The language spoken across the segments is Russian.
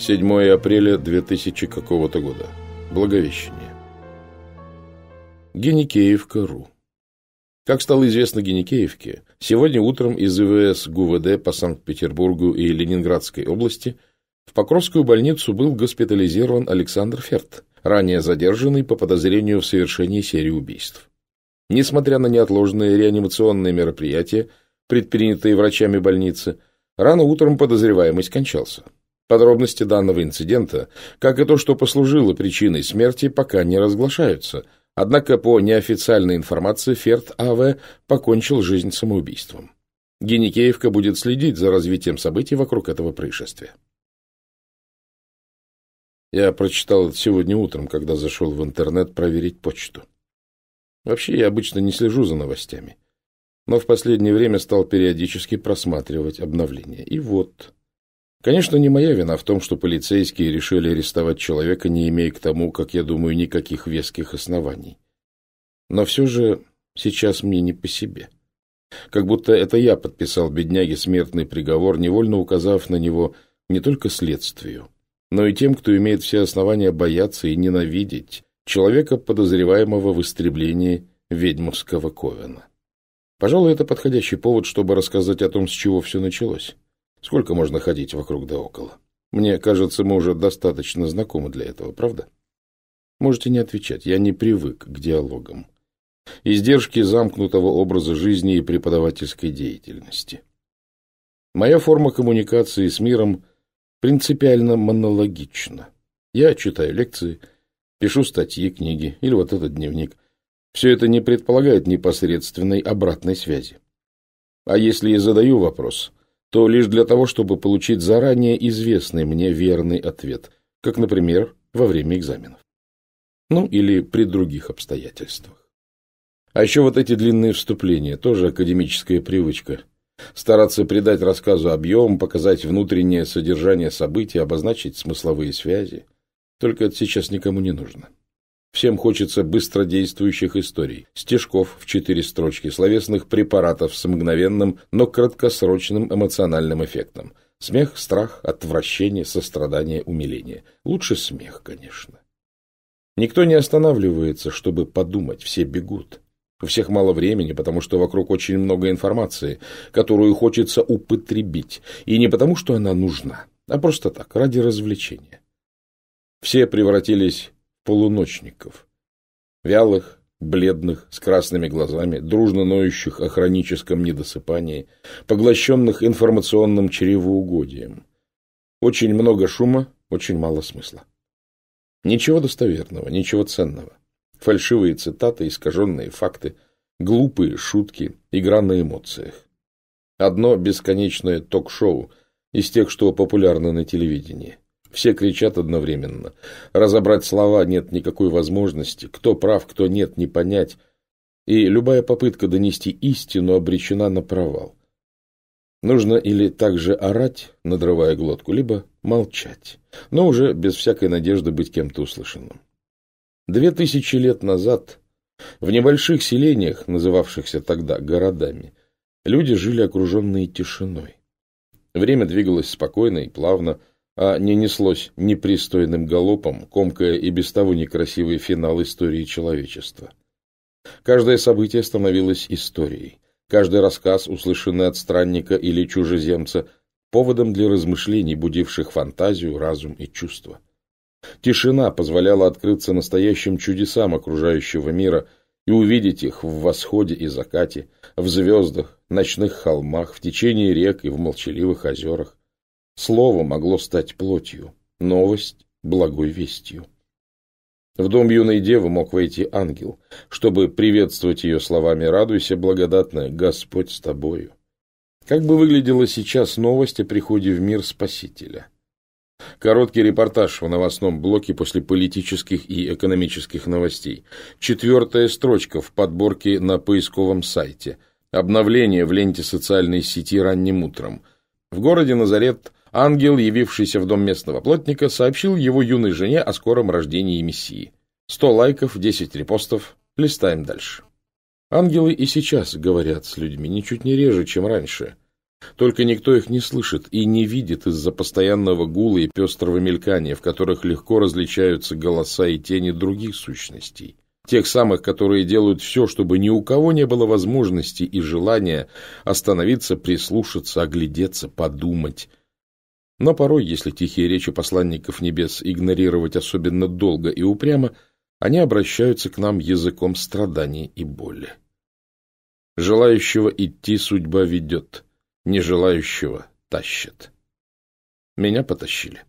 7 апреля 2000 какого-то года. Благовещение. Геникеевка.ру Как стало известно Геникеевке, сегодня утром из ИВС ГУВД по Санкт-Петербургу и Ленинградской области в Покровскую больницу был госпитализирован Александр Ферт, ранее задержанный по подозрению в совершении серии убийств. Несмотря на неотложные реанимационные мероприятия, предпринятые врачами больницы, рано утром подозреваемый скончался. Подробности данного инцидента, как и то, что послужило причиной смерти, пока не разглашаются, однако по неофициальной информации Ферт А.В. покончил жизнь самоубийством. Геникеевка будет следить за развитием событий вокруг этого происшествия. Я прочитал это сегодня утром, когда зашел в интернет проверить почту. Вообще, я обычно не слежу за новостями, но в последнее время стал периодически просматривать обновления. И вот... Конечно, не моя вина в том, что полицейские решили арестовать человека, не имея к тому, как я думаю, никаких веских оснований. Но все же сейчас мне не по себе. Как будто это я подписал бедняге смертный приговор, невольно указав на него не только следствию, но и тем, кто имеет все основания бояться и ненавидеть человека, подозреваемого в истреблении ведьмовского ковена. Пожалуй, это подходящий повод, чтобы рассказать о том, с чего все началось. Сколько можно ходить вокруг да около? Мне кажется, мы уже достаточно знакомы для этого, правда? Можете не отвечать, я не привык к диалогам. Издержки замкнутого образа жизни и преподавательской деятельности. Моя форма коммуникации с миром принципиально монологична. Я читаю лекции, пишу статьи, книги или вот этот дневник. Все это не предполагает непосредственной обратной связи. А если я задаю вопрос, то лишь для того, чтобы получить заранее известный мне верный ответ, как, например, во время экзаменов. Ну, или при других обстоятельствах. А еще вот эти длинные вступления, тоже академическая привычка. Стараться придать рассказу объем, показать внутреннее содержание событий, обозначить смысловые связи. Только это сейчас никому не нужно. Всем хочется быстродействующих историй, стишков в четыре строчки, словесных препаратов с мгновенным, но краткосрочным эмоциональным эффектом. Смех, страх, отвращение, сострадание, умиление. Лучше смех, конечно. Никто не останавливается, чтобы подумать, все бегут. У всех мало времени, потому что вокруг очень много информации, которую хочется употребить. И не потому, что она нужна, а просто так, ради развлечения. Все превратились полуночников. Вялых, бледных, с красными глазами, дружно ноющих о хроническом недосыпании, поглощенных информационным чревоугодием. Очень много шума, очень мало смысла. Ничего достоверного, ничего ценного. Фальшивые цитаты, искаженные факты, глупые шутки, игра на эмоциях. Одно бесконечное ток-шоу из тех, что популярны на телевидении. Все кричат одновременно. Разобрать слова нет никакой возможности. Кто прав, кто нет, не понять. И любая попытка донести истину обречена на провал. Нужно или также орать, надрывая глотку, либо молчать, но уже без всякой надежды быть кем-то услышанным. Две тысячи лет назад в небольших селениях, называвшихся тогда городами, люди жили окруженные тишиной. Время двигалось спокойно и плавно, а не неслось непристойным галопом, комкая и без того некрасивый финал истории человечества. Каждое событие становилось историей, каждый рассказ, услышанный от странника или чужеземца, поводом для размышлений, будивших фантазию, разум и чувства. Тишина позволяла открыться настоящим чудесам окружающего мира и увидеть их в восходе и закате, в звездах, ночных холмах, в течении рек и в молчаливых озерах. Слово могло стать плотью, новость – благой вестью. В дом юной девы мог войти ангел, чтобы приветствовать ее словами «Радуйся, благодатная, Господь с тобою». Как бы выглядела сейчас новость о приходе в мир Спасителя? Короткий репортаж в новостном блоке после политических и экономических новостей. Четвертая строчка в подборке на поисковом сайте. Обновление в ленте социальной сети ранним утром. В городе Назарет Ангел, явившийся в дом местного плотника, сообщил его юной жене о скором рождении Мессии. Сто лайков, десять репостов. Листаем дальше. Ангелы и сейчас говорят с людьми ничуть не реже, чем раньше. Только никто их не слышит и не видит из-за постоянного гула и пестрого мелькания, в которых легко различаются голоса и тени других сущностей. Тех самых, которые делают все, чтобы ни у кого не было возможности и желания остановиться, прислушаться, оглядеться, подумать. Но порой, если тихие речи посланников небес игнорировать особенно долго и упрямо, они обращаются к нам языком страданий и боли. Желающего идти судьба ведет, не желающего тащит. Меня потащили.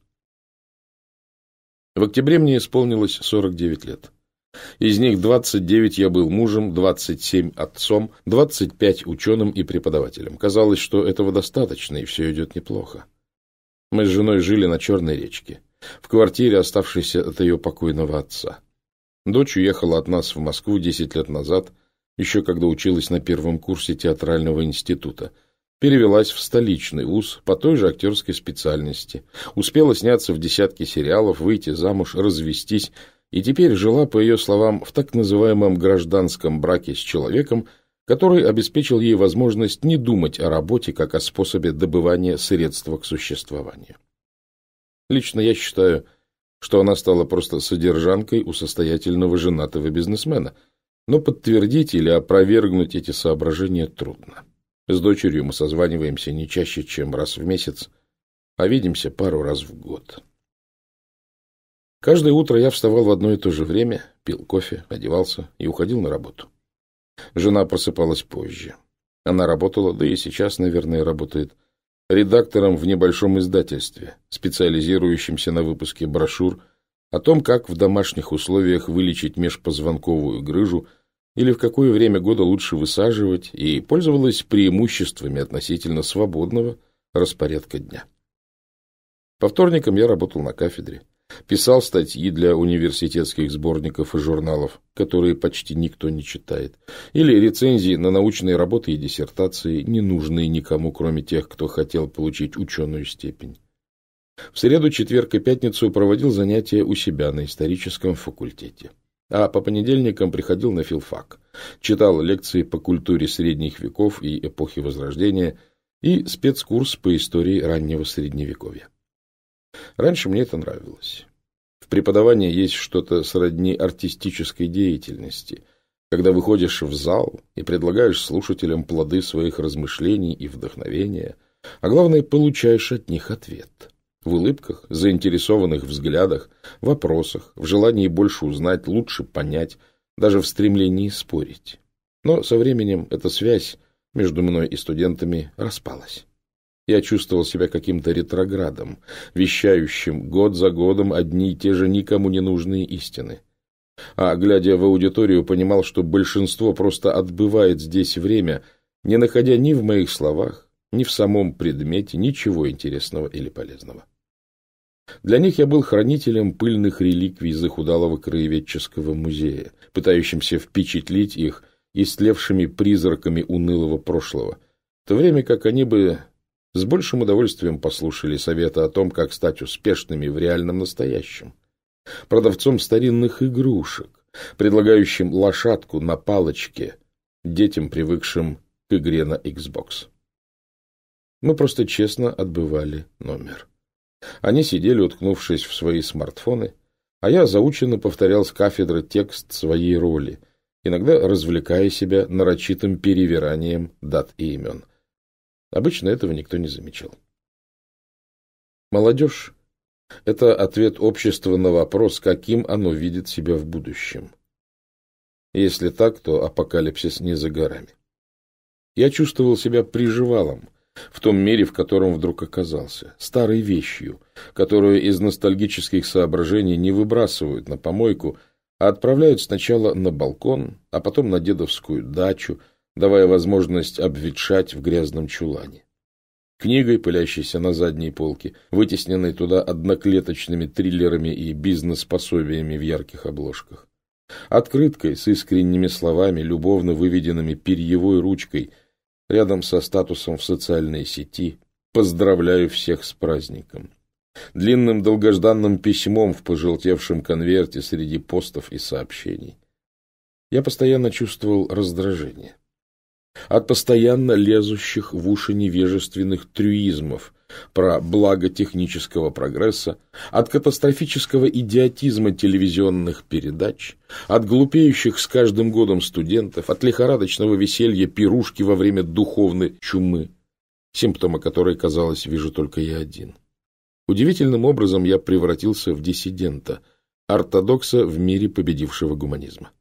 В октябре мне исполнилось 49 лет. Из них 29 я был мужем, 27 отцом, 25 ученым и преподавателем. Казалось, что этого достаточно, и все идет неплохо. Мы с женой жили на Черной речке, в квартире, оставшейся от ее покойного отца. Дочь уехала от нас в Москву 10 лет назад, еще когда училась на первом курсе театрального института. Перевелась в столичный вуз по той же актерской специальности. Успела сняться в десятке сериалов, выйти замуж, развестись – и теперь жила, по ее словам, в так называемом гражданском браке с человеком, который обеспечил ей возможность не думать о работе как о способе добывания средства к существованию. Лично я считаю, что она стала просто содержанкой у состоятельного женатого бизнесмена, но подтвердить или опровергнуть эти соображения трудно. С дочерью мы созваниваемся не чаще, чем раз в месяц, а видимся пару раз в год. Каждое утро я вставал в одно и то же время, пил кофе, одевался и уходил на работу. Жена просыпалась позже. Она работала, да и сейчас, наверное, работает, редактором в небольшом издательстве, специализирующемся на выпуске брошюр о том, как в домашних условиях вылечить межпозвонковую грыжу или в какое время года лучше высаживать, и пользовалась преимуществами относительно свободного распорядка дня. По вторникам я работал на кафедре. Писал статьи для университетских сборников и журналов, которые почти никто не читает, или рецензии на научные работы и диссертации, не нужные никому, кроме тех, кто хотел получить ученую степень. В среду, четверг и пятницу проводил занятия у себя на историческом факультете. А по понедельникам приходил на филфак, читал лекции по культуре средних веков и эпохи Возрождения и спецкурс по истории раннего Средневековья. Раньше мне это нравилось. В преподавании есть что-то сродни артистической деятельности, когда выходишь в зал и предлагаешь слушателям плоды своих размышлений и вдохновения, а главное, получаешь от них ответ. В улыбках, заинтересованных взглядах, вопросах, в желании больше узнать, лучше понять, даже в стремлении спорить. Но со временем эта связь между мной и студентами распалась. Я чувствовал себя каким-то ретроградом, вещающим год за годом одни и те же никому не нужные истины. А, глядя в аудиторию, понимал, что большинство просто отбывает здесь время, не находя ни в моих словах, ни в самом предмете ничего интересного или полезного. Для них я был хранителем пыльных реликвий захудалого краеведческого музея, пытающимся впечатлить их истлевшими призраками унылого прошлого, в то время как они бы с большим удовольствием послушали совета о том, как стать успешными в реальном настоящем. Продавцом старинных игрушек, предлагающим лошадку на палочке детям, привыкшим к игре на Xbox. Мы просто честно отбывали номер. Они сидели, уткнувшись в свои смартфоны, а я заученно повторял с кафедры текст своей роли, иногда развлекая себя нарочитым перевиранием дат и имен. Обычно этого никто не замечал. Молодежь – это ответ общества на вопрос, каким оно видит себя в будущем. Если так, то апокалипсис не за горами. Я чувствовал себя приживалом в том мире, в котором вдруг оказался, старой вещью, которую из ностальгических соображений не выбрасывают на помойку, а отправляют сначала на балкон, а потом на дедовскую дачу – давая возможность обветшать в грязном чулане. Книгой, пылящейся на задней полке, вытесненной туда одноклеточными триллерами и бизнес-пособиями в ярких обложках. Открыткой с искренними словами, любовно выведенными перьевой ручкой, рядом со статусом в социальной сети «Поздравляю всех с праздником». Длинным долгожданным письмом в пожелтевшем конверте среди постов и сообщений. Я постоянно чувствовал раздражение. От постоянно лезущих в уши невежественных трюизмов про благо технического прогресса, от катастрофического идиотизма телевизионных передач, от глупеющих с каждым годом студентов, от лихорадочного веселья пирушки во время духовной чумы, симптомы которой, казалось, вижу только я один. Удивительным образом я превратился в диссидента, ортодокса в мире победившего гуманизма.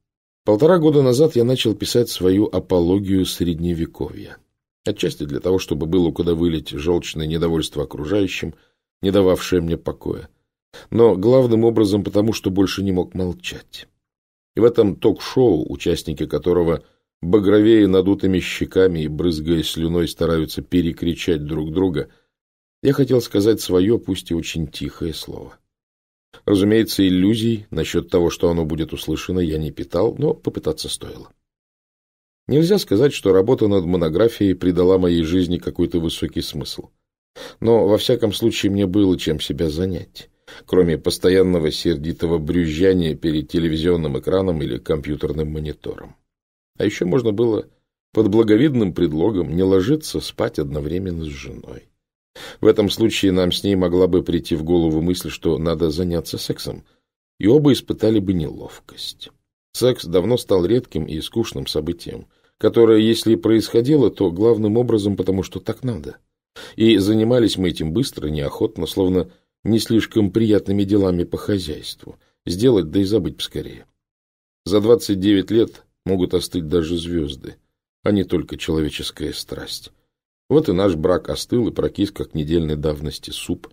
Полтора года назад я начал писать свою апологию Средневековья. Отчасти для того, чтобы было куда вылить желчное недовольство окружающим, не дававшее мне покоя. Но главным образом потому, что больше не мог молчать. И в этом ток-шоу, участники которого багровее надутыми щеками и брызгая слюной стараются перекричать друг друга, я хотел сказать свое, пусть и очень тихое слово. Разумеется, иллюзий насчет того, что оно будет услышано, я не питал, но попытаться стоило. Нельзя сказать, что работа над монографией придала моей жизни какой-то высокий смысл. Но, во всяком случае, мне было чем себя занять, кроме постоянного сердитого брюзжания перед телевизионным экраном или компьютерным монитором. А еще можно было под благовидным предлогом не ложиться спать одновременно с женой. В этом случае нам с ней могла бы прийти в голову мысль, что надо заняться сексом, и оба испытали бы неловкость. Секс давно стал редким и скучным событием, которое, если и происходило, то главным образом потому, что так надо. И занимались мы этим быстро, неохотно, словно не слишком приятными делами по хозяйству. Сделать, да и забыть поскорее. За 29 лет могут остыть даже звезды, а не только человеческая страсть. Вот и наш брак остыл и прокис, как недельной давности суп,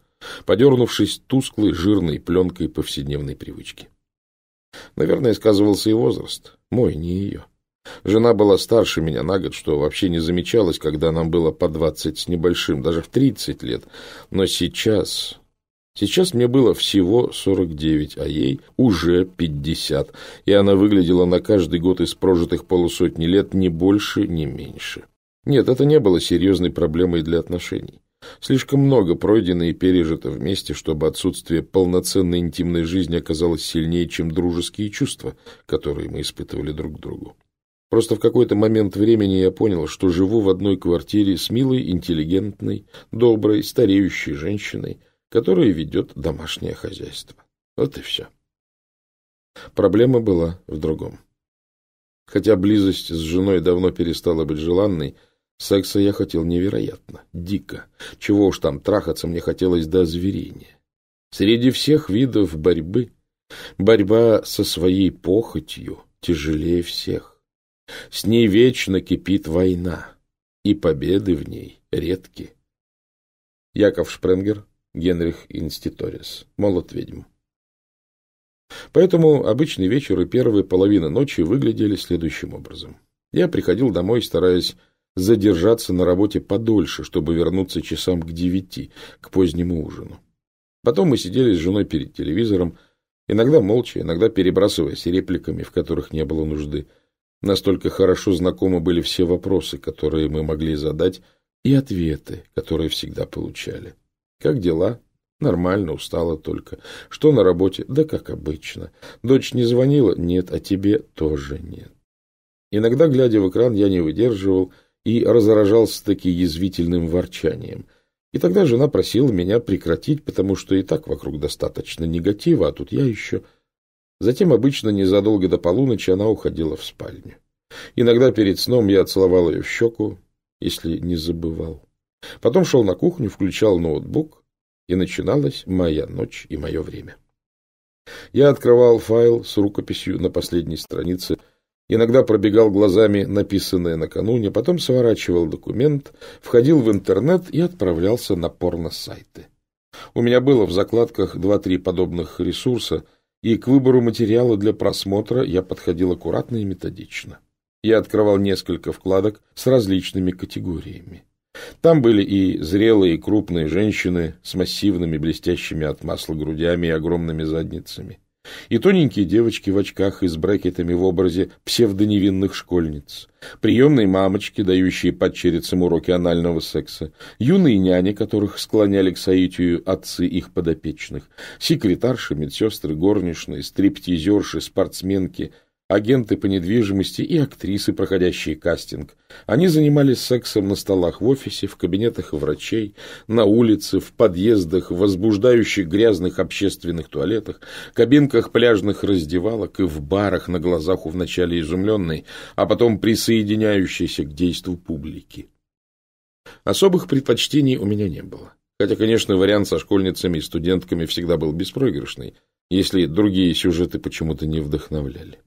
подернувшись тусклой жирной пленкой повседневной привычки. Наверное, сказывался и возраст, мой, не ее. Жена была старше меня на год, что вообще не замечалось, когда нам было по двадцать с небольшим, даже в тридцать лет. Но сейчас... Сейчас мне было всего сорок девять, а ей уже пятьдесят, и она выглядела на каждый год из прожитых полусотни лет не больше, не меньше. Нет, это не было серьезной проблемой для отношений. Слишком много пройдено и пережито вместе, чтобы отсутствие полноценной интимной жизни оказалось сильнее, чем дружеские чувства, которые мы испытывали друг к другу. Просто в какой-то момент времени я понял, что живу в одной квартире с милой, интеллигентной, доброй, стареющей женщиной, которая ведет домашнее хозяйство. Вот и все. Проблема была в другом. Хотя близость с женой давно перестала быть желанной, секса я хотел невероятно, дико. Чего уж там, трахаться мне хотелось до озверения. Среди всех видов борьбы борьба со своей похотью тяжелее всех. С ней вечно кипит война, и победы в ней редки. Яков Шпренгер, Генрих Инститорис. Молот ведьм. Поэтому обычный вечер и первая половина ночи выглядели следующим образом. Я приходил домой, стараясь задержаться на работе подольше, чтобы вернуться часам к девяти, к позднему ужину. Потом мы сидели с женой перед телевизором, иногда молча, иногда перебрасываясь репликами, в которых не было нужды. Настолько хорошо знакомы были все вопросы, которые мы могли задать, и ответы, которые всегда получали. Как дела? Нормально, устала только. Что на работе? Да как обычно. Дочь не звонила? Нет, а тебе тоже нет. Иногда, глядя в экран, я не выдерживал и разражался таки язвительным ворчанием. И тогда жена просила меня прекратить, потому что и так вокруг достаточно негатива, а тут я еще... Затем обычно незадолго до полуночи она уходила в спальню. Иногда перед сном я целовал ее в щеку, если не забывал. Потом шел на кухню, включал ноутбук, и начиналась моя ночь и мое время. Я открывал файл с рукописью на последней странице, иногда пробегал глазами написанное накануне, потом сворачивал документ, входил в интернет и отправлялся на порно-сайты. У меня было в закладках два-три подобных ресурса — и к выбору материала для просмотра я подходил аккуратно и методично. Я открывал несколько вкладок с различными категориями. Там были и зрелые, и крупные женщины с массивными, блестящими от масла грудями и огромными задницами и тоненькие девочки в очках и с брекетами в образе псевдоневинных школьниц, приемные мамочки, дающие падчерицам уроки анального секса, юные няни, которых склоняли к соитию отцы их подопечных, секретарши, медсестры, горничные, стриптизерши, спортсменки, агенты по недвижимости и актрисы, проходящие кастинг. Они занимались сексом на столах в офисе, в кабинетах врачей, на улице, в подъездах, в возбуждающих грязных общественных туалетах, кабинках пляжных раздевалок и в барах на глазах у вначале изумленной, а потом присоединяющейся к действу публики. Особых предпочтений у меня не было. Хотя, конечно, вариант со школьницами и студентками всегда был беспроигрышный, если другие сюжеты почему-то не вдохновляли.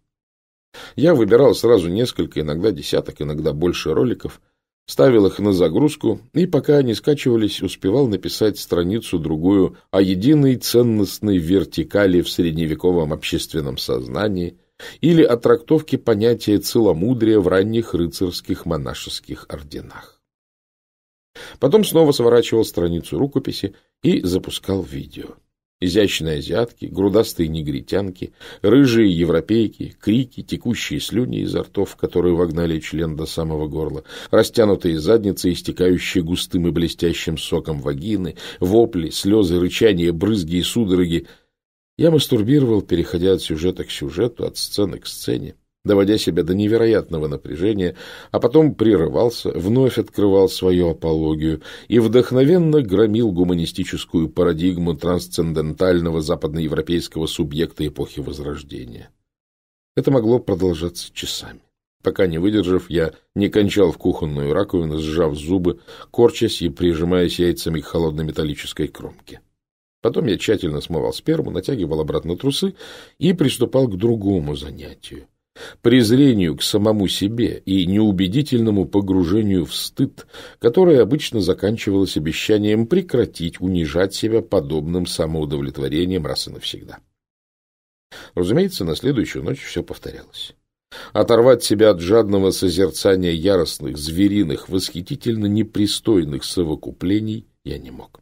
Я выбирал сразу несколько, иногда десяток, иногда больше роликов, ставил их на загрузку и, пока они скачивались, успевал написать страницу-другую о единой ценностной вертикали в средневековом общественном сознании или о трактовке понятия целомудрия в ранних рыцарских монашеских орденах. Потом снова сворачивал страницу рукописи и запускал видео. Изящные азиатки, грудастые негритянки, рыжие европейки, крики, текущие слюни изо ртов, которые вогнали член до самого горла, растянутые задницы, истекающие густым и блестящим соком вагины, вопли, слезы, рычания, брызги и судороги. Я мастурбировал, переходя от сюжета к сюжету, от сцены к сцене, доводя себя до невероятного напряжения, а потом прерывался, вновь открывал свою апологию и вдохновенно громил гуманистическую парадигму трансцендентального западноевропейского субъекта эпохи Возрождения. Это могло продолжаться часами. Пока не выдержав, я не кончал в кухонную раковину, сжав зубы, корчась и прижимаясь яйцами к холодной металлической кромке. Потом я тщательно смывал сперму, натягивал обратно трусы и приступал к другому занятию презрению к самому себе и неубедительному погружению в стыд, которое обычно заканчивалось обещанием прекратить унижать себя подобным самоудовлетворением раз и навсегда. Разумеется, на следующую ночь все повторялось. Оторвать себя от жадного созерцания яростных, звериных, восхитительно непристойных совокуплений я не мог.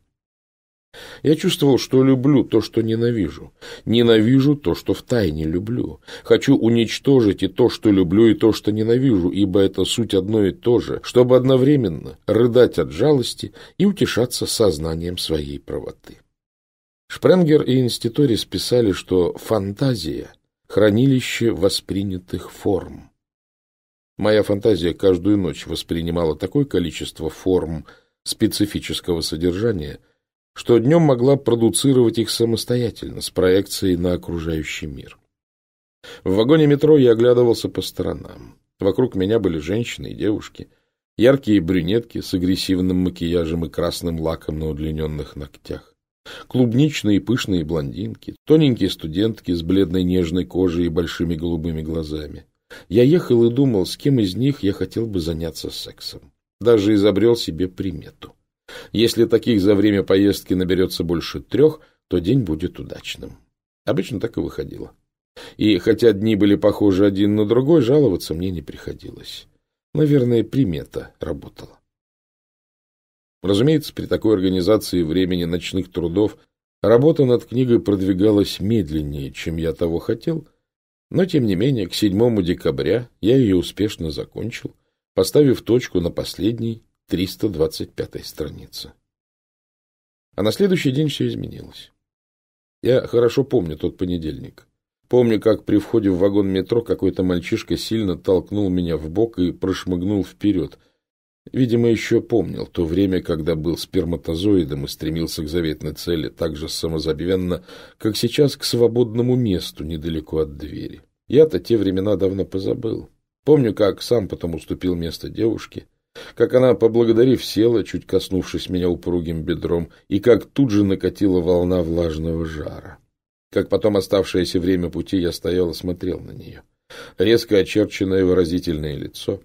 Я чувствовал, что люблю то, что ненавижу. Ненавижу то, что втайне люблю. Хочу уничтожить и то, что люблю, и то, что ненавижу, ибо это суть одно и то же, чтобы одновременно рыдать от жалости и утешаться сознанием своей правоты. Шпренгер и Инститорис писали, что фантазия — хранилище воспринятых форм. Моя фантазия каждую ночь воспринимала такое количество форм специфического содержания — что днем могла продуцировать их самостоятельно, с проекцией на окружающий мир. В вагоне метро я оглядывался по сторонам. Вокруг меня были женщины и девушки, яркие брюнетки с агрессивным макияжем и красным лаком на удлиненных ногтях, клубничные пышные блондинки, тоненькие студентки с бледной нежной кожей и большими голубыми глазами. Я ехал и думал, с кем из них я хотел бы заняться сексом. Даже изобрел себе примету. Если таких за время поездки наберется больше трех, то день будет удачным. Обычно так и выходило. И хотя дни были похожи один на другой, жаловаться мне не приходилось. Наверное, примета работала. Разумеется, при такой организации времени ночных трудов работа над книгой продвигалась медленнее, чем я того хотел, но, тем не менее, к 7 декабря я ее успешно закончил, поставив точку на последней 325 страница. А на следующий день все изменилось. Я хорошо помню тот понедельник. Помню, как при входе в вагон метро какой-то мальчишка сильно толкнул меня в бок и прошмыгнул вперед. Видимо, еще помнил то время, когда был сперматозоидом и стремился к заветной цели так же самозабвенно, как сейчас к свободному месту недалеко от двери. Я-то те времена давно позабыл. Помню, как сам потом уступил место девушке, как она, поблагодарив, села, чуть коснувшись меня упругим бедром, и как тут же накатила волна влажного жара. Как потом оставшееся время пути я стоял и смотрел на нее. Резко очерченное выразительное лицо,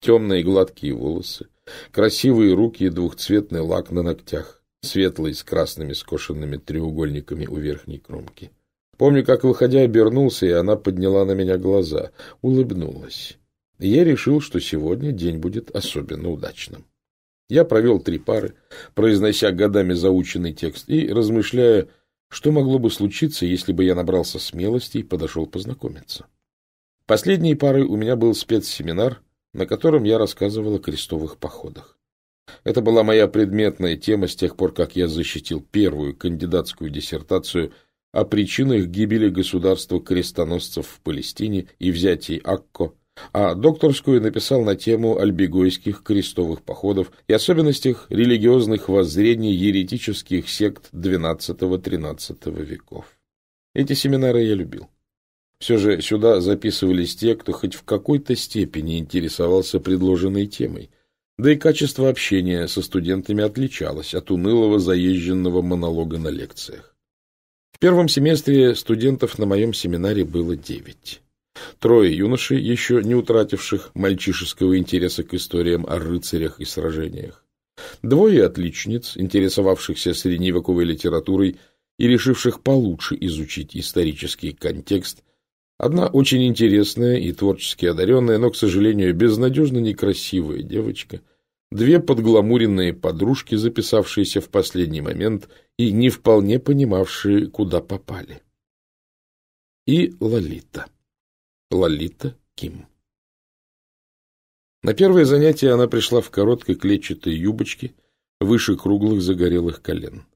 темные гладкие волосы, красивые руки и двухцветный лак на ногтях, светлый с красными скошенными треугольниками у верхней кромки. Помню, как, выходя, обернулся, и она подняла на меня глаза, улыбнулась я решил, что сегодня день будет особенно удачным. Я провел три пары, произнося годами заученный текст и размышляя, что могло бы случиться, если бы я набрался смелости и подошел познакомиться. Последней парой у меня был спецсеминар, на котором я рассказывал о крестовых походах. Это была моя предметная тема с тех пор, как я защитил первую кандидатскую диссертацию о причинах гибели государства-крестоносцев в Палестине и взятии Акко, а докторскую написал на тему альбегойских крестовых походов и особенностях религиозных воззрений еретических сект XII-XIII веков. Эти семинары я любил. Все же сюда записывались те, кто хоть в какой-то степени интересовался предложенной темой, да и качество общения со студентами отличалось от унылого заезженного монолога на лекциях. В первом семестре студентов на моем семинаре было девять. Трое юношей, еще не утративших мальчишеского интереса к историям о рыцарях и сражениях. Двое отличниц, интересовавшихся средневековой литературой и решивших получше изучить исторический контекст. Одна очень интересная и творчески одаренная, но, к сожалению, безнадежно некрасивая девочка. Две подгламуренные подружки, записавшиеся в последний момент и не вполне понимавшие, куда попали. И Лолита. Лолита Ким. На первое занятие она пришла в короткой клетчатой юбочке выше круглых загорелых колен.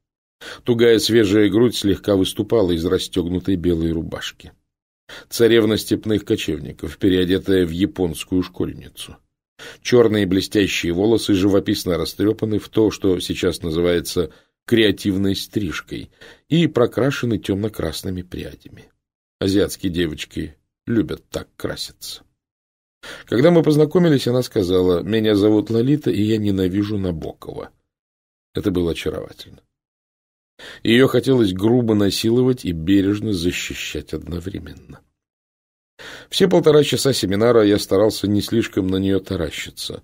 Тугая свежая грудь слегка выступала из расстегнутой белой рубашки. Царевна степных кочевников, переодетая в японскую школьницу. Черные блестящие волосы живописно растрепаны в то, что сейчас называется креативной стрижкой, и прокрашены темно-красными прядями. Азиатские девочки любят так краситься. Когда мы познакомились, она сказала, «Меня зовут Лолита, и я ненавижу Набокова». Это было очаровательно. Ее хотелось грубо насиловать и бережно защищать одновременно. Все полтора часа семинара я старался не слишком на нее таращиться.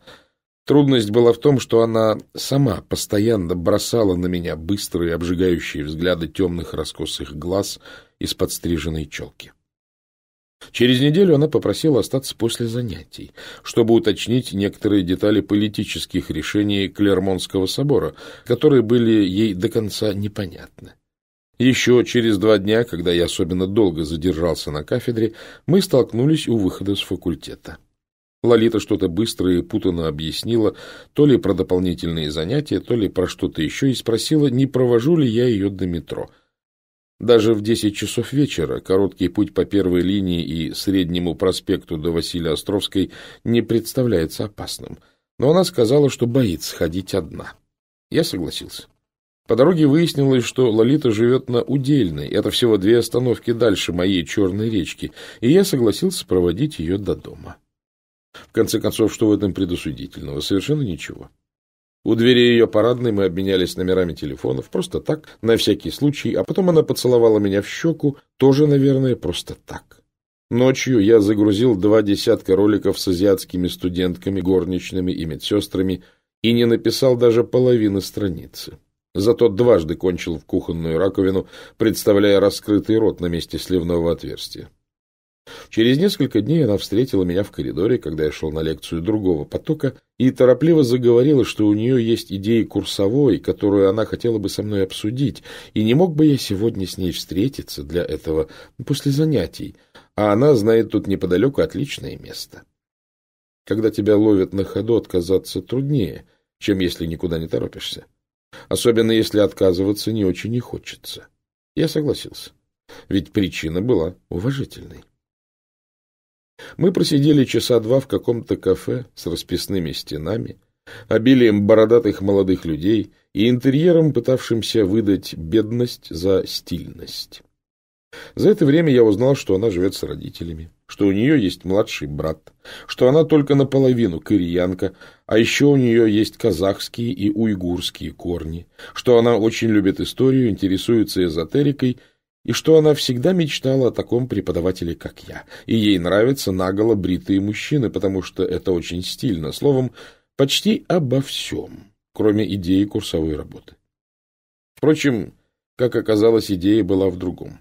Трудность была в том, что она сама постоянно бросала на меня быстрые обжигающие взгляды темных раскосых глаз из подстриженной челки. Через неделю она попросила остаться после занятий, чтобы уточнить некоторые детали политических решений Клермонского собора, которые были ей до конца непонятны. Еще через два дня, когда я особенно долго задержался на кафедре, мы столкнулись у выхода с факультета. Лолита что-то быстро и путанно объяснила, то ли про дополнительные занятия, то ли про что-то еще, и спросила, не провожу ли я ее до метро — даже в 10 часов вечера короткий путь по первой линии и среднему проспекту до Василия Островской не представляется опасным. Но она сказала, что боится ходить одна. Я согласился. По дороге выяснилось, что Лолита живет на Удельной. Это всего две остановки дальше моей Черной речки, и я согласился проводить ее до дома. В конце концов, что в этом предусудительного? Совершенно ничего. У двери ее парадной мы обменялись номерами телефонов, просто так, на всякий случай, а потом она поцеловала меня в щеку, тоже, наверное, просто так. Ночью я загрузил два десятка роликов с азиатскими студентками, горничными и медсестрами и не написал даже половины страницы. Зато дважды кончил в кухонную раковину, представляя раскрытый рот на месте сливного отверстия. Через несколько дней она встретила меня в коридоре, когда я шел на лекцию другого потока, и торопливо заговорила, что у нее есть идеи курсовой, которую она хотела бы со мной обсудить, и не мог бы я сегодня с ней встретиться для этого после занятий, а она знает тут неподалеку отличное место. Когда тебя ловят на ходу, отказаться труднее, чем если никуда не торопишься. Особенно если отказываться не очень и хочется. Я согласился, ведь причина была уважительной. Мы просидели часа два в каком-то кафе с расписными стенами, обилием бородатых молодых людей и интерьером, пытавшимся выдать бедность за стильность. За это время я узнал, что она живет с родителями, что у нее есть младший брат, что она только наполовину кореянка, а еще у нее есть казахские и уйгурские корни, что она очень любит историю, интересуется эзотерикой и что она всегда мечтала о таком преподавателе, как я, и ей нравятся наголо бритые мужчины, потому что это очень стильно, словом, почти обо всем, кроме идеи курсовой работы. Впрочем, как оказалось, идея была в другом.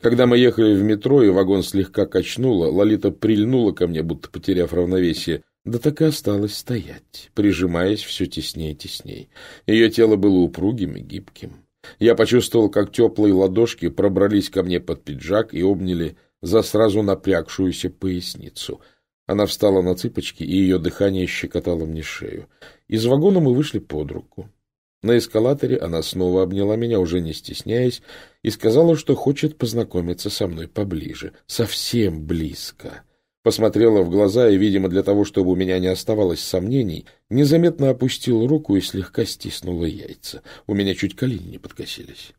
Когда мы ехали в метро, и вагон слегка качнуло, Лолита прильнула ко мне, будто потеряв равновесие, да так и осталась стоять, прижимаясь все теснее и теснее. Ее тело было упругим и гибким. Я почувствовал, как теплые ладошки пробрались ко мне под пиджак и обняли за сразу напрягшуюся поясницу. Она встала на цыпочки, и ее дыхание щекотало мне шею. Из вагона мы вышли под руку. На эскалаторе она снова обняла меня, уже не стесняясь, и сказала, что хочет познакомиться со мной поближе, совсем близко. Посмотрела в глаза и, видимо, для того, чтобы у меня не оставалось сомнений, незаметно опустила руку и слегка стиснула яйца. У меня чуть колени не подкосились.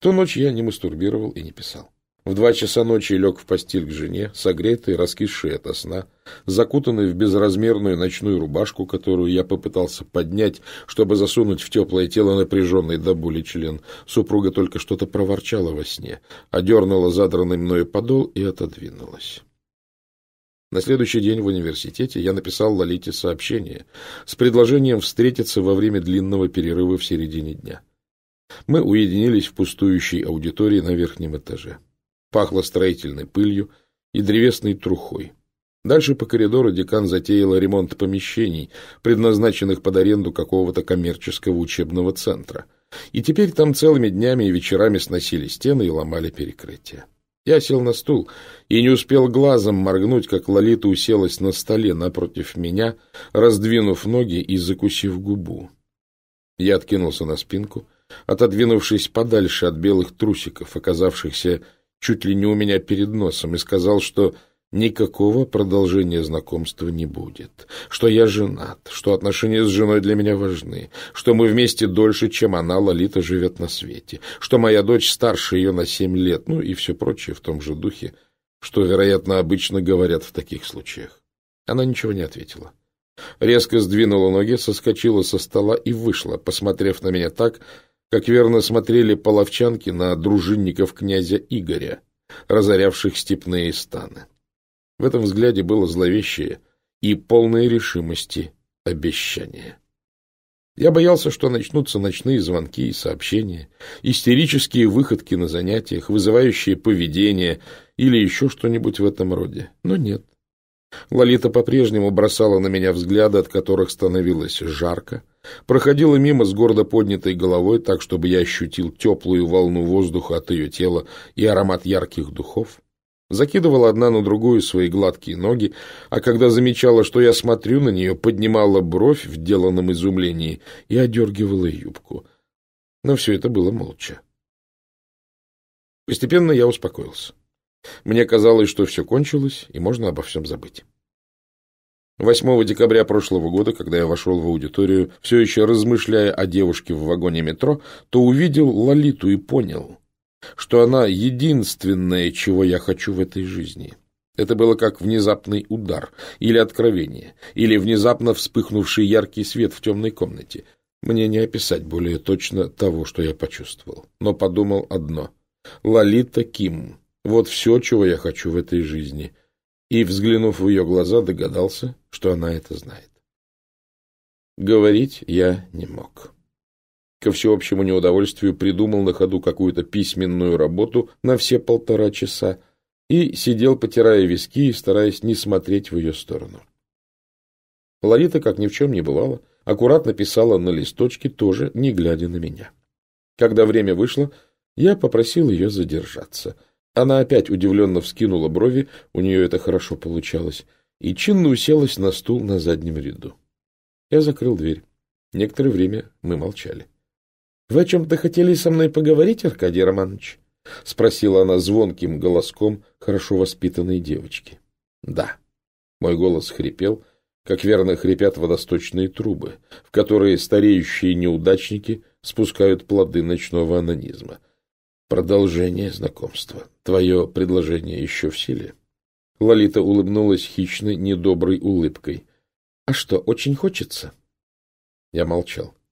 Ту ночь я не мастурбировал и не писал. В два часа ночи лег в постель к жене, согретый, раскисший ото сна, закутанный в безразмерную ночную рубашку, которую я попытался поднять, чтобы засунуть в теплое тело напряженный до боли член. Супруга только что-то проворчала во сне, одернула задранный мною подол и отодвинулась. На следующий день в университете я написал Лолите сообщение с предложением встретиться во время длинного перерыва в середине дня. Мы уединились в пустующей аудитории на верхнем этаже. Пахло строительной пылью и древесной трухой. Дальше по коридору декан затеяла ремонт помещений, предназначенных под аренду какого-то коммерческого учебного центра. И теперь там целыми днями и вечерами сносили стены и ломали перекрытия. Я сел на стул и не успел глазом моргнуть, как Лолита уселась на столе напротив меня, раздвинув ноги и закусив губу. Я откинулся на спинку, отодвинувшись подальше от белых трусиков, оказавшихся чуть ли не у меня перед носом, и сказал, что никакого продолжения знакомства не будет, что я женат, что отношения с женой для меня важны, что мы вместе дольше, чем она, Лолита, живет на свете, что моя дочь старше ее на семь лет, ну и все прочее в том же духе, что, вероятно, обычно говорят в таких случаях. Она ничего не ответила. Резко сдвинула ноги, соскочила со стола и вышла, посмотрев на меня так, как верно смотрели половчанки на дружинников князя Игоря, разорявших степные станы. В этом взгляде было зловещее и полное решимости обещание. Я боялся, что начнутся ночные звонки и сообщения, истерические выходки на занятиях, вызывающие поведение или еще что-нибудь в этом роде. Но нет. Лолита по-прежнему бросала на меня взгляды, от которых становилось жарко, проходила мимо с гордо поднятой головой, так, чтобы я ощутил теплую волну воздуха от ее тела и аромат ярких духов, закидывала одна на другую свои гладкие ноги, а когда замечала, что я смотрю на нее, поднимала бровь в деланном изумлении и одергивала юбку. Но все это было молча. Постепенно я успокоился. Мне казалось, что все кончилось, и можно обо всем забыть. 8 декабря прошлого года, когда я вошел в аудиторию, все еще размышляя о девушке в вагоне метро, то увидел Лолиту и понял, что она единственное, чего я хочу в этой жизни. Это было как внезапный удар, или откровение, или внезапно вспыхнувший яркий свет в темной комнате. Мне не описать более точно того, что я почувствовал, но подумал одно. Лолита Ким. Вот все, чего я хочу в этой жизни — и, взглянув в ее глаза, догадался, что она это знает. Говорить я не мог. Ко всеобщему неудовольствию придумал на ходу какую-то письменную работу на все полтора часа и сидел, потирая виски и стараясь не смотреть в ее сторону. Ларита, как ни в чем не бывало, аккуратно писала на листочке, тоже не глядя на меня. Когда время вышло, я попросил ее задержаться — она опять удивленно вскинула брови, у нее это хорошо получалось, и чинно уселась на стул на заднем ряду. Я закрыл дверь. Некоторое время мы молчали. — Вы о чем-то хотели со мной поговорить, Аркадий Романович? — спросила она звонким голоском хорошо воспитанной девочки. — Да. Мой голос хрипел, как верно хрипят водосточные трубы, в которые стареющие неудачники спускают плоды ночного анонизма. Продолжение знакомства. Твое предложение еще в силе? Лолита улыбнулась хищной, недоброй улыбкой. — А что, очень хочется? Я молчал. —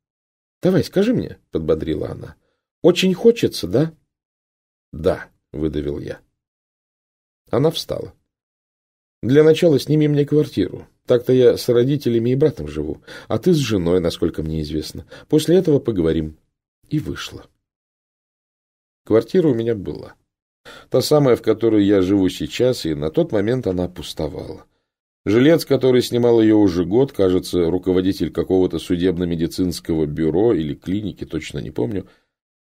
Давай, скажи мне, — подбодрила она. — Очень хочется, да? — Да, — выдавил я. Она встала. — Для начала сними мне квартиру. Так-то я с родителями и братом живу, а ты с женой, насколько мне известно. После этого поговорим. И вышла. Квартира у меня была. Та самая, в которой я живу сейчас, и на тот момент она пустовала. Жилец, который снимал ее уже год, кажется, руководитель какого-то судебно-медицинского бюро или клиники, точно не помню,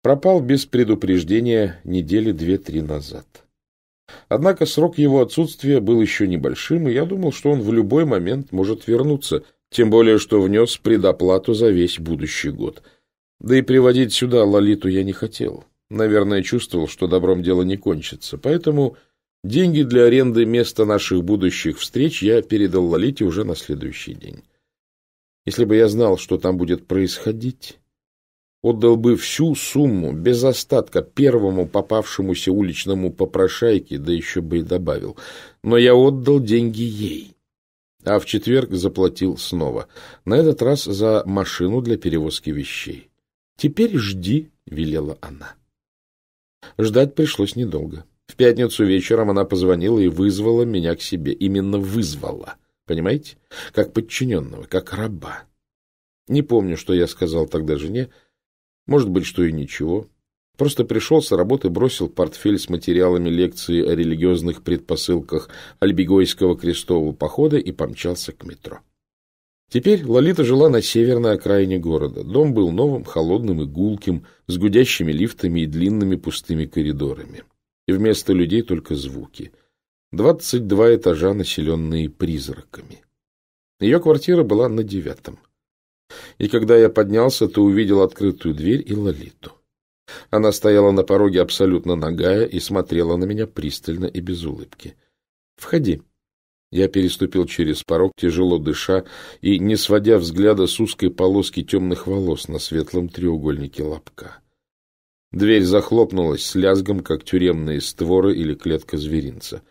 пропал без предупреждения недели две-три назад. Однако срок его отсутствия был еще небольшим, и я думал, что он в любой момент может вернуться, Тем более, что внес предоплату за весь будущий год. Да и приводить сюда Лолиту я не хотел. Наверное, чувствовал, что добром дело не кончится. Поэтому деньги для аренды места наших будущих встреч я передал Лолите уже на следующий день. Если бы я знал, что там будет происходить, отдал бы всю сумму без остатка первому попавшемуся уличному попрошайке, да еще бы и добавил. Но я отдал деньги ей. А в четверг заплатил снова. На этот раз за машину для перевозки вещей. «Теперь жди», — велела она. Ждать пришлось недолго. В пятницу вечером она позвонила и вызвала меня к себе. Именно вызвала. Понимаете? Как подчиненного, как раба. Не помню, что я сказал тогда жене. Может быть, что и ничего. Просто пришел с работы, бросил портфель с материалами лекции о религиозных предпосылках Альбегойского крестового похода и помчался к метро. Теперь Лолита жила на северной окраине города. Дом был новым, холодным и гулким, с гудящими лифтами и длинными пустыми коридорами. И вместо людей только звуки. Двадцать два этажа, населенные призраками. Ее квартира была на девятом. И когда я поднялся, то увидел открытую дверь и Лолиту. Она стояла на пороге абсолютно нагая и смотрела на меня пристально и без улыбки. «Входи», я переступил через порог, тяжело дыша и не сводя взгляда с узкой полоски темных волос на светлом треугольнике лобка. Дверь захлопнулась с лязгом, как тюремные створы или клетка зверинца.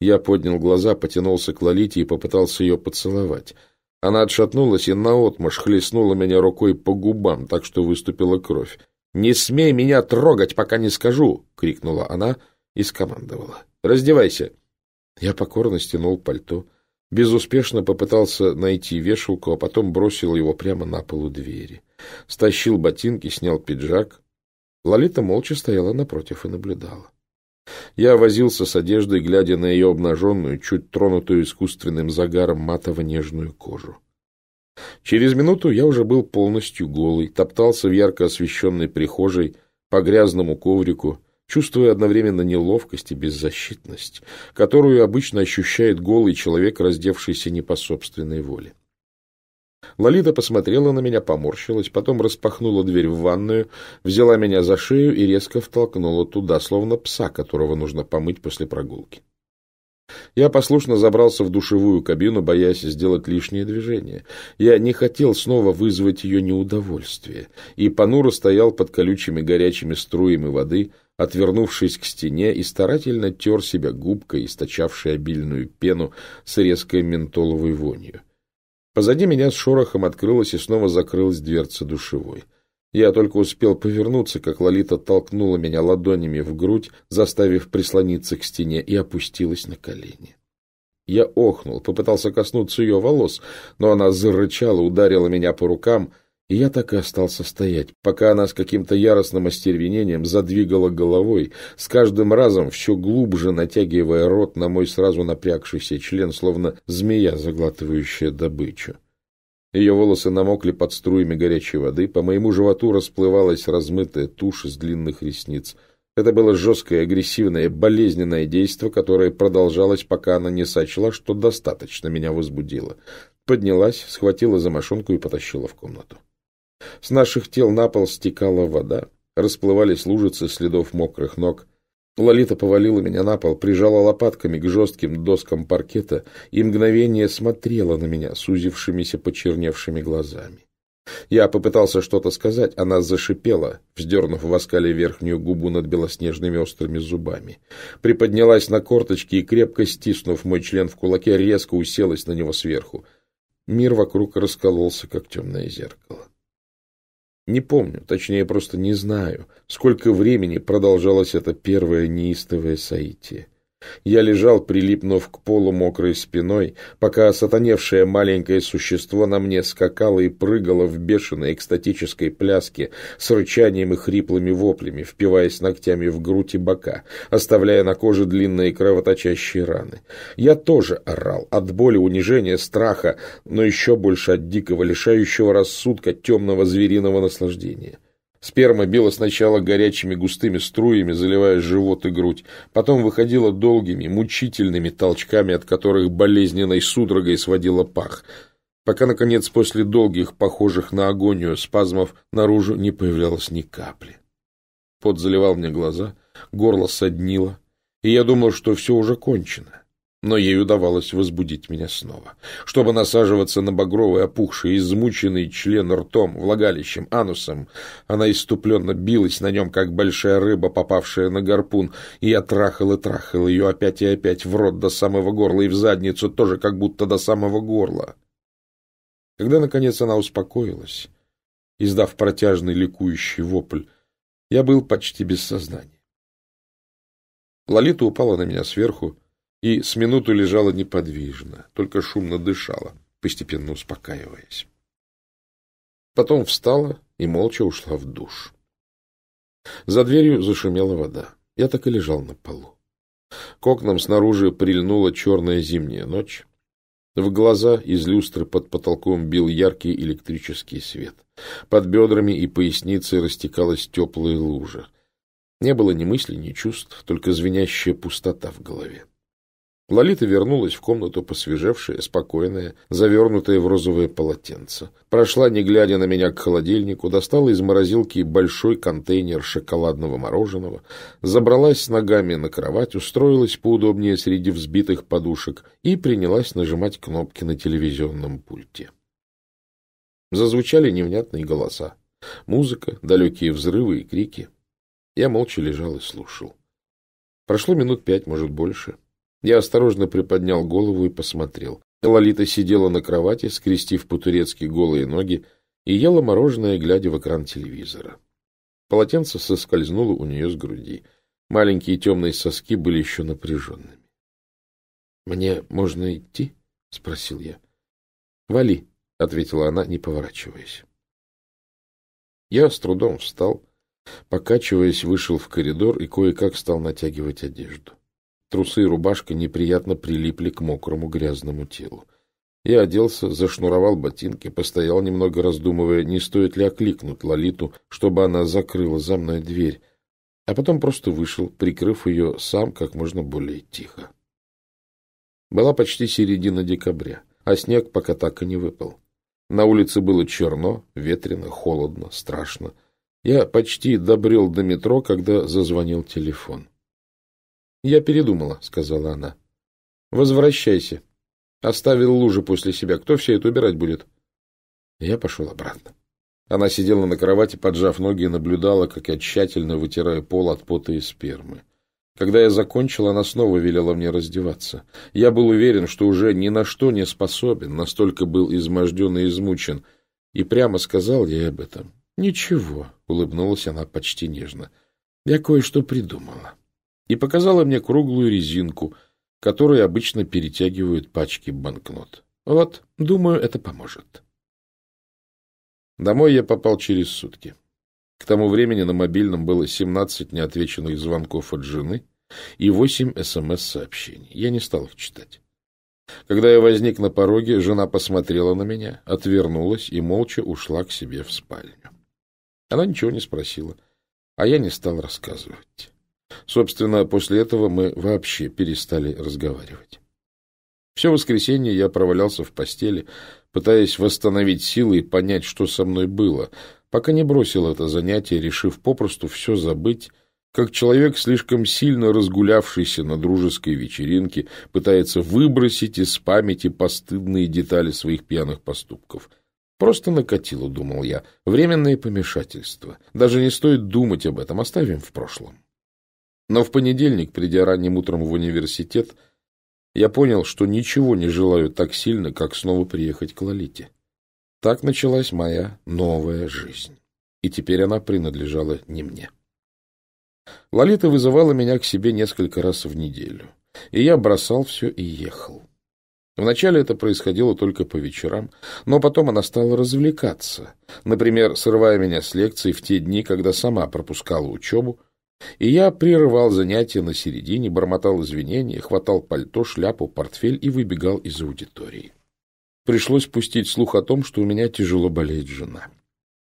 Я поднял глаза, потянулся к Лолите и попытался ее поцеловать. Она отшатнулась и наотмашь хлестнула меня рукой по губам, так что выступила кровь. «Не смей меня трогать, пока не скажу!» — крикнула она и скомандовала. «Раздевайся!» Я покорно стянул пальто, безуспешно попытался найти вешалку, а потом бросил его прямо на полу двери. Стащил ботинки, снял пиджак. Лолита молча стояла напротив и наблюдала. Я возился с одеждой, глядя на ее обнаженную, чуть тронутую искусственным загаром матово-нежную кожу. Через минуту я уже был полностью голый, топтался в ярко освещенной прихожей по грязному коврику, чувствуя одновременно неловкость и беззащитность, которую обычно ощущает голый человек, раздевшийся не по собственной воле. Лолита посмотрела на меня, поморщилась, потом распахнула дверь в ванную, взяла меня за шею и резко втолкнула туда, словно пса, которого нужно помыть после прогулки. Я послушно забрался в душевую кабину, боясь сделать лишнее движение. Я не хотел снова вызвать ее неудовольствие, и понуро стоял под колючими горячими струями воды, отвернувшись к стене и старательно тер себя губкой, источавшей обильную пену с резкой ментоловой вонью. Позади меня с шорохом открылась и снова закрылась дверца душевой. Я только успел повернуться, как Лолита толкнула меня ладонями в грудь, заставив прислониться к стене, и опустилась на колени. Я охнул, попытался коснуться ее волос, но она зарычала, ударила меня по рукам — и я так и остался стоять, пока она с каким-то яростным остервенением задвигала головой, с каждым разом все глубже натягивая рот на мой сразу напрягшийся член, словно змея, заглатывающая добычу. Ее волосы намокли под струями горячей воды, по моему животу расплывалась размытая тушь из длинных ресниц. Это было жесткое, агрессивное, болезненное действо, которое продолжалось, пока она не сочла, что достаточно меня возбудило. Поднялась, схватила за мошонку и потащила в комнату. С наших тел на пол стекала вода, расплывались лужицы следов мокрых ног. Лолита повалила меня на пол, прижала лопатками к жестким доскам паркета и мгновение смотрела на меня сузившимися почерневшими глазами. Я попытался что-то сказать, она зашипела, вздернув в оскале верхнюю губу над белоснежными острыми зубами. Приподнялась на корточки и, крепко стиснув мой член в кулаке, резко уселась на него сверху. Мир вокруг раскололся, как темное зеркало. Не помню, точнее, просто не знаю, сколько времени продолжалось это первое неистовое соитие. Я лежал, прилипнув к полу мокрой спиной, пока сатаневшее маленькое существо на мне скакало и прыгало в бешеной экстатической пляске с рычанием и хриплыми воплями, впиваясь ногтями в грудь и бока, оставляя на коже длинные кровоточащие раны. Я тоже орал от боли, унижения, страха, но еще больше от дикого, лишающего рассудка темного звериного наслаждения. Сперма била сначала горячими густыми струями, заливая живот и грудь, потом выходила долгими, мучительными толчками, от которых болезненной судорогой сводила пах. пока, наконец, после долгих, похожих на агонию спазмов, наружу не появлялось ни капли. Пот заливал мне глаза, горло соднило, и я думал, что все уже кончено но ей удавалось возбудить меня снова. Чтобы насаживаться на багровый, опухший, измученный член ртом, влагалищем, анусом, она иступленно билась на нем, как большая рыба, попавшая на гарпун, и я трахал и трахал ее опять и опять в рот до самого горла и в задницу тоже как будто до самого горла. Когда, наконец, она успокоилась, издав протяжный ликующий вопль, я был почти без сознания. Лолита упала на меня сверху, и с минуту лежала неподвижно, только шумно дышала, постепенно успокаиваясь. Потом встала и молча ушла в душ. За дверью зашумела вода. Я так и лежал на полу. К окнам снаружи прильнула черная зимняя ночь. В глаза из люстры под потолком бил яркий электрический свет. Под бедрами и поясницей растекалась теплая лужа. Не было ни мыслей, ни чувств, только звенящая пустота в голове. Лолита вернулась в комнату посвежевшая, спокойная, завернутая в розовое полотенце. Прошла, не глядя на меня, к холодильнику, достала из морозилки большой контейнер шоколадного мороженого, забралась с ногами на кровать, устроилась поудобнее среди взбитых подушек и принялась нажимать кнопки на телевизионном пульте. Зазвучали невнятные голоса. Музыка, далекие взрывы и крики. Я молча лежал и слушал. Прошло минут пять, может, больше. — я осторожно приподнял голову и посмотрел. Лолита сидела на кровати, скрестив по-турецки голые ноги, и ела мороженое, глядя в экран телевизора. Полотенце соскользнуло у нее с груди. Маленькие темные соски были еще напряженными. — Мне можно идти? — спросил я. — Вали, — ответила она, не поворачиваясь. Я с трудом встал, покачиваясь, вышел в коридор и кое-как стал натягивать одежду. Трусы и рубашка неприятно прилипли к мокрому грязному телу. Я оделся, зашнуровал ботинки, постоял немного раздумывая, не стоит ли окликнуть Лолиту, чтобы она закрыла за мной дверь, а потом просто вышел, прикрыв ее сам как можно более тихо. Была почти середина декабря, а снег пока так и не выпал. На улице было черно, ветрено, холодно, страшно. Я почти добрел до метро, когда зазвонил телефон. «Я передумала», — сказала она. «Возвращайся. Оставил лужи после себя. Кто все это убирать будет?» Я пошел обратно. Она сидела на кровати, поджав ноги, и наблюдала, как я тщательно вытираю пол от пота и спермы. Когда я закончил, она снова велела мне раздеваться. Я был уверен, что уже ни на что не способен, настолько был изможден и измучен, и прямо сказал ей об этом. «Ничего», — улыбнулась она почти нежно, — «я кое-что придумала» и показала мне круглую резинку, которой обычно перетягивают пачки банкнот. Вот, думаю, это поможет. Домой я попал через сутки. К тому времени на мобильном было 17 неотвеченных звонков от жены и 8 СМС-сообщений. Я не стал их читать. Когда я возник на пороге, жена посмотрела на меня, отвернулась и молча ушла к себе в спальню. Она ничего не спросила, а я не стал рассказывать. Собственно, после этого мы вообще перестали разговаривать. Все воскресенье я провалялся в постели, пытаясь восстановить силы и понять, что со мной было, пока не бросил это занятие, решив попросту все забыть, как человек, слишком сильно разгулявшийся на дружеской вечеринке, пытается выбросить из памяти постыдные детали своих пьяных поступков. Просто накатило, думал я, временное помешательство. Даже не стоит думать об этом, оставим в прошлом. Но в понедельник, придя ранним утром в университет, я понял, что ничего не желаю так сильно, как снова приехать к Лолите. Так началась моя новая жизнь. И теперь она принадлежала не мне. Лолита вызывала меня к себе несколько раз в неделю. И я бросал все и ехал. Вначале это происходило только по вечерам, но потом она стала развлекаться, например, срывая меня с лекций в те дни, когда сама пропускала учебу, и я прерывал занятия на середине, бормотал извинения, хватал пальто, шляпу, портфель и выбегал из аудитории. Пришлось пустить слух о том, что у меня тяжело болеет жена.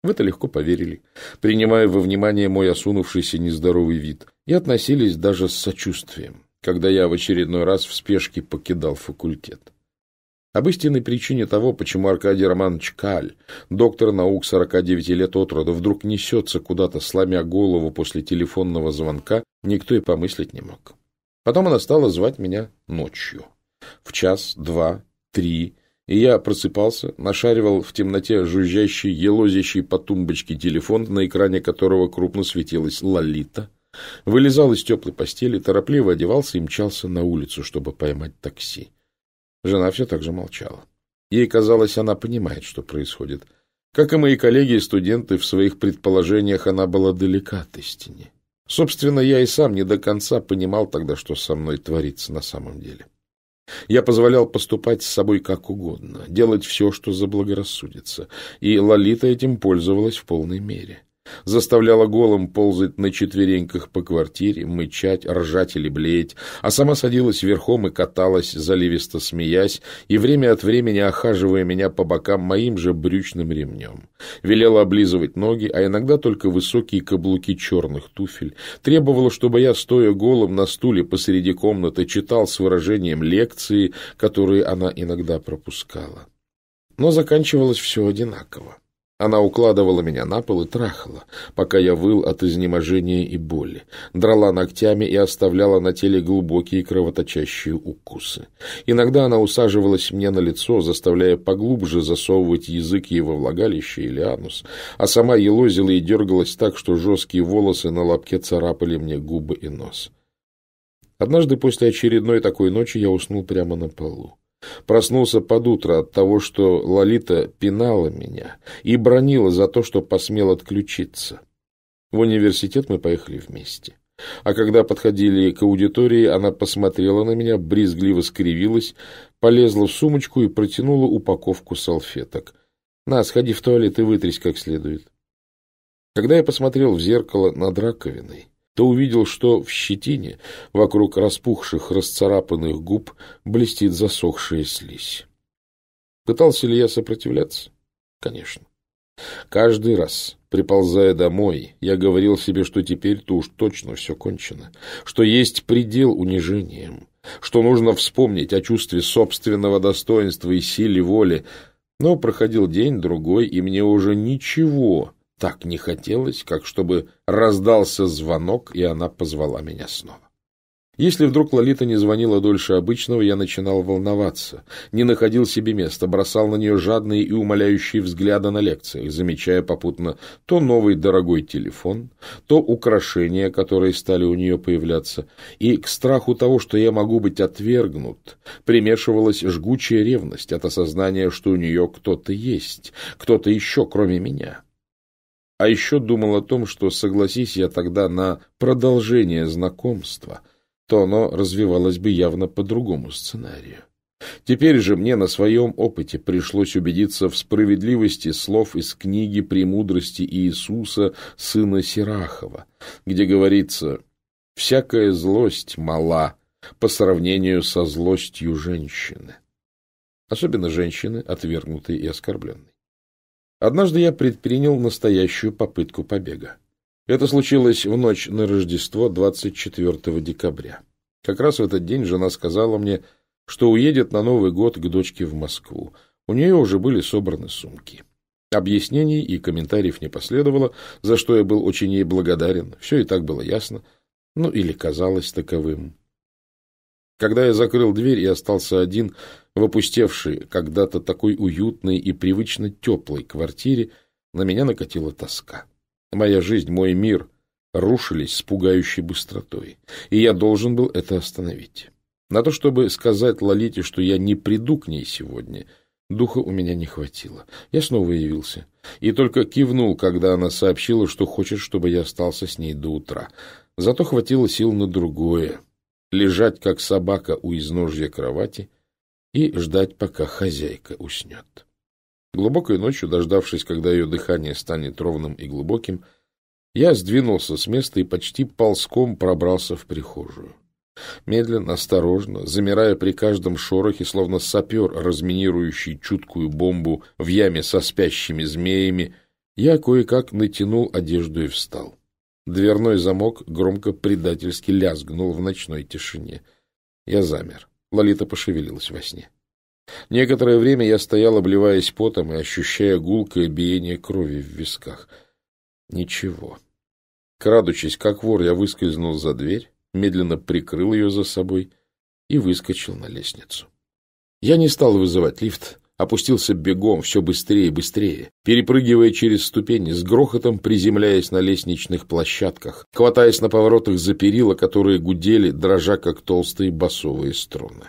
В это легко поверили, принимая во внимание мой осунувшийся нездоровый вид, и относились даже с сочувствием, когда я в очередной раз в спешке покидал факультет. Об истинной причине того, почему Аркадий Романович Каль, доктор наук 49 лет от рода, вдруг несется куда-то, сломя голову после телефонного звонка, никто и помыслить не мог. Потом она стала звать меня ночью. В час, два, три, и я просыпался, нашаривал в темноте жужжащий, елозящий по тумбочке телефон, на экране которого крупно светилась Лолита, вылезал из теплой постели, торопливо одевался и мчался на улицу, чтобы поймать такси. Жена все так же молчала. Ей казалось, она понимает, что происходит. Как и мои коллеги и студенты, в своих предположениях она была далека от истины. Собственно, я и сам не до конца понимал тогда, что со мной творится на самом деле. Я позволял поступать с собой как угодно, делать все, что заблагорассудится, и Лолита этим пользовалась в полной мере заставляла голым ползать на четвереньках по квартире, мычать, ржать или блеять, а сама садилась верхом и каталась, заливисто смеясь, и время от времени охаживая меня по бокам моим же брючным ремнем. Велела облизывать ноги, а иногда только высокие каблуки черных туфель. Требовала, чтобы я, стоя голым на стуле посреди комнаты, читал с выражением лекции, которые она иногда пропускала. Но заканчивалось все одинаково. Она укладывала меня на пол и трахала, пока я выл от изнеможения и боли, драла ногтями и оставляла на теле глубокие кровоточащие укусы. Иногда она усаживалась мне на лицо, заставляя поглубже засовывать язык ей во влагалище или анус, а сама елозила и дергалась так, что жесткие волосы на лобке царапали мне губы и нос. Однажды после очередной такой ночи я уснул прямо на полу. Проснулся под утро от того, что Лолита пинала меня и бронила за то, что посмел отключиться. В университет мы поехали вместе. А когда подходили к аудитории, она посмотрела на меня, брезгливо скривилась, полезла в сумочку и протянула упаковку салфеток. «На, сходи в туалет и вытрись как следует». Когда я посмотрел в зеркало над раковиной, то увидел, что в щетине, вокруг распухших, расцарапанных губ, блестит засохшая слизь. Пытался ли я сопротивляться? Конечно. Каждый раз, приползая домой, я говорил себе, что теперь-то уж точно все кончено, что есть предел унижением, что нужно вспомнить о чувстве собственного достоинства и силе воли. Но проходил день-другой, и мне уже ничего так не хотелось, как чтобы раздался звонок, и она позвала меня снова. Если вдруг Лолита не звонила дольше обычного, я начинал волноваться, не находил себе места, бросал на нее жадные и умоляющие взгляды на лекциях, замечая попутно то новый дорогой телефон, то украшения, которые стали у нее появляться, и к страху того, что я могу быть отвергнут, примешивалась жгучая ревность от осознания, что у нее кто-то есть, кто-то еще, кроме меня. А еще думал о том, что, согласись я тогда на продолжение знакомства, то оно развивалось бы явно по другому сценарию. Теперь же мне на своем опыте пришлось убедиться в справедливости слов из книги «Премудрости Иисуса, сына Сирахова», где говорится «всякая злость мала по сравнению со злостью женщины». Особенно женщины, отвергнутой и оскорбленной. Однажды я предпринял настоящую попытку побега. Это случилось в ночь на Рождество 24 декабря. Как раз в этот день жена сказала мне, что уедет на Новый год к дочке в Москву. У нее уже были собраны сумки. Объяснений и комментариев не последовало, за что я был очень ей благодарен. Все и так было ясно, ну или казалось таковым. Когда я закрыл дверь и остался один в опустевшей, когда-то такой уютной и привычно теплой квартире, на меня накатила тоска. Моя жизнь, мой мир рушились с пугающей быстротой, и я должен был это остановить. На то, чтобы сказать Лолите, что я не приду к ней сегодня, духа у меня не хватило. Я снова явился, и только кивнул, когда она сообщила, что хочет, чтобы я остался с ней до утра. Зато хватило сил на другое — лежать, как собака у изножья кровати — и ждать, пока хозяйка уснет. Глубокой ночью, дождавшись, когда ее дыхание станет ровным и глубоким, я сдвинулся с места и почти ползком пробрался в прихожую. Медленно, осторожно, замирая при каждом шорохе, словно сапер, разминирующий чуткую бомбу в яме со спящими змеями, я кое-как натянул одежду и встал. Дверной замок громко предательски лязгнул в ночной тишине. Я замер. Лолита пошевелилась во сне. Некоторое время я стоял, обливаясь потом и ощущая гулкое биение крови в висках. Ничего. Крадучись, как вор, я выскользнул за дверь, медленно прикрыл ее за собой и выскочил на лестницу. Я не стал вызывать лифт, опустился бегом все быстрее и быстрее, перепрыгивая через ступени, с грохотом приземляясь на лестничных площадках, хватаясь на поворотах за перила, которые гудели, дрожа, как толстые басовые струны.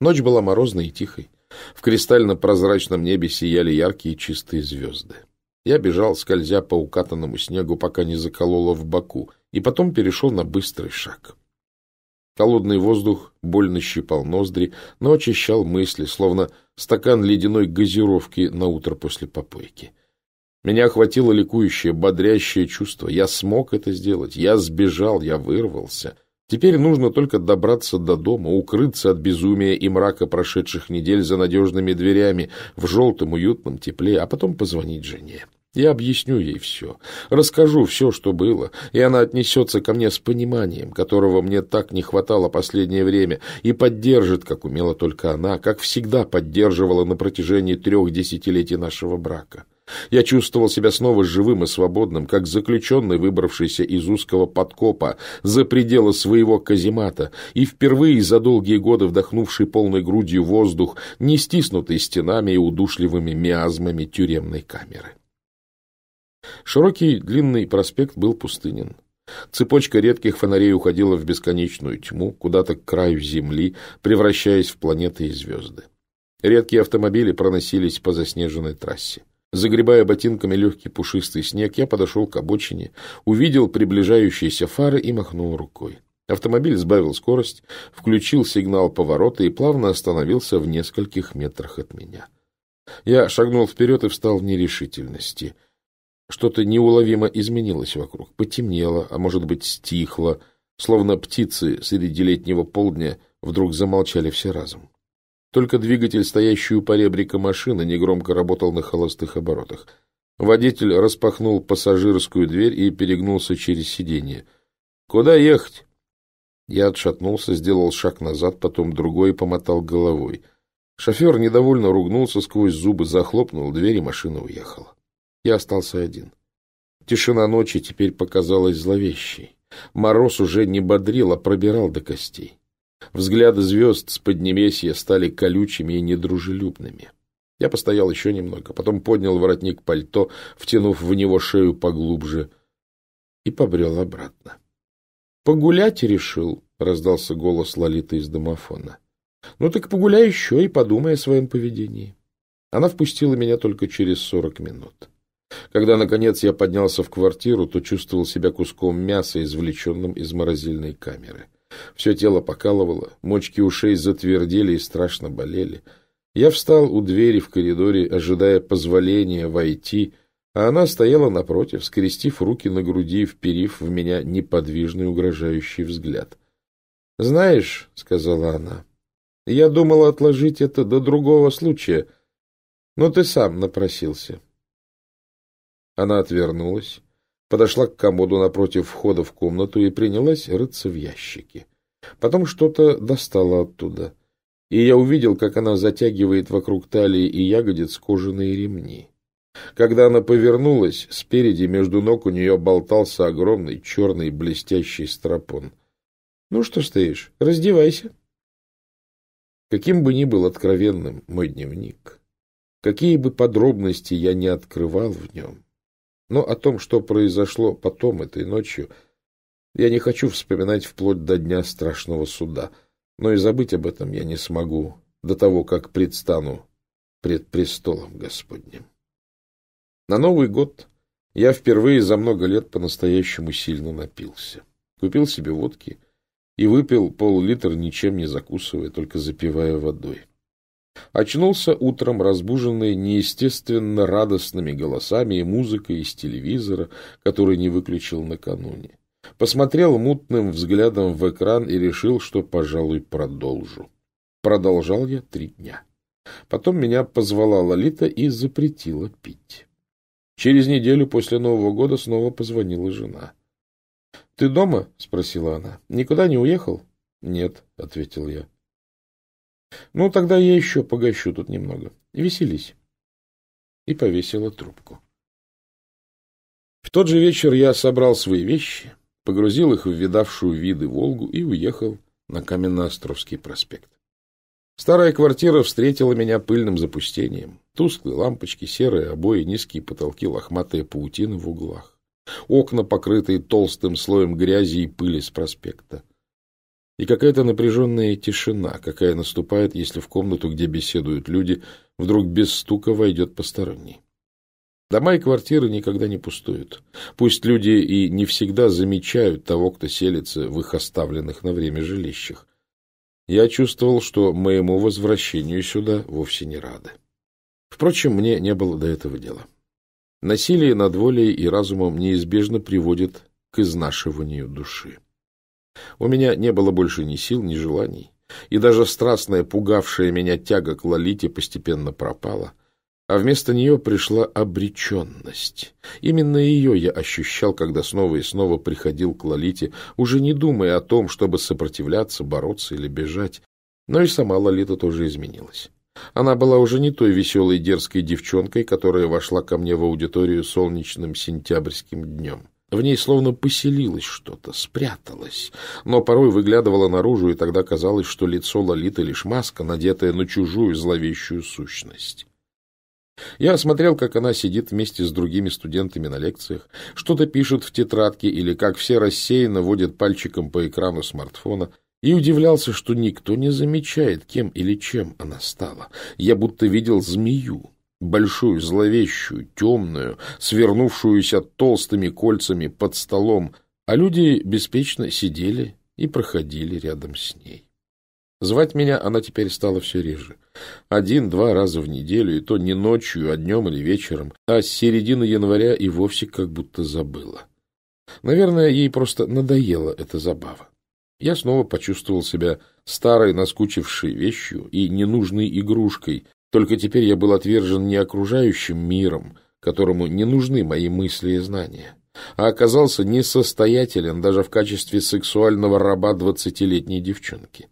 Ночь была морозной и тихой. В кристально-прозрачном небе сияли яркие чистые звезды. Я бежал, скользя по укатанному снегу, пока не закололо в боку, и потом перешел на быстрый шаг. Холодный воздух больно щипал ноздри, но очищал мысли, словно стакан ледяной газировки на утро после попойки. Меня охватило ликующее, бодрящее чувство. Я смог это сделать. Я сбежал, я вырвался. Теперь нужно только добраться до дома, укрыться от безумия и мрака прошедших недель за надежными дверями в желтом уютном тепле, а потом позвонить жене. Я объясню ей все, расскажу все, что было, и она отнесется ко мне с пониманием, которого мне так не хватало последнее время, и поддержит, как умела только она, как всегда поддерживала на протяжении трех десятилетий нашего брака. Я чувствовал себя снова живым и свободным, как заключенный, выбравшийся из узкого подкопа за пределы своего каземата и впервые за долгие годы вдохнувший полной грудью воздух, не стиснутый стенами и удушливыми миазмами тюремной камеры. Широкий длинный проспект был пустынен. Цепочка редких фонарей уходила в бесконечную тьму, куда-то к краю земли, превращаясь в планеты и звезды. Редкие автомобили проносились по заснеженной трассе. Загребая ботинками легкий пушистый снег, я подошел к обочине, увидел приближающиеся фары и махнул рукой. Автомобиль сбавил скорость, включил сигнал поворота и плавно остановился в нескольких метрах от меня. Я шагнул вперед и встал в нерешительности — что-то неуловимо изменилось вокруг, потемнело, а может быть стихло, словно птицы среди летнего полдня вдруг замолчали все разом. Только двигатель, стоящий у поребрика машины, негромко работал на холостых оборотах. Водитель распахнул пассажирскую дверь и перегнулся через сиденье. «Куда ехать?» Я отшатнулся, сделал шаг назад, потом другой и помотал головой. Шофер недовольно ругнулся сквозь зубы, захлопнул дверь, и машина уехала. Я остался один. Тишина ночи теперь показалась зловещей. Мороз уже не бодрил, а пробирал до костей. Взгляды звезд с поднебесья стали колючими и недружелюбными. Я постоял еще немного, потом поднял воротник пальто, втянув в него шею поглубже, и побрел обратно. — Погулять решил, — раздался голос Лолиты из домофона. — Ну так погуляй еще и подумай о своем поведении. Она впустила меня только через сорок минут. Когда, наконец, я поднялся в квартиру, то чувствовал себя куском мяса, извлеченным из морозильной камеры. Все тело покалывало, мочки ушей затвердели и страшно болели. Я встал у двери в коридоре, ожидая позволения войти, а она стояла напротив, скрестив руки на груди и вперив в меня неподвижный угрожающий взгляд. — Знаешь, — сказала она, — я думала отложить это до другого случая, но ты сам напросился. — она отвернулась, подошла к комоду напротив входа в комнату и принялась рыться в ящике. Потом что-то достала оттуда, и я увидел, как она затягивает вокруг талии и ягодиц кожаные ремни. Когда она повернулась, спереди между ног у нее болтался огромный черный блестящий стропон. — Ну что стоишь? Раздевайся. Каким бы ни был откровенным мой дневник, какие бы подробности я не открывал в нем, но о том, что произошло потом этой ночью, я не хочу вспоминать вплоть до дня страшного суда, но и забыть об этом я не смогу до того, как предстану пред престолом Господним. На Новый год я впервые за много лет по-настоящему сильно напился. Купил себе водки и выпил пол-литра, ничем не закусывая, только запивая водой. Очнулся утром, разбуженный неестественно радостными голосами и музыкой из телевизора, который не выключил накануне. Посмотрел мутным взглядом в экран и решил, что, пожалуй, продолжу. Продолжал я три дня. Потом меня позвала Лолита и запретила пить. Через неделю после Нового года снова позвонила жена. — Ты дома? — спросила она. — Никуда не уехал? — Нет, — ответил я. Ну, тогда я еще погощу тут немного. Веселись. И повесила трубку. В тот же вечер я собрал свои вещи, погрузил их в видавшую виды Волгу и уехал на Каменноостровский проспект. Старая квартира встретила меня пыльным запустением. Тусклые лампочки, серые обои, низкие потолки, лохматые паутины в углах. Окна, покрытые толстым слоем грязи и пыли с проспекта. И какая-то напряженная тишина, какая наступает, если в комнату, где беседуют люди, вдруг без стука войдет посторонний. Дома и квартиры никогда не пустуют. Пусть люди и не всегда замечают того, кто селится в их оставленных на время жилищах. Я чувствовал, что моему возвращению сюда вовсе не рады. Впрочем, мне не было до этого дела. Насилие над волей и разумом неизбежно приводит к изнашиванию души. У меня не было больше ни сил, ни желаний, и даже страстная, пугавшая меня тяга к Лолите постепенно пропала, а вместо нее пришла обреченность. Именно ее я ощущал, когда снова и снова приходил к Лолите, уже не думая о том, чтобы сопротивляться, бороться или бежать. Но и сама Лолита тоже изменилась. Она была уже не той веселой дерзкой девчонкой, которая вошла ко мне в аудиторию солнечным сентябрьским днем. В ней словно поселилось что-то, спряталось, но порой выглядывало наружу, и тогда казалось, что лицо Лолиты лишь маска, надетая на чужую зловещую сущность. Я смотрел, как она сидит вместе с другими студентами на лекциях, что-то пишет в тетрадке или как все рассеянно водят пальчиком по экрану смартфона, и удивлялся, что никто не замечает, кем или чем она стала. Я будто видел змею, большую, зловещую, темную, свернувшуюся толстыми кольцами под столом, а люди беспечно сидели и проходили рядом с ней. Звать меня она теперь стала все реже. Один-два раза в неделю, и то не ночью, а днем или вечером, а с середины января и вовсе как будто забыла. Наверное, ей просто надоела эта забава. Я снова почувствовал себя старой, наскучившей вещью и ненужной игрушкой, только теперь я был отвержен не окружающим миром, которому не нужны мои мысли и знания, а оказался несостоятелен даже в качестве сексуального раба двадцатилетней девчонки.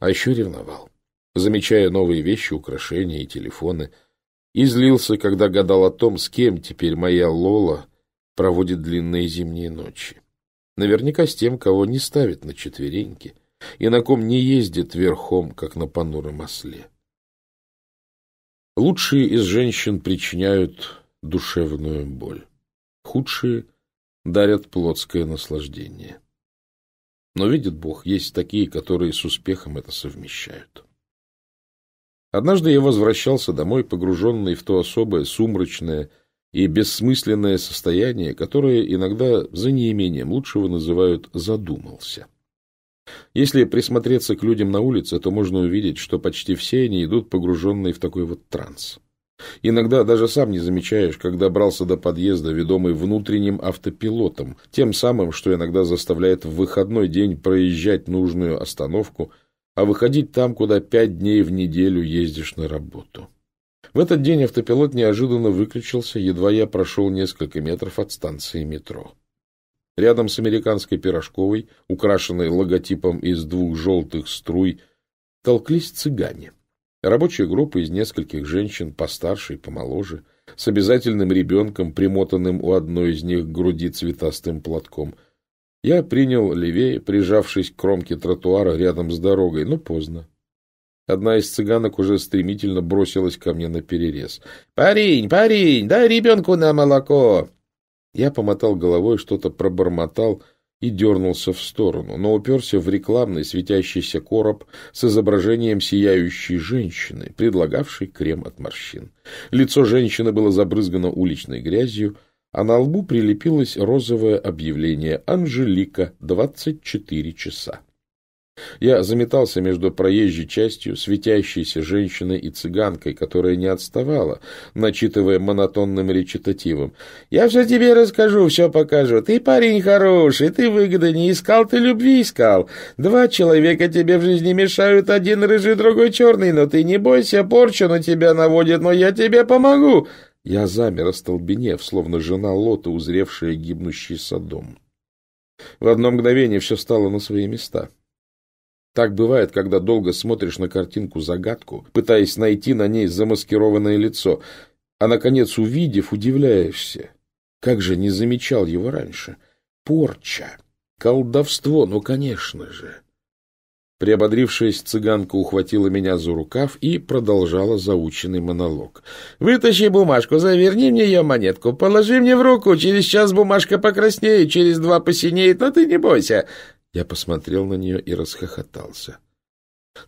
А еще ревновал, замечая новые вещи, украшения и телефоны, и злился, когда гадал о том, с кем теперь моя Лола проводит длинные зимние ночи. Наверняка с тем, кого не ставит на четвереньки и на ком не ездит верхом, как на понуром осле. Лучшие из женщин причиняют душевную боль. Худшие дарят плотское наслаждение. Но, видит Бог, есть такие, которые с успехом это совмещают. Однажды я возвращался домой, погруженный в то особое сумрачное и бессмысленное состояние, которое иногда за неимением лучшего называют «задумался». Если присмотреться к людям на улице, то можно увидеть, что почти все они идут погруженные в такой вот транс. Иногда даже сам не замечаешь, как добрался до подъезда, ведомый внутренним автопилотом, тем самым, что иногда заставляет в выходной день проезжать нужную остановку, а выходить там, куда пять дней в неделю ездишь на работу. В этот день автопилот неожиданно выключился, едва я прошел несколько метров от станции метро. Рядом с американской пирожковой, украшенной логотипом из двух желтых струй, толклись цыгане. Рабочая группа из нескольких женщин, постарше и помоложе, с обязательным ребенком, примотанным у одной из них к груди цветастым платком. Я принял левее, прижавшись к кромке тротуара рядом с дорогой, но поздно. Одна из цыганок уже стремительно бросилась ко мне на перерез. «Парень, парень, дай ребенку на молоко!» Я помотал головой, что-то пробормотал — и дернулся в сторону, но уперся в рекламный светящийся короб с изображением сияющей женщины, предлагавшей крем от морщин. Лицо женщины было забрызгано уличной грязью, а на лбу прилепилось розовое объявление «Анжелика, 24 часа». Я заметался между проезжей частью, светящейся женщиной и цыганкой, которая не отставала, начитывая монотонным речитативом. «Я все тебе расскажу, все покажу. Ты парень хороший, ты выгоды не искал, ты любви искал. Два человека тебе в жизни мешают, один рыжий, другой черный, но ты не бойся, порчу на тебя наводит, но я тебе помогу». Я замер, остолбенев, словно жена Лота, узревшая гибнущий садом. В одно мгновение все стало на свои места. Так бывает, когда долго смотришь на картинку-загадку, пытаясь найти на ней замаскированное лицо, а, наконец, увидев, удивляешься. Как же не замечал его раньше? Порча, колдовство, ну, конечно же. Приободрившаяся цыганка ухватила меня за рукав и продолжала заученный монолог. «Вытащи бумажку, заверни мне ее монетку, положи мне в руку, через час бумажка покраснеет, через два посинеет, но ты не бойся». Я посмотрел на нее и расхохотался.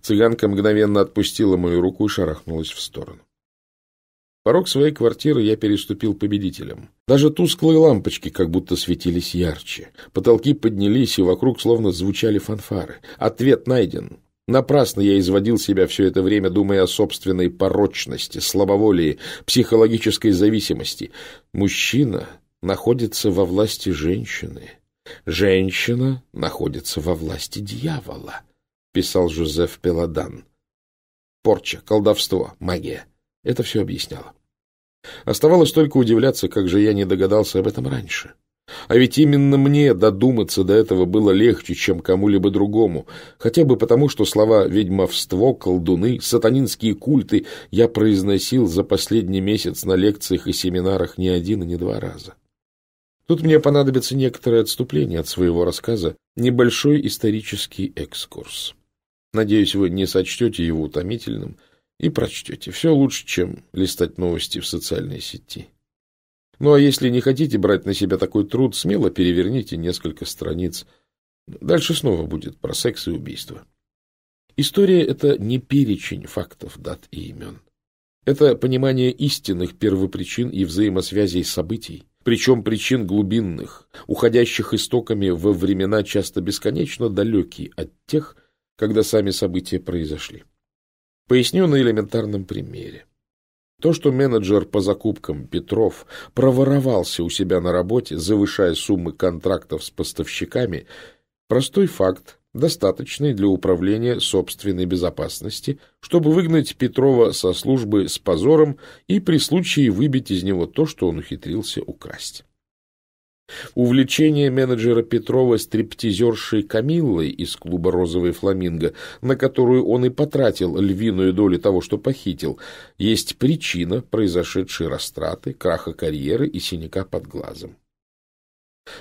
Цыганка мгновенно отпустила мою руку и шарахнулась в сторону. Порог своей квартиры я переступил победителем. Даже тусклые лампочки как будто светились ярче. Потолки поднялись, и вокруг словно звучали фанфары. Ответ найден. Напрасно я изводил себя все это время, думая о собственной порочности, слабоволии, психологической зависимости. Мужчина находится во власти женщины. Женщина находится во власти дьявола, писал Жозеф Пеладан. Порча, колдовство, магия. Это все объясняло. Оставалось только удивляться, как же я не догадался об этом раньше. А ведь именно мне додуматься до этого было легче, чем кому-либо другому, хотя бы потому, что слова «ведьмовство», «колдуны», «сатанинские культы» я произносил за последний месяц на лекциях и семинарах не один и не два раза. Тут мне понадобится некоторое отступление от своего рассказа, небольшой исторический экскурс. Надеюсь, вы не сочтете его утомительным – и прочтете. Все лучше, чем листать новости в социальной сети. Ну а если не хотите брать на себя такой труд, смело переверните несколько страниц. Дальше снова будет про секс и убийство. История — это не перечень фактов, дат и имен. Это понимание истинных первопричин и взаимосвязей событий, причем причин глубинных, уходящих истоками во времена часто бесконечно далекие от тех, когда сами события произошли. Поясню на элементарном примере. То, что менеджер по закупкам Петров проворовался у себя на работе, завышая суммы контрактов с поставщиками, простой факт, достаточный для управления собственной безопасности, чтобы выгнать Петрова со службы с позором и при случае выбить из него то, что он ухитрился украсть. Увлечение менеджера Петрова стриптизершей Камиллой из клуба «Розовый фламинго», на которую он и потратил львиную долю того, что похитил, есть причина произошедшей растраты, краха карьеры и синяка под глазом.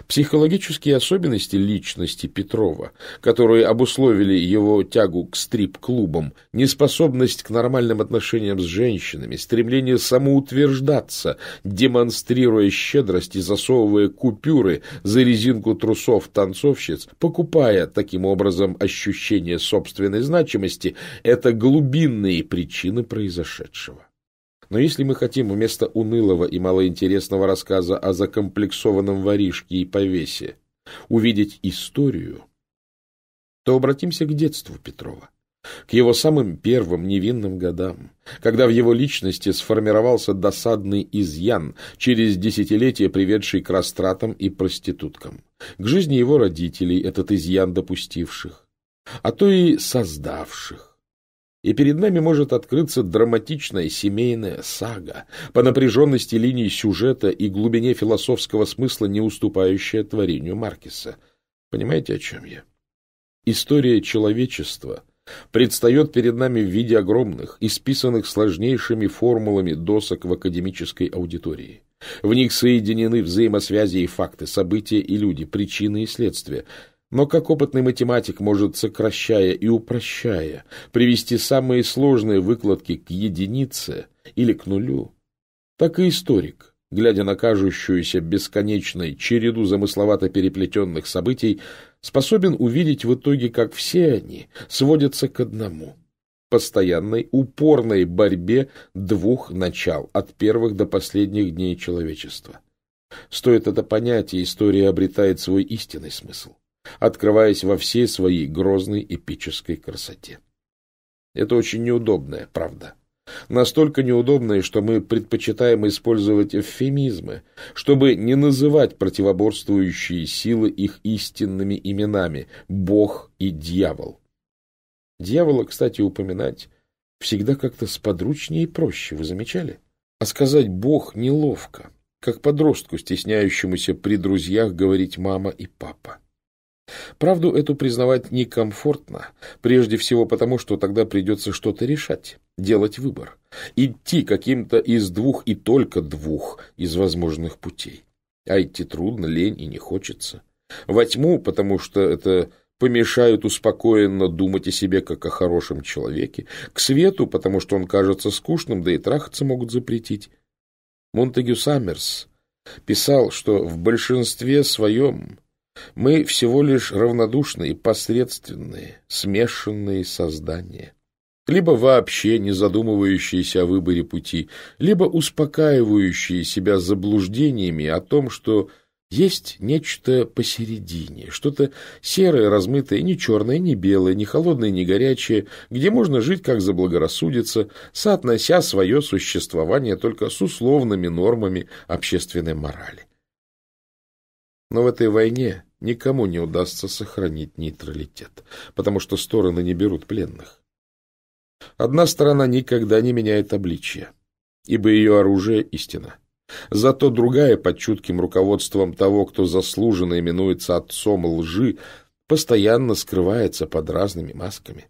Психологические особенности личности Петрова, которые обусловили его тягу к стрип-клубам, неспособность к нормальным отношениям с женщинами, стремление самоутверждаться, демонстрируя щедрость и засовывая купюры за резинку трусов танцовщиц, покупая таким образом ощущение собственной значимости, это глубинные причины произошедшего. Но если мы хотим вместо унылого и малоинтересного рассказа о закомплексованном воришке и повесе увидеть историю, то обратимся к детству Петрова, к его самым первым невинным годам, когда в его личности сформировался досадный изъян, через десятилетия приведший к растратам и проституткам, к жизни его родителей, этот изъян допустивших, а то и создавших и перед нами может открыться драматичная семейная сага, по напряженности линий сюжета и глубине философского смысла, не уступающая творению Маркеса. Понимаете, о чем я? История человечества предстает перед нами в виде огромных, исписанных сложнейшими формулами досок в академической аудитории. В них соединены взаимосвязи и факты, события и люди, причины и следствия – но как опытный математик может, сокращая и упрощая, привести самые сложные выкладки к единице или к нулю, так и историк, глядя на кажущуюся бесконечной череду замысловато переплетенных событий, способен увидеть в итоге, как все они сводятся к одному – постоянной, упорной борьбе двух начал, от первых до последних дней человечества. Стоит это понять, и история обретает свой истинный смысл открываясь во всей своей грозной эпической красоте. Это очень неудобная правда. Настолько неудобная, что мы предпочитаем использовать эвфемизмы, чтобы не называть противоборствующие силы их истинными именами – Бог и дьявол. Дьявола, кстати, упоминать всегда как-то сподручнее и проще, вы замечали? А сказать «Бог» неловко, как подростку, стесняющемуся при друзьях говорить «мама» и «папа». Правду эту признавать некомфортно, прежде всего потому, что тогда придется что-то решать, делать выбор, идти каким-то из двух и только двух из возможных путей. А идти трудно, лень и не хочется. Во тьму, потому что это помешают успокоенно думать о себе как о хорошем человеке, к свету, потому что он кажется скучным, да и трахаться могут запретить. Монтегю Саммерс писал, что в большинстве своем мы всего лишь равнодушные, посредственные, смешанные создания, либо вообще не задумывающиеся о выборе пути, либо успокаивающие себя заблуждениями о том, что есть нечто посередине, что-то серое, размытое, не черное, не белое, не холодное, не горячее, где можно жить, как заблагорассудится, соотнося свое существование только с условными нормами общественной морали. Но в этой войне никому не удастся сохранить нейтралитет, потому что стороны не берут пленных. Одна сторона никогда не меняет обличья, ибо ее оружие — истина. Зато другая, под чутким руководством того, кто заслуженно именуется отцом лжи, постоянно скрывается под разными масками.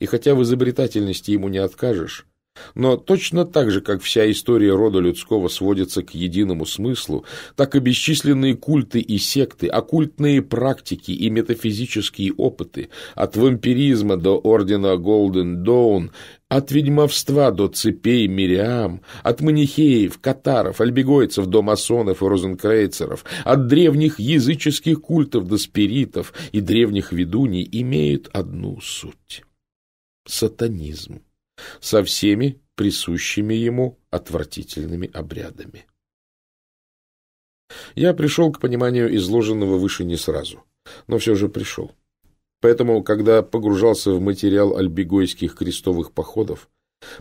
И хотя в изобретательности ему не откажешь, но точно так же, как вся история рода людского сводится к единому смыслу, так и бесчисленные культы и секты, оккультные практики и метафизические опыты, от вампиризма до ордена Голден Доун, от ведьмовства до цепей Мириам, от манихеев, катаров, альбегойцев до масонов и розенкрейцеров, от древних языческих культов до спиритов и древних ведуней имеют одну суть — сатанизм со всеми присущими ему отвратительными обрядами. Я пришел к пониманию изложенного выше не сразу, но все же пришел. Поэтому, когда погружался в материал альбегойских крестовых походов,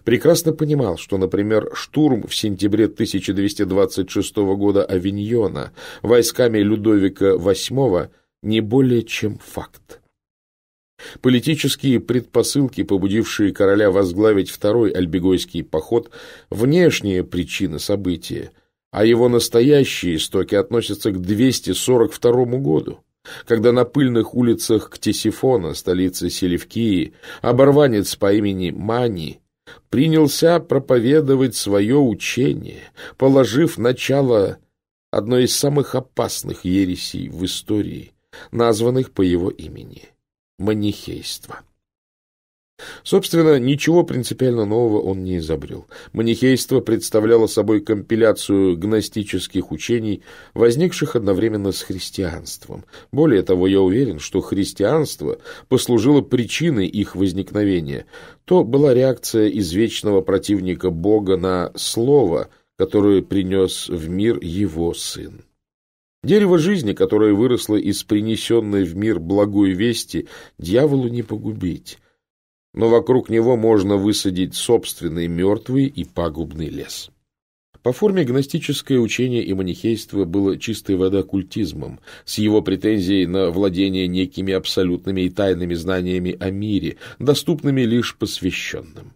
прекрасно понимал, что, например, штурм в сентябре 1226 года Авиньона войсками Людовика VIII не более чем факт. Политические предпосылки, побудившие короля возглавить второй альбегойский поход, внешние причины события, а его настоящие истоки относятся к 242 году, когда на пыльных улицах Ктесифона, столицы Селевкии, оборванец по имени Мани принялся проповедовать свое учение, положив начало одной из самых опасных ересей в истории, названных по его имени – манихейство. Собственно, ничего принципиально нового он не изобрел. Манихейство представляло собой компиляцию гностических учений, возникших одновременно с христианством. Более того, я уверен, что христианство послужило причиной их возникновения. То была реакция извечного противника Бога на слово, которое принес в мир его сын. Дерево жизни, которое выросло из принесенной в мир благой вести, дьяволу не погубить. Но вокруг него можно высадить собственный мертвый и пагубный лес. По форме гностическое учение и манихейство было чистой вода культизмом, с его претензией на владение некими абсолютными и тайными знаниями о мире, доступными лишь посвященным.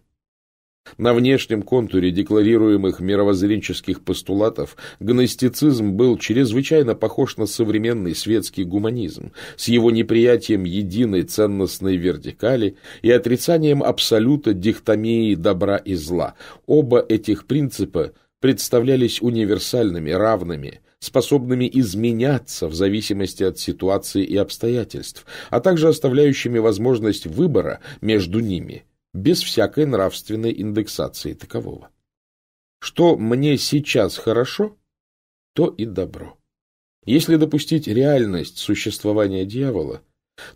На внешнем контуре декларируемых мировоззренческих постулатов гностицизм был чрезвычайно похож на современный светский гуманизм с его неприятием единой ценностной вертикали и отрицанием абсолюта дихтомии добра и зла. Оба этих принципа представлялись универсальными, равными, способными изменяться в зависимости от ситуации и обстоятельств, а также оставляющими возможность выбора между ними – без всякой нравственной индексации такового. Что мне сейчас хорошо, то и добро. Если допустить реальность существования дьявола,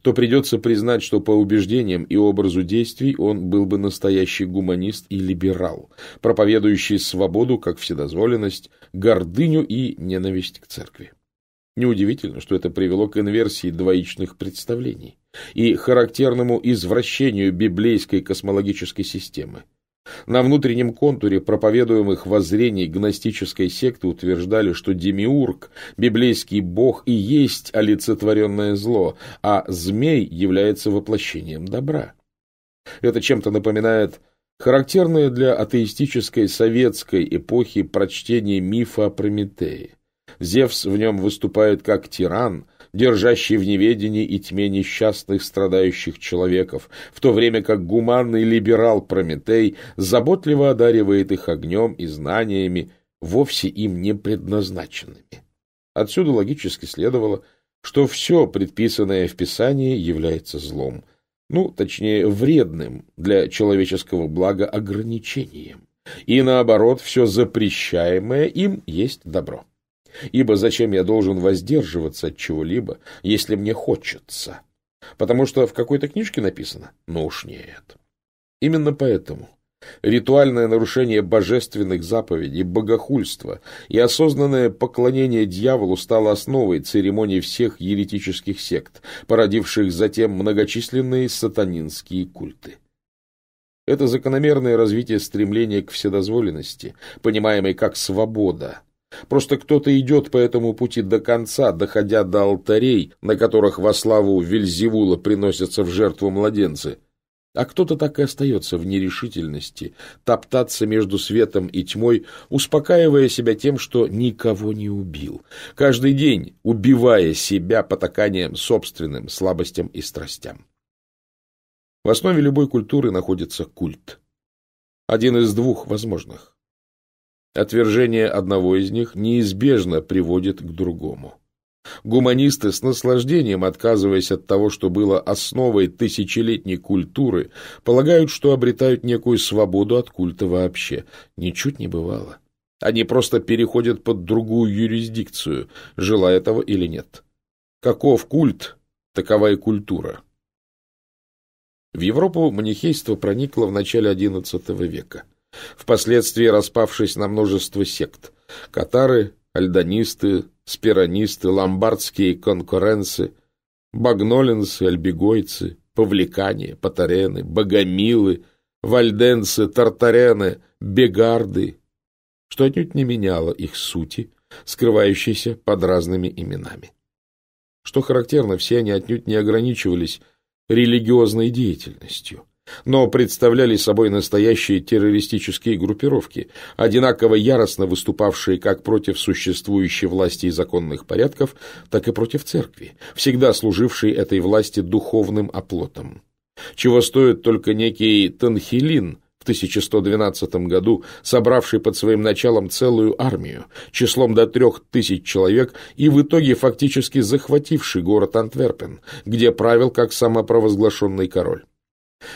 то придется признать, что по убеждениям и образу действий он был бы настоящий гуманист и либерал, проповедующий свободу как вседозволенность, гордыню и ненависть к церкви. Неудивительно, что это привело к инверсии двоичных представлений и характерному извращению библейской космологической системы. На внутреннем контуре проповедуемых воззрений гностической секты утверждали, что Демиург, библейский бог, и есть олицетворенное зло, а змей является воплощением добра. Это чем-то напоминает характерное для атеистической советской эпохи прочтение мифа о Прометее. Зевс в нем выступает как тиран, держащий в неведении и тьме несчастных страдающих человеков, в то время как гуманный либерал Прометей заботливо одаривает их огнем и знаниями, вовсе им не предназначенными. Отсюда логически следовало, что все, предписанное в Писании, является злом, ну, точнее, вредным для человеческого блага ограничением, и наоборот, все запрещаемое им есть добро. Ибо зачем я должен воздерживаться от чего-либо, если мне хочется? Потому что в какой-то книжке написано? Ну уж нет. Именно поэтому ритуальное нарушение божественных заповедей, богохульство и осознанное поклонение дьяволу стало основой церемоний всех еретических сект, породивших затем многочисленные сатанинские культы. Это закономерное развитие стремления к вседозволенности, понимаемой как свобода, Просто кто-то идет по этому пути до конца, доходя до алтарей, на которых во славу Вельзевула приносятся в жертву младенцы. А кто-то так и остается в нерешительности, топтаться между светом и тьмой, успокаивая себя тем, что никого не убил, каждый день убивая себя потаканием собственным слабостям и страстям. В основе любой культуры находится культ. Один из двух возможных. Отвержение одного из них неизбежно приводит к другому. Гуманисты с наслаждением, отказываясь от того, что было основой тысячелетней культуры, полагают, что обретают некую свободу от культа вообще. Ничуть не бывало. Они просто переходят под другую юрисдикцию, желая этого или нет. Каков культ, такова и культура. В Европу манихейство проникло в начале XI века впоследствии распавшись на множество сект. Катары, альдонисты, спиранисты, ломбардские конкуренцы, багнолинцы, альбегойцы, павликане, патарены, богомилы, вальденцы, тартарены, бегарды, что отнюдь не меняло их сути, скрывающейся под разными именами. Что характерно, все они отнюдь не ограничивались религиозной деятельностью но представляли собой настоящие террористические группировки, одинаково яростно выступавшие как против существующей власти и законных порядков, так и против церкви, всегда служившей этой власти духовным оплотом. Чего стоит только некий Танхилин в 1112 году, собравший под своим началом целую армию, числом до трех тысяч человек и в итоге фактически захвативший город Антверпен, где правил как самопровозглашенный король.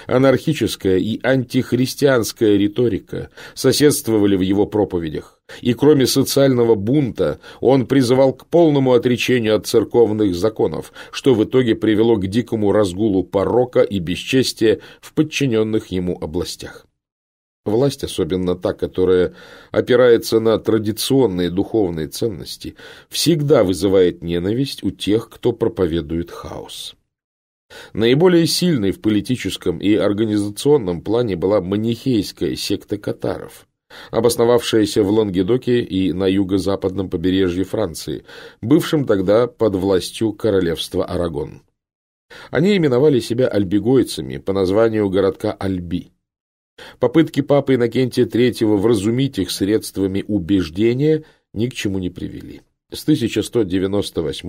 Анархическая и антихристианская риторика соседствовали в его проповедях, и кроме социального бунта он призывал к полному отречению от церковных законов, что в итоге привело к дикому разгулу порока и бесчестия в подчиненных ему областях. Власть, особенно та, которая опирается на традиционные духовные ценности, всегда вызывает ненависть у тех, кто проповедует хаос. Наиболее сильной в политическом и организационном плане была манихейская секта катаров, обосновавшаяся в Лангедоке и на юго-западном побережье Франции, бывшем тогда под властью королевства Арагон. Они именовали себя альбигойцами по названию городка Альби. Попытки папы Иннокентия III вразумить их средствами убеждения ни к чему не привели. С 1198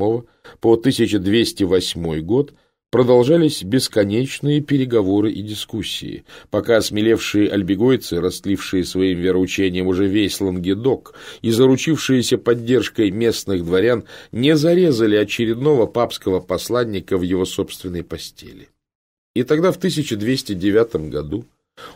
по 1208 год – Продолжались бесконечные переговоры и дискуссии, пока осмелевшие альбегойцы, растлившие своим вероучением уже весь Лангедок и заручившиеся поддержкой местных дворян, не зарезали очередного папского посланника в его собственной постели. И тогда в 1209 году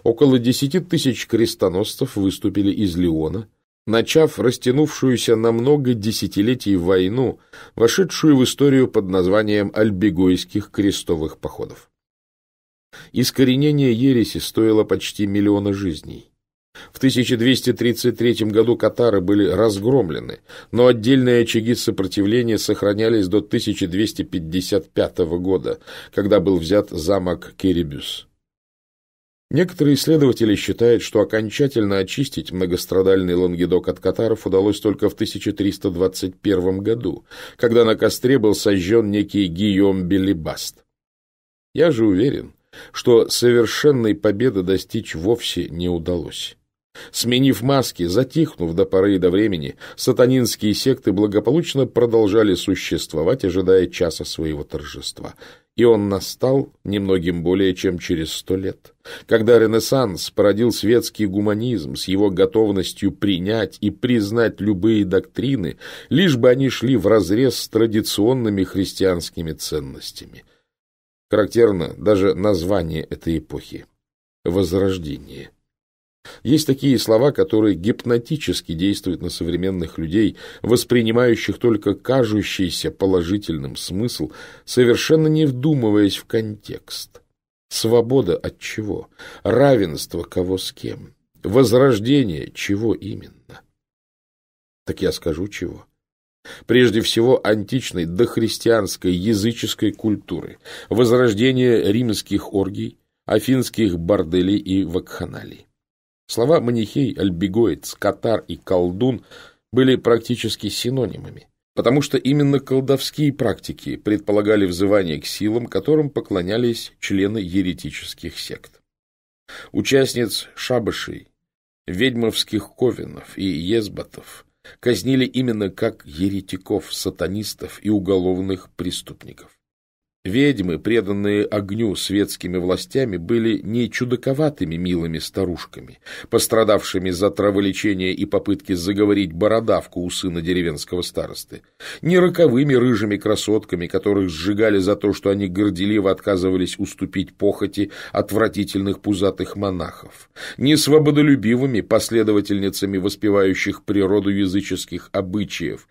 около десяти тысяч крестоносцев выступили из Леона, начав растянувшуюся на много десятилетий войну, вошедшую в историю под названием Альбегойских крестовых походов. Искоренение ереси стоило почти миллиона жизней. В 1233 году катары были разгромлены, но отдельные очаги сопротивления сохранялись до 1255 года, когда был взят замок Керебюс. Некоторые исследователи считают, что окончательно очистить многострадальный Лангедок от катаров удалось только в 1321 году, когда на костре был сожжен некий Гийом Белибаст. Я же уверен, что совершенной победы достичь вовсе не удалось. Сменив маски, затихнув до поры и до времени, сатанинские секты благополучно продолжали существовать, ожидая часа своего торжества. И он настал немногим более чем через сто лет, когда Ренессанс породил светский гуманизм с его готовностью принять и признать любые доктрины, лишь бы они шли вразрез с традиционными христианскими ценностями. Характерно даже название этой эпохи – Возрождение. Есть такие слова, которые гипнотически действуют на современных людей, воспринимающих только кажущийся положительным смысл, совершенно не вдумываясь в контекст. Свобода от чего? Равенство кого с кем? Возрождение чего именно? Так я скажу чего. Прежде всего античной дохристианской языческой культуры, возрождение римских оргий, афинских борделей и вакханалий. Слова манихей, альбигоец, катар и колдун были практически синонимами, потому что именно колдовские практики предполагали взывание к силам, которым поклонялись члены еретических сект. Участниц шабашей, ведьмовских ковенов и езбатов казнили именно как еретиков, сатанистов и уголовных преступников. Ведьмы, преданные огню светскими властями, были не чудаковатыми милыми старушками, пострадавшими за траволечение и попытки заговорить бородавку у сына деревенского старосты, не роковыми рыжими красотками, которых сжигали за то, что они горделиво отказывались уступить похоти отвратительных пузатых монахов, не свободолюбивыми последовательницами воспевающих природу языческих обычаев.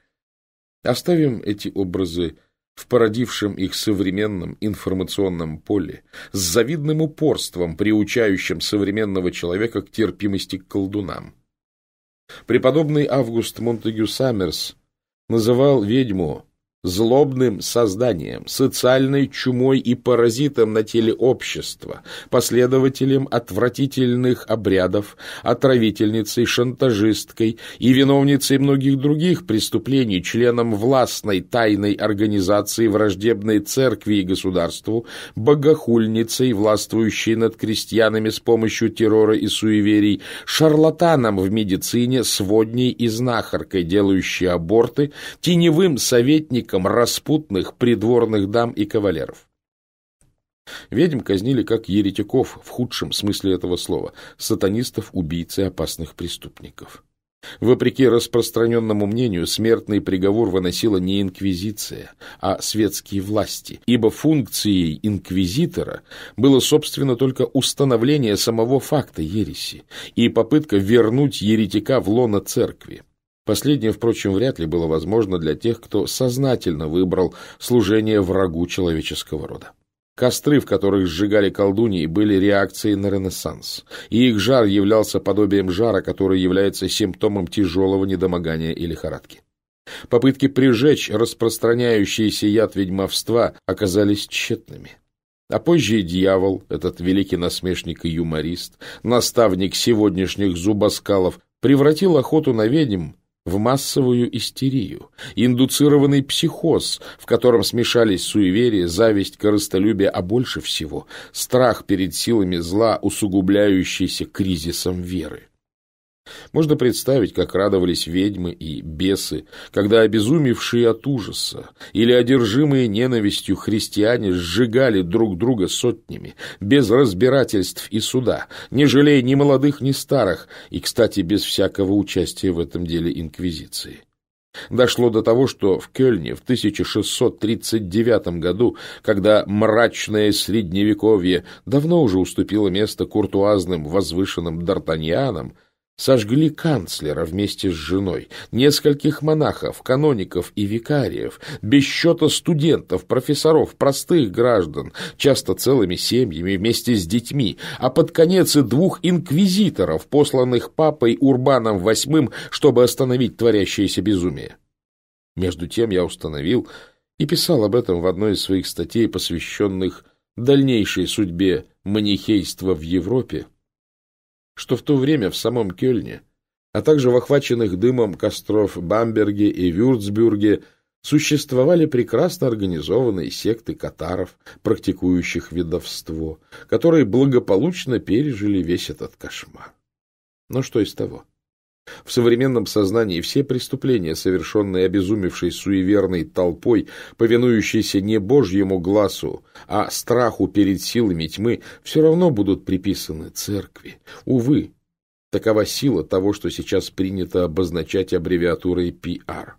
Оставим эти образы в породившем их современном информационном поле, с завидным упорством, приучающим современного человека к терпимости к колдунам. Преподобный Август Монтегю Саммерс называл ведьму злобным созданием, социальной чумой и паразитом на теле общества, последователем отвратительных обрядов, отравительницей, шантажисткой и виновницей многих других преступлений, членом властной тайной организации враждебной церкви и государству, богохульницей, властвующей над крестьянами с помощью террора и суеверий, шарлатаном в медицине, сводней и знахаркой, делающей аборты, теневым советником, поклонникам распутных придворных дам и кавалеров. Ведьм казнили как еретиков в худшем смысле этого слова, сатанистов, убийц и опасных преступников. Вопреки распространенному мнению, смертный приговор выносила не инквизиция, а светские власти, ибо функцией инквизитора было, собственно, только установление самого факта ереси и попытка вернуть еретика в лоно церкви. Последнее, впрочем, вряд ли было возможно для тех, кто сознательно выбрал служение врагу человеческого рода. Костры, в которых сжигали колдуньи, были реакцией на Ренессанс, и их жар являлся подобием жара, который является симптомом тяжелого недомогания и лихорадки. Попытки прижечь распространяющийся яд ведьмовства оказались тщетными. А позже и дьявол, этот великий насмешник и юморист, наставник сегодняшних зубоскалов, превратил охоту на ведьм в массовую истерию, индуцированный психоз, в котором смешались суеверие, зависть, корыстолюбие, а больше всего страх перед силами зла, усугубляющийся кризисом веры. Можно представить, как радовались ведьмы и бесы, когда обезумевшие от ужаса или одержимые ненавистью христиане сжигали друг друга сотнями, без разбирательств и суда, не жалея ни молодых, ни старых, и, кстати, без всякого участия в этом деле инквизиции. Дошло до того, что в Кёльне в 1639 году, когда мрачное средневековье давно уже уступило место куртуазным возвышенным д'Артаньянам, Сожгли канцлера вместе с женой, нескольких монахов, каноников и викариев, без счета студентов, профессоров, простых граждан, часто целыми семьями вместе с детьми, а под конец и двух инквизиторов, посланных папой Урбаном VIII, чтобы остановить творящееся безумие. Между тем я установил и писал об этом в одной из своих статей, посвященных дальнейшей судьбе манихейства в Европе, что в то время в самом Кёльне, а также в охваченных дымом костров Бамберге и Вюрцбюрге существовали прекрасно организованные секты катаров, практикующих ведовство, которые благополучно пережили весь этот кошмар. Но что из того? В современном сознании все преступления, совершенные обезумевшей суеверной толпой, повинующейся не Божьему глазу, а страху перед силами тьмы, все равно будут приписаны церкви. Увы, такова сила того, что сейчас принято обозначать аббревиатурой PR.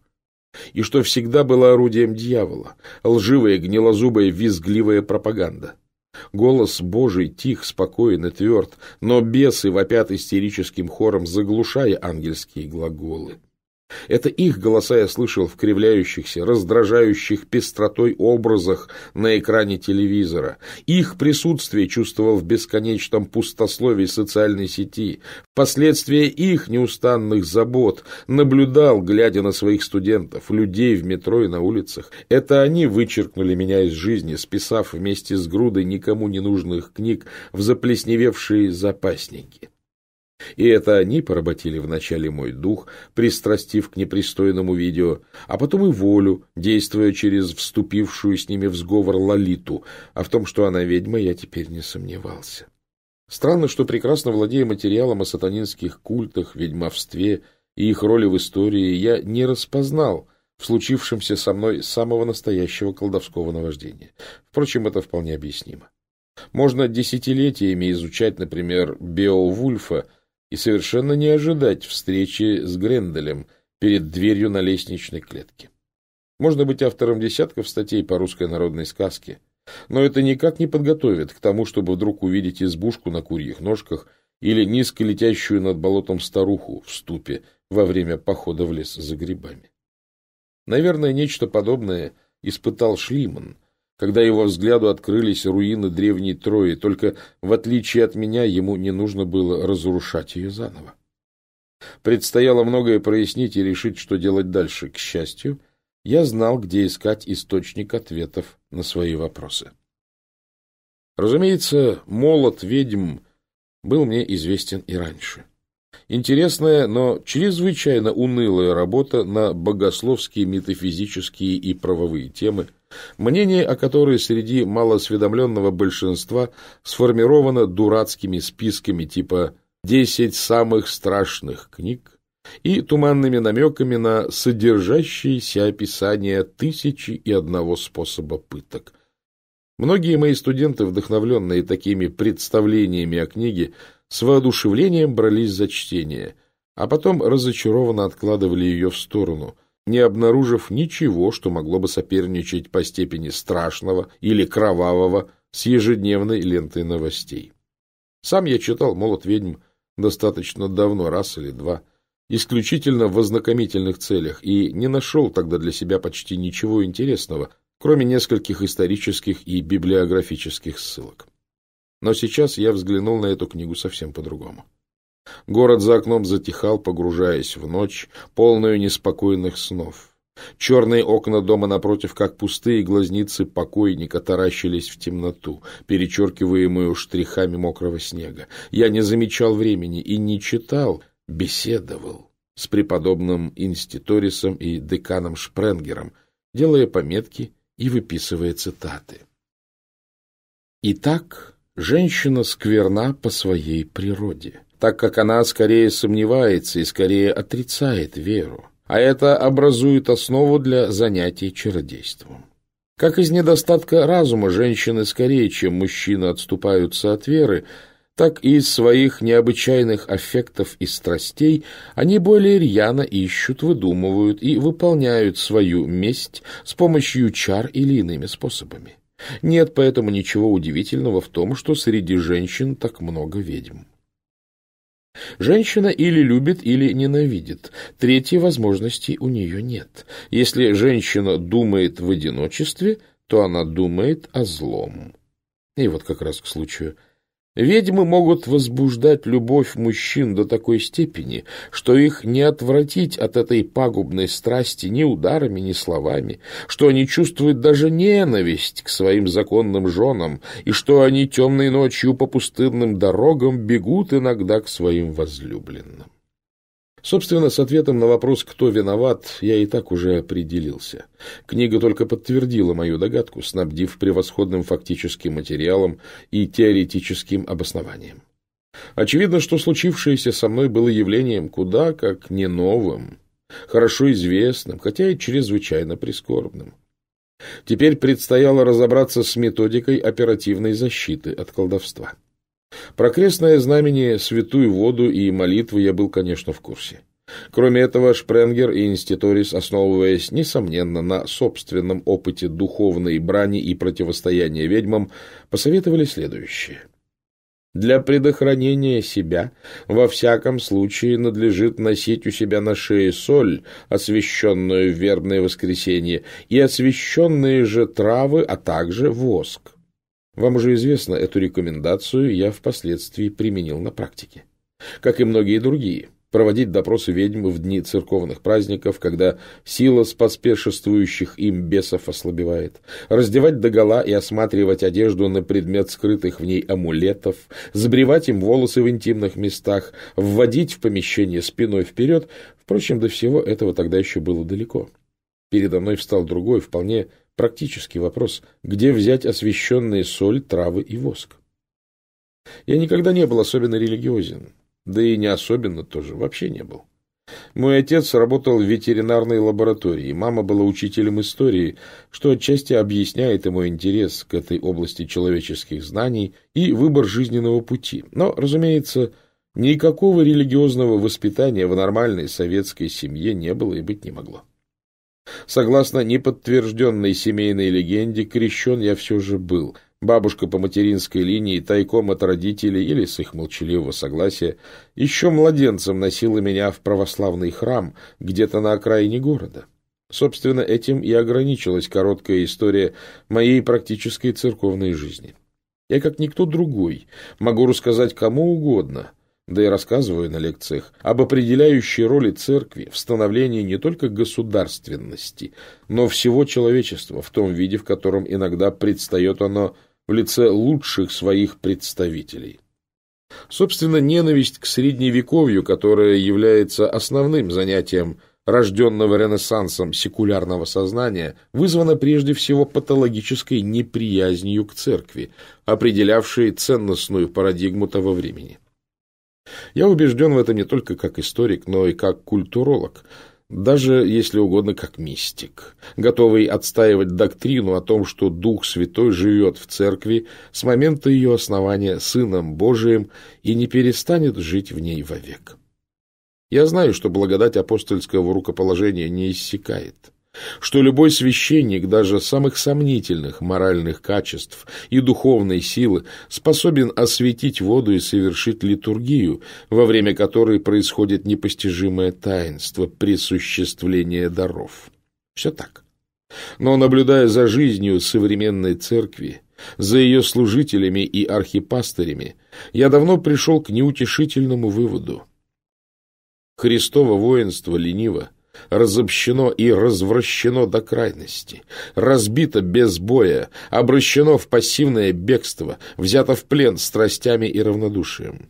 И что всегда было орудием дьявола, лживая, гнилозубая, визгливая пропаганда. Голос Божий тих, спокоен и тверд, но бесы вопят истерическим хором, заглушая ангельские глаголы. Это их голоса я слышал в кривляющихся, раздражающих пестротой образах на экране телевизора. Их присутствие чувствовал в бесконечном пустословии социальной сети. Последствия их неустанных забот наблюдал, глядя на своих студентов, людей в метро и на улицах. Это они вычеркнули меня из жизни, списав вместе с грудой никому не нужных книг в заплесневевшие запасники. И это они поработили вначале мой дух, пристрастив к непристойному видео, а потом и волю, действуя через вступившую с ними в сговор Лолиту, а в том, что она ведьма, я теперь не сомневался. Странно, что прекрасно владея материалом о сатанинских культах, ведьмовстве и их роли в истории, я не распознал в случившемся со мной самого настоящего колдовского наваждения. Впрочем, это вполне объяснимо. Можно десятилетиями изучать, например, Беовульфа, и совершенно не ожидать встречи с Гренделем перед дверью на лестничной клетке. Можно быть автором десятков статей по русской народной сказке, но это никак не подготовит к тому, чтобы вдруг увидеть избушку на курьих ножках или низко летящую над болотом старуху в ступе во время похода в лес за грибами. Наверное, нечто подобное испытал Шлиман, когда его взгляду открылись руины древней Трои, только в отличие от меня ему не нужно было разрушать ее заново. Предстояло многое прояснить и решить, что делать дальше. К счастью, я знал, где искать источник ответов на свои вопросы. Разумеется, молот ведьм был мне известен и раньше. Интересная, но чрезвычайно унылая работа на богословские, метафизические и правовые темы – мнение о которой среди малоосведомленного большинства сформировано дурацкими списками типа «десять самых страшных книг» и туманными намеками на содержащиеся описания тысячи и одного способа пыток. Многие мои студенты, вдохновленные такими представлениями о книге, с воодушевлением брались за чтение, а потом разочарованно откладывали ее в сторону – не обнаружив ничего, что могло бы соперничать по степени страшного или кровавого с ежедневной лентой новостей. Сам я читал «Молот ведьм» достаточно давно, раз или два, исключительно в ознакомительных целях, и не нашел тогда для себя почти ничего интересного, кроме нескольких исторических и библиографических ссылок. Но сейчас я взглянул на эту книгу совсем по-другому. Город за окном затихал, погружаясь в ночь, полную неспокойных снов. Черные окна дома напротив, как пустые глазницы покойника, таращились в темноту, перечеркиваемую штрихами мокрого снега. Я не замечал времени и не читал, беседовал с преподобным инститорисом и деканом Шпренгером, делая пометки и выписывая цитаты. Итак, женщина скверна по своей природе так как она скорее сомневается и скорее отрицает веру, а это образует основу для занятий чародейством. Как из недостатка разума женщины скорее, чем мужчины отступаются от веры, так и из своих необычайных аффектов и страстей они более рьяно ищут, выдумывают и выполняют свою месть с помощью чар или иными способами. Нет поэтому ничего удивительного в том, что среди женщин так много ведьм. Женщина или любит, или ненавидит. Третьей возможности у нее нет. Если женщина думает в одиночестве, то она думает о злом. И вот как раз к случаю – Ведьмы могут возбуждать любовь мужчин до такой степени, что их не отвратить от этой пагубной страсти ни ударами, ни словами, что они чувствуют даже ненависть к своим законным женам, и что они темной ночью по пустынным дорогам бегут иногда к своим возлюбленным. Собственно, с ответом на вопрос, кто виноват, я и так уже определился. Книга только подтвердила мою догадку, снабдив превосходным фактическим материалом и теоретическим обоснованием. Очевидно, что случившееся со мной было явлением куда как не новым, хорошо известным, хотя и чрезвычайно прискорбным. Теперь предстояло разобраться с методикой оперативной защиты от колдовства. Про крестное знамение, святую воду и молитву я был, конечно, в курсе. Кроме этого, Шпренгер и Инститорис, основываясь, несомненно, на собственном опыте духовной брани и противостояния ведьмам, посоветовали следующее – для предохранения себя во всяком случае надлежит носить у себя на шее соль, освященную в вербное воскресенье, и освященные же травы, а также воск. Вам уже известно, эту рекомендацию я впоследствии применил на практике, как и многие другие проводить допросы ведьм в дни церковных праздников, когда сила споспешествующих им бесов ослабевает, раздевать догола и осматривать одежду на предмет скрытых в ней амулетов, сбривать им волосы в интимных местах, вводить в помещение спиной вперед. Впрочем, до всего этого тогда еще было далеко. Передо мной встал другой, вполне практический вопрос, где взять освященные соль, травы и воск. Я никогда не был особенно религиозен, да и не особенно тоже, вообще не был. Мой отец работал в ветеринарной лаборатории, мама была учителем истории, что отчасти объясняет ему интерес к этой области человеческих знаний и выбор жизненного пути. Но, разумеется, никакого религиозного воспитания в нормальной советской семье не было и быть не могло. Согласно неподтвержденной семейной легенде, крещен я все же был, Бабушка по материнской линии тайком от родителей или с их молчаливого согласия еще младенцем носила меня в православный храм где-то на окраине города. Собственно, этим и ограничилась короткая история моей практической церковной жизни. Я, как никто другой, могу рассказать кому угодно, да и рассказываю на лекциях, об определяющей роли церкви в становлении не только государственности, но всего человечества в том виде, в котором иногда предстает оно в лице лучших своих представителей. Собственно, ненависть к средневековью, которая является основным занятием рожденного Ренессансом секулярного сознания, вызвана прежде всего патологической неприязнью к церкви, определявшей ценностную парадигму того времени. Я убежден в этом не только как историк, но и как культуролог – даже, если угодно, как мистик, готовый отстаивать доктрину о том, что Дух Святой живет в церкви с момента ее основания Сыном Божиим и не перестанет жить в ней вовек. Я знаю, что благодать апостольского рукоположения не иссякает что любой священник даже самых сомнительных моральных качеств и духовной силы способен осветить воду и совершить литургию, во время которой происходит непостижимое таинство присуществления даров. Все так. Но, наблюдая за жизнью современной церкви, за ее служителями и архипастырями, я давно пришел к неутешительному выводу. Христово воинство лениво, разобщено и развращено до крайности, разбито без боя, обращено в пассивное бегство, взято в плен страстями и равнодушием.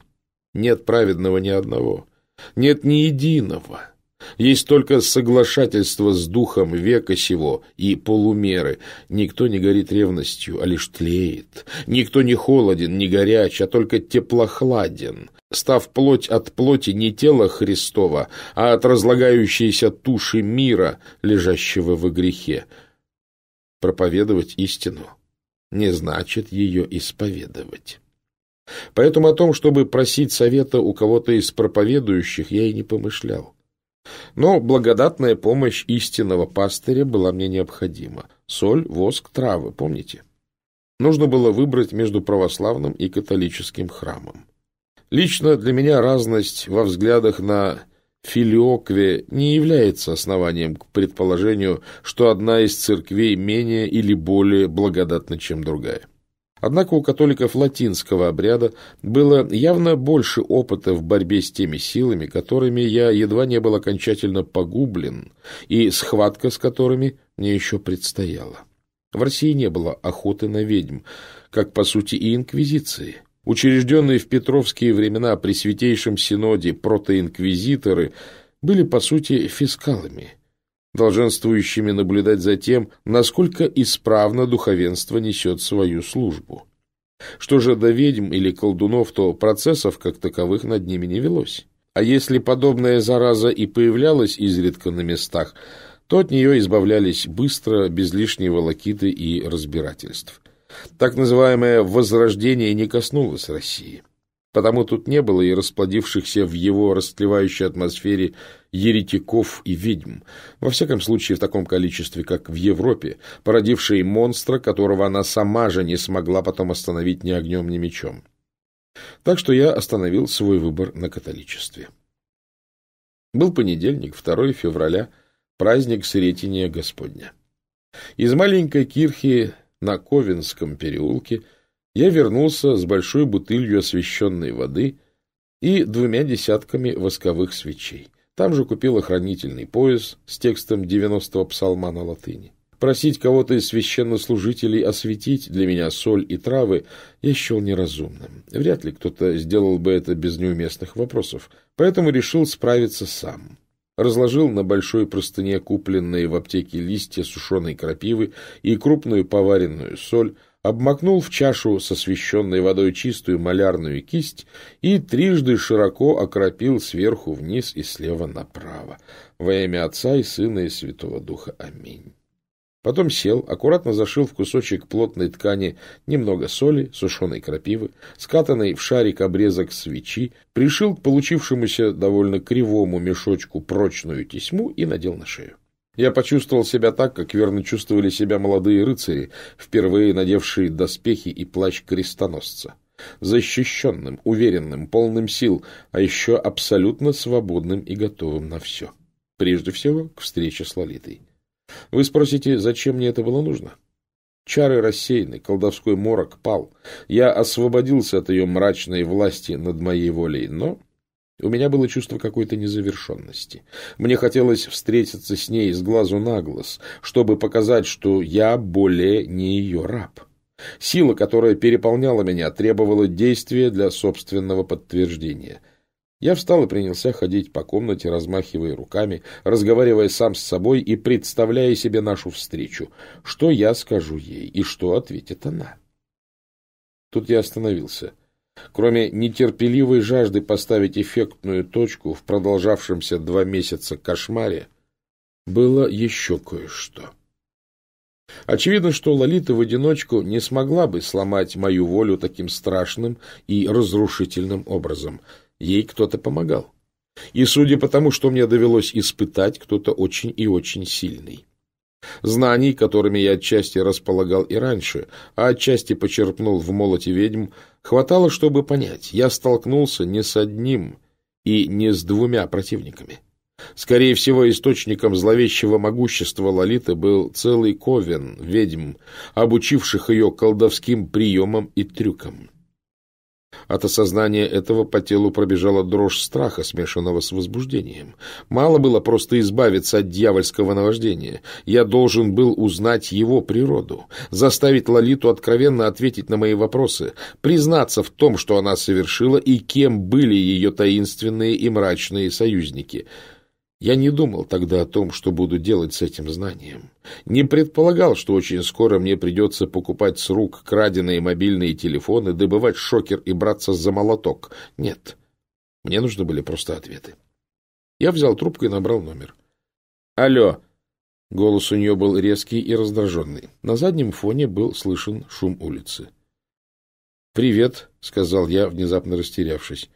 Нет праведного ни одного, нет ни единого. Есть только соглашательство с духом века сего и полумеры. Никто не горит ревностью, а лишь тлеет. Никто не холоден, не горяч, а только теплохладен став плоть от плоти не тела Христова, а от разлагающейся туши мира, лежащего во грехе. Проповедовать истину не значит ее исповедовать. Поэтому о том, чтобы просить совета у кого-то из проповедующих, я и не помышлял. Но благодатная помощь истинного пастыря была мне необходима. Соль, воск, травы, помните? Нужно было выбрать между православным и католическим храмом. Лично для меня разность во взглядах на филиокве не является основанием к предположению, что одна из церквей менее или более благодатна, чем другая. Однако у католиков латинского обряда было явно больше опыта в борьбе с теми силами, которыми я едва не был окончательно погублен, и схватка с которыми мне еще предстояла. В России не было охоты на ведьм, как, по сути, и инквизиции. Учрежденные в петровские времена при Святейшем Синоде протоинквизиторы были, по сути, фискалами, долженствующими наблюдать за тем, насколько исправно духовенство несет свою службу. Что же до ведьм или колдунов, то процессов как таковых над ними не велось. А если подобная зараза и появлялась изредка на местах, то от нее избавлялись быстро, без лишней волокиты и разбирательств. Так называемое «возрождение» не коснулось России. Потому тут не было и расплодившихся в его растлевающей атмосфере еретиков и ведьм, во всяком случае в таком количестве, как в Европе, породившие монстра, которого она сама же не смогла потом остановить ни огнем, ни мечом. Так что я остановил свой выбор на католичестве. Был понедельник, 2 февраля, праздник Сретения Господня. Из маленькой кирхи на Ковенском переулке я вернулся с большой бутылью освященной воды и двумя десятками восковых свечей. Там же купил охранительный пояс с текстом 90-го псалма на латыни. Просить кого-то из священнослужителей осветить для меня соль и травы я счел неразумным. Вряд ли кто-то сделал бы это без неуместных вопросов, поэтому решил справиться сам. Разложил на большой простыне купленные в аптеке листья сушеной крапивы и крупную поваренную соль, обмакнул в чашу с освященной водой чистую малярную кисть и трижды широко окропил сверху вниз и слева направо. Во имя Отца и Сына и Святого Духа. Аминь. Потом сел, аккуратно зашил в кусочек плотной ткани немного соли, сушеной крапивы, скатанный в шарик обрезок свечи, пришил к получившемуся довольно кривому мешочку прочную тесьму и надел на шею. Я почувствовал себя так, как верно чувствовали себя молодые рыцари, впервые надевшие доспехи и плащ крестоносца. Защищенным, уверенным, полным сил, а еще абсолютно свободным и готовым на все. Прежде всего, к встрече с Лолитой. Вы спросите, зачем мне это было нужно? Чары рассеяны, колдовской морок пал. Я освободился от ее мрачной власти над моей волей, но у меня было чувство какой-то незавершенности. Мне хотелось встретиться с ней с глазу на глаз, чтобы показать, что я более не ее раб. Сила, которая переполняла меня, требовала действия для собственного подтверждения. Я встал и принялся ходить по комнате, размахивая руками, разговаривая сам с собой и представляя себе нашу встречу, что я скажу ей и что ответит она. Тут я остановился — Кроме нетерпеливой жажды поставить эффектную точку в продолжавшемся два месяца кошмаре, было еще кое-что. Очевидно, что Лолита в одиночку не смогла бы сломать мою волю таким страшным и разрушительным образом. Ей кто-то помогал. И судя по тому, что мне довелось испытать, кто-то очень и очень сильный. Знаний, которыми я отчасти располагал и раньше, а отчасти почерпнул в молоте ведьм, хватало, чтобы понять, я столкнулся не с одним и не с двумя противниками. Скорее всего, источником зловещего могущества Лолиты был целый ковен ведьм, обучивших ее колдовским приемам и трюкам. От осознания этого по телу пробежала дрожь страха, смешанного с возбуждением. Мало было просто избавиться от дьявольского наваждения. Я должен был узнать его природу, заставить Лолиту откровенно ответить на мои вопросы, признаться в том, что она совершила и кем были ее таинственные и мрачные союзники — я не думал тогда о том, что буду делать с этим знанием. Не предполагал, что очень скоро мне придется покупать с рук краденые мобильные телефоны, добывать шокер и браться за молоток. Нет, мне нужны были просто ответы. Я взял трубку и набрал номер. «Алло!» Голос у нее был резкий и раздраженный. На заднем фоне был слышен шум улицы. «Привет», — сказал я, внезапно растерявшись.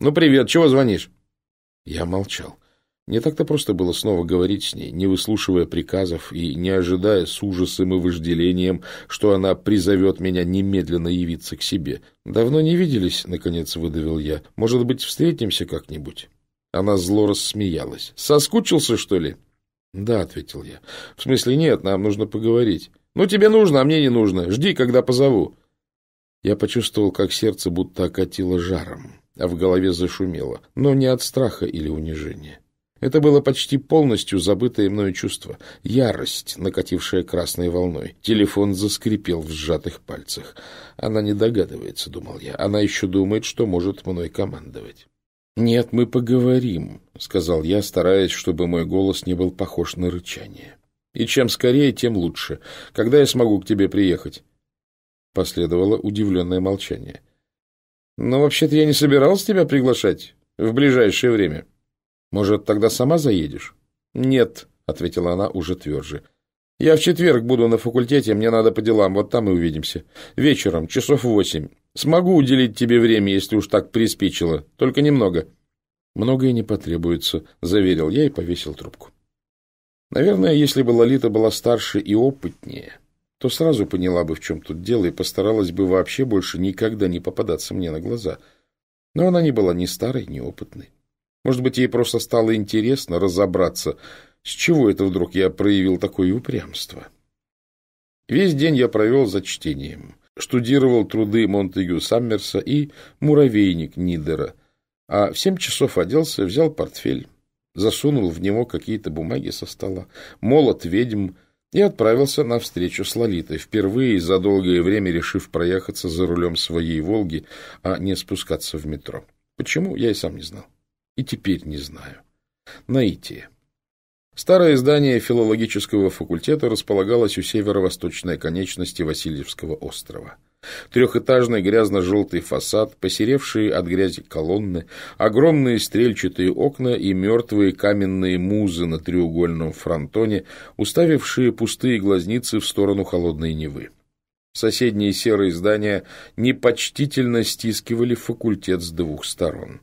«Ну, привет, чего звонишь?» Я молчал. Не так-то просто было снова говорить с ней, не выслушивая приказов и не ожидая с ужасом и вожделением, что она призовет меня немедленно явиться к себе. «Давно не виделись», — наконец выдавил я. «Может быть, встретимся как-нибудь?» Она зло рассмеялась. «Соскучился, что ли?» «Да», — ответил я. «В смысле, нет, нам нужно поговорить». «Ну, тебе нужно, а мне не нужно. Жди, когда позову». Я почувствовал, как сердце будто окатило жаром, а в голове зашумело, но не от страха или унижения. Это было почти полностью забытое мною чувство. Ярость, накатившая красной волной. Телефон заскрипел в сжатых пальцах. Она не догадывается, думал я. Она еще думает, что может мной командовать. «Нет, мы поговорим», — сказал я, стараясь, чтобы мой голос не был похож на рычание. «И чем скорее, тем лучше. Когда я смогу к тебе приехать?» Последовало удивленное молчание. «Но вообще-то я не собирался тебя приглашать в ближайшее время. Может, тогда сама заедешь?» «Нет», — ответила она уже тверже. «Я в четверг буду на факультете, мне надо по делам, вот там и увидимся. Вечером, часов восемь. Смогу уделить тебе время, если уж так приспичило, только немного». «Многое не потребуется», — заверил я и повесил трубку. Наверное, если бы Лолита была старше и опытнее, то сразу поняла бы, в чем тут дело, и постаралась бы вообще больше никогда не попадаться мне на глаза. Но она не была ни старой, ни опытной. Может быть, ей просто стало интересно разобраться, с чего это вдруг я проявил такое упрямство. Весь день я провел за чтением. Штудировал труды Монтегю Саммерса и «Муравейник» Нидера. А в семь часов оделся, взял портфель, засунул в него какие-то бумаги со стола, молот ведьм и отправился на встречу с Лолитой, впервые за долгое время решив проехаться за рулем своей «Волги», а не спускаться в метро. Почему, я и сам не знал. И теперь не знаю. Наитие. Старое здание филологического факультета располагалось у северо-восточной конечности Васильевского острова. Трехэтажный грязно-желтый фасад, посеревшие от грязи колонны, огромные стрельчатые окна и мертвые каменные музы на треугольном фронтоне, уставившие пустые глазницы в сторону холодной Невы. Соседние серые здания непочтительно стискивали факультет с двух сторон.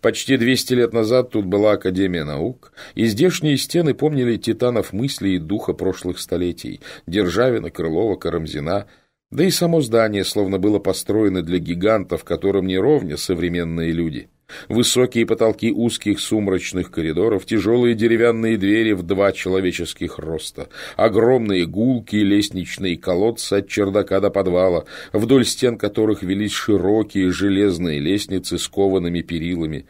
Почти 200 лет назад тут была Академия наук, и здешние стены помнили титанов мысли и духа прошлых столетий – Державина, Крылова, Карамзина – да и само здание словно было построено для гигантов, которым не ровня современные люди. Высокие потолки узких сумрачных коридоров, тяжелые деревянные двери в два человеческих роста, огромные гулкие лестничные колодцы от чердака до подвала, вдоль стен которых велись широкие железные лестницы с коваными перилами.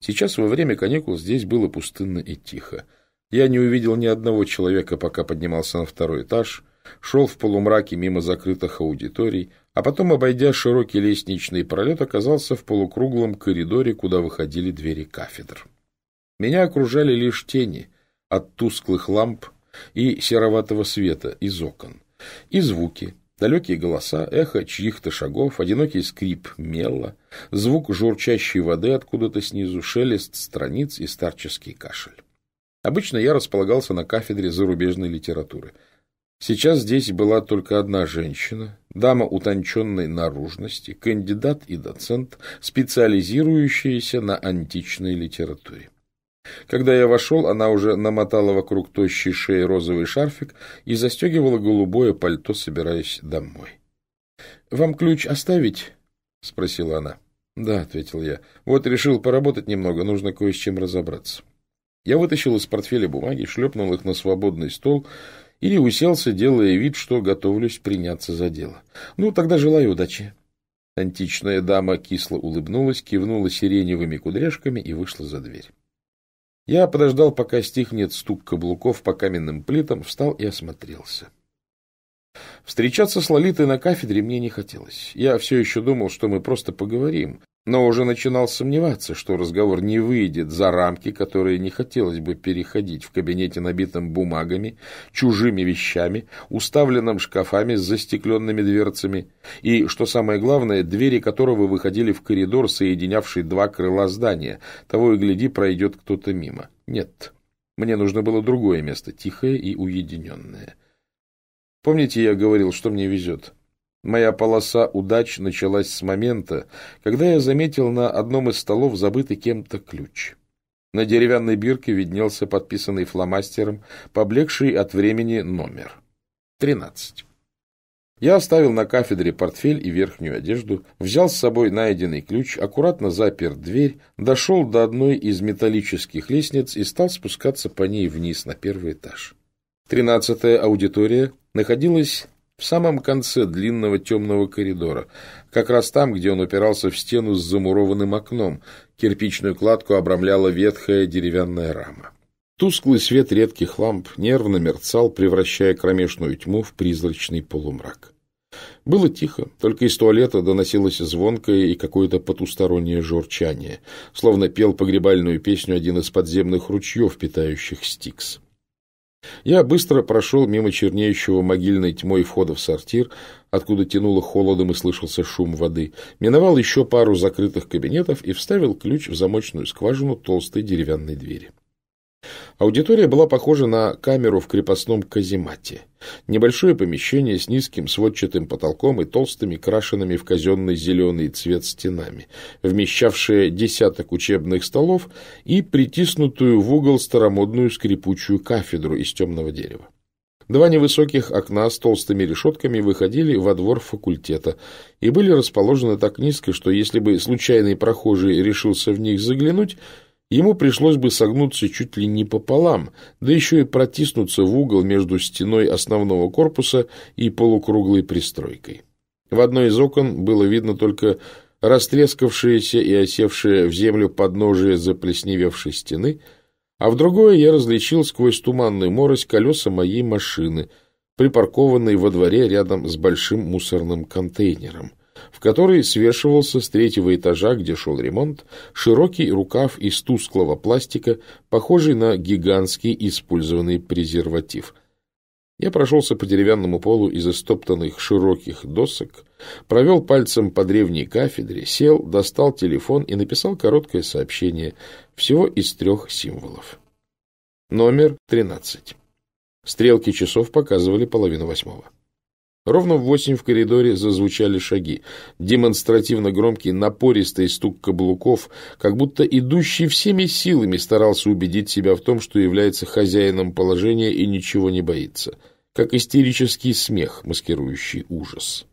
Сейчас во время каникул здесь было пустынно и тихо. Я не увидел ни одного человека, пока поднимался на второй этаж — шел в полумраке мимо закрытых аудиторий, а потом, обойдя широкий лестничный пролет, оказался в полукруглом коридоре, куда выходили двери кафедр. Меня окружали лишь тени от тусклых ламп и сероватого света из окон, и звуки, далекие голоса, эхо чьих-то шагов, одинокий скрип мела, звук журчащей воды откуда-то снизу, шелест страниц и старческий кашель. Обычно я располагался на кафедре зарубежной литературы — Сейчас здесь была только одна женщина, дама утонченной наружности, кандидат и доцент, специализирующаяся на античной литературе. Когда я вошел, она уже намотала вокруг тощей шеи розовый шарфик и застегивала голубое пальто, собираясь домой. — Вам ключ оставить? — спросила она. — Да, — ответил я. — Вот решил поработать немного, нужно кое с чем разобраться. Я вытащил из портфеля бумаги, шлепнул их на свободный стол или уселся, делая вид, что готовлюсь приняться за дело. Ну, тогда желаю удачи. Античная дама кисло улыбнулась, кивнула сиреневыми кудряшками и вышла за дверь. Я подождал, пока стихнет стук каблуков по каменным плитам, встал и осмотрелся. Встречаться с Лолитой на кафедре мне не хотелось. Я все еще думал, что мы просто поговорим, но уже начинал сомневаться, что разговор не выйдет за рамки, которые не хотелось бы переходить в кабинете, набитом бумагами, чужими вещами, уставленном шкафами с застекленными дверцами, и, что самое главное, двери которого выходили в коридор, соединявший два крыла здания. Того и гляди, пройдет кто-то мимо. Нет, мне нужно было другое место, тихое и уединенное. Помните, я говорил, что мне везет? Моя полоса удач началась с момента, когда я заметил на одном из столов забытый кем-то ключ. На деревянной бирке виднелся подписанный фломастером, поблекший от времени номер. Тринадцать. Я оставил на кафедре портфель и верхнюю одежду, взял с собой найденный ключ, аккуратно запер дверь, дошел до одной из металлических лестниц и стал спускаться по ней вниз на первый этаж. Тринадцатая аудитория находилась в самом конце длинного темного коридора, как раз там, где он упирался в стену с замурованным окном, кирпичную кладку обрамляла ветхая деревянная рама. Тусклый свет редких ламп нервно мерцал, превращая кромешную тьму в призрачный полумрак. Было тихо, только из туалета доносилось звонкое и какое-то потустороннее журчание, словно пел погребальную песню один из подземных ручьев, питающих Стикс. Я быстро прошел мимо чернеющего могильной тьмой входа в сортир, откуда тянуло холодом и слышался шум воды, миновал еще пару закрытых кабинетов и вставил ключ в замочную скважину толстой деревянной двери. Аудитория была похожа на камеру в крепостном каземате. Небольшое помещение с низким сводчатым потолком и толстыми крашенными в казенный зеленый цвет стенами, вмещавшее десяток учебных столов и притиснутую в угол старомодную скрипучую кафедру из темного дерева. Два невысоких окна с толстыми решетками выходили во двор факультета и были расположены так низко, что если бы случайный прохожий решился в них заглянуть, ему пришлось бы согнуться чуть ли не пополам, да еще и протиснуться в угол между стеной основного корпуса и полукруглой пристройкой. В одной из окон было видно только растрескавшееся и осевшее в землю подножие заплесневевшей стены, а в другое я различил сквозь туманную морось колеса моей машины, припаркованной во дворе рядом с большим мусорным контейнером — в который свешивался с третьего этажа, где шел ремонт, широкий рукав из тусклого пластика, похожий на гигантский использованный презерватив. Я прошелся по деревянному полу из истоптанных широких досок, провел пальцем по древней кафедре, сел, достал телефон и написал короткое сообщение, всего из трех символов. Номер 13. Стрелки часов показывали половину восьмого. Ровно в восемь в коридоре зазвучали шаги. Демонстративно громкий, напористый стук каблуков, как будто идущий всеми силами старался убедить себя в том, что является хозяином положения и ничего не боится. Как истерический смех, маскирующий ужас.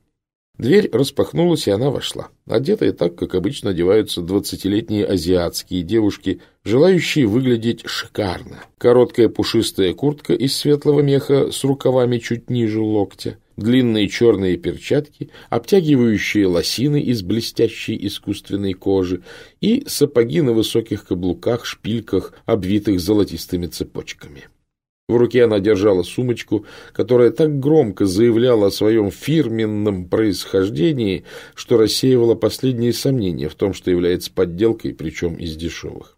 Дверь распахнулась, и она вошла, одетая так, как обычно одеваются двадцатилетние азиатские девушки, желающие выглядеть шикарно. Короткая пушистая куртка из светлого меха с рукавами чуть ниже локтя, длинные черные перчатки, обтягивающие лосины из блестящей искусственной кожи и сапоги на высоких каблуках, шпильках, обвитых золотистыми цепочками. В руке она держала сумочку, которая так громко заявляла о своем фирменном происхождении, что рассеивала последние сомнения в том, что является подделкой, причем из дешевых.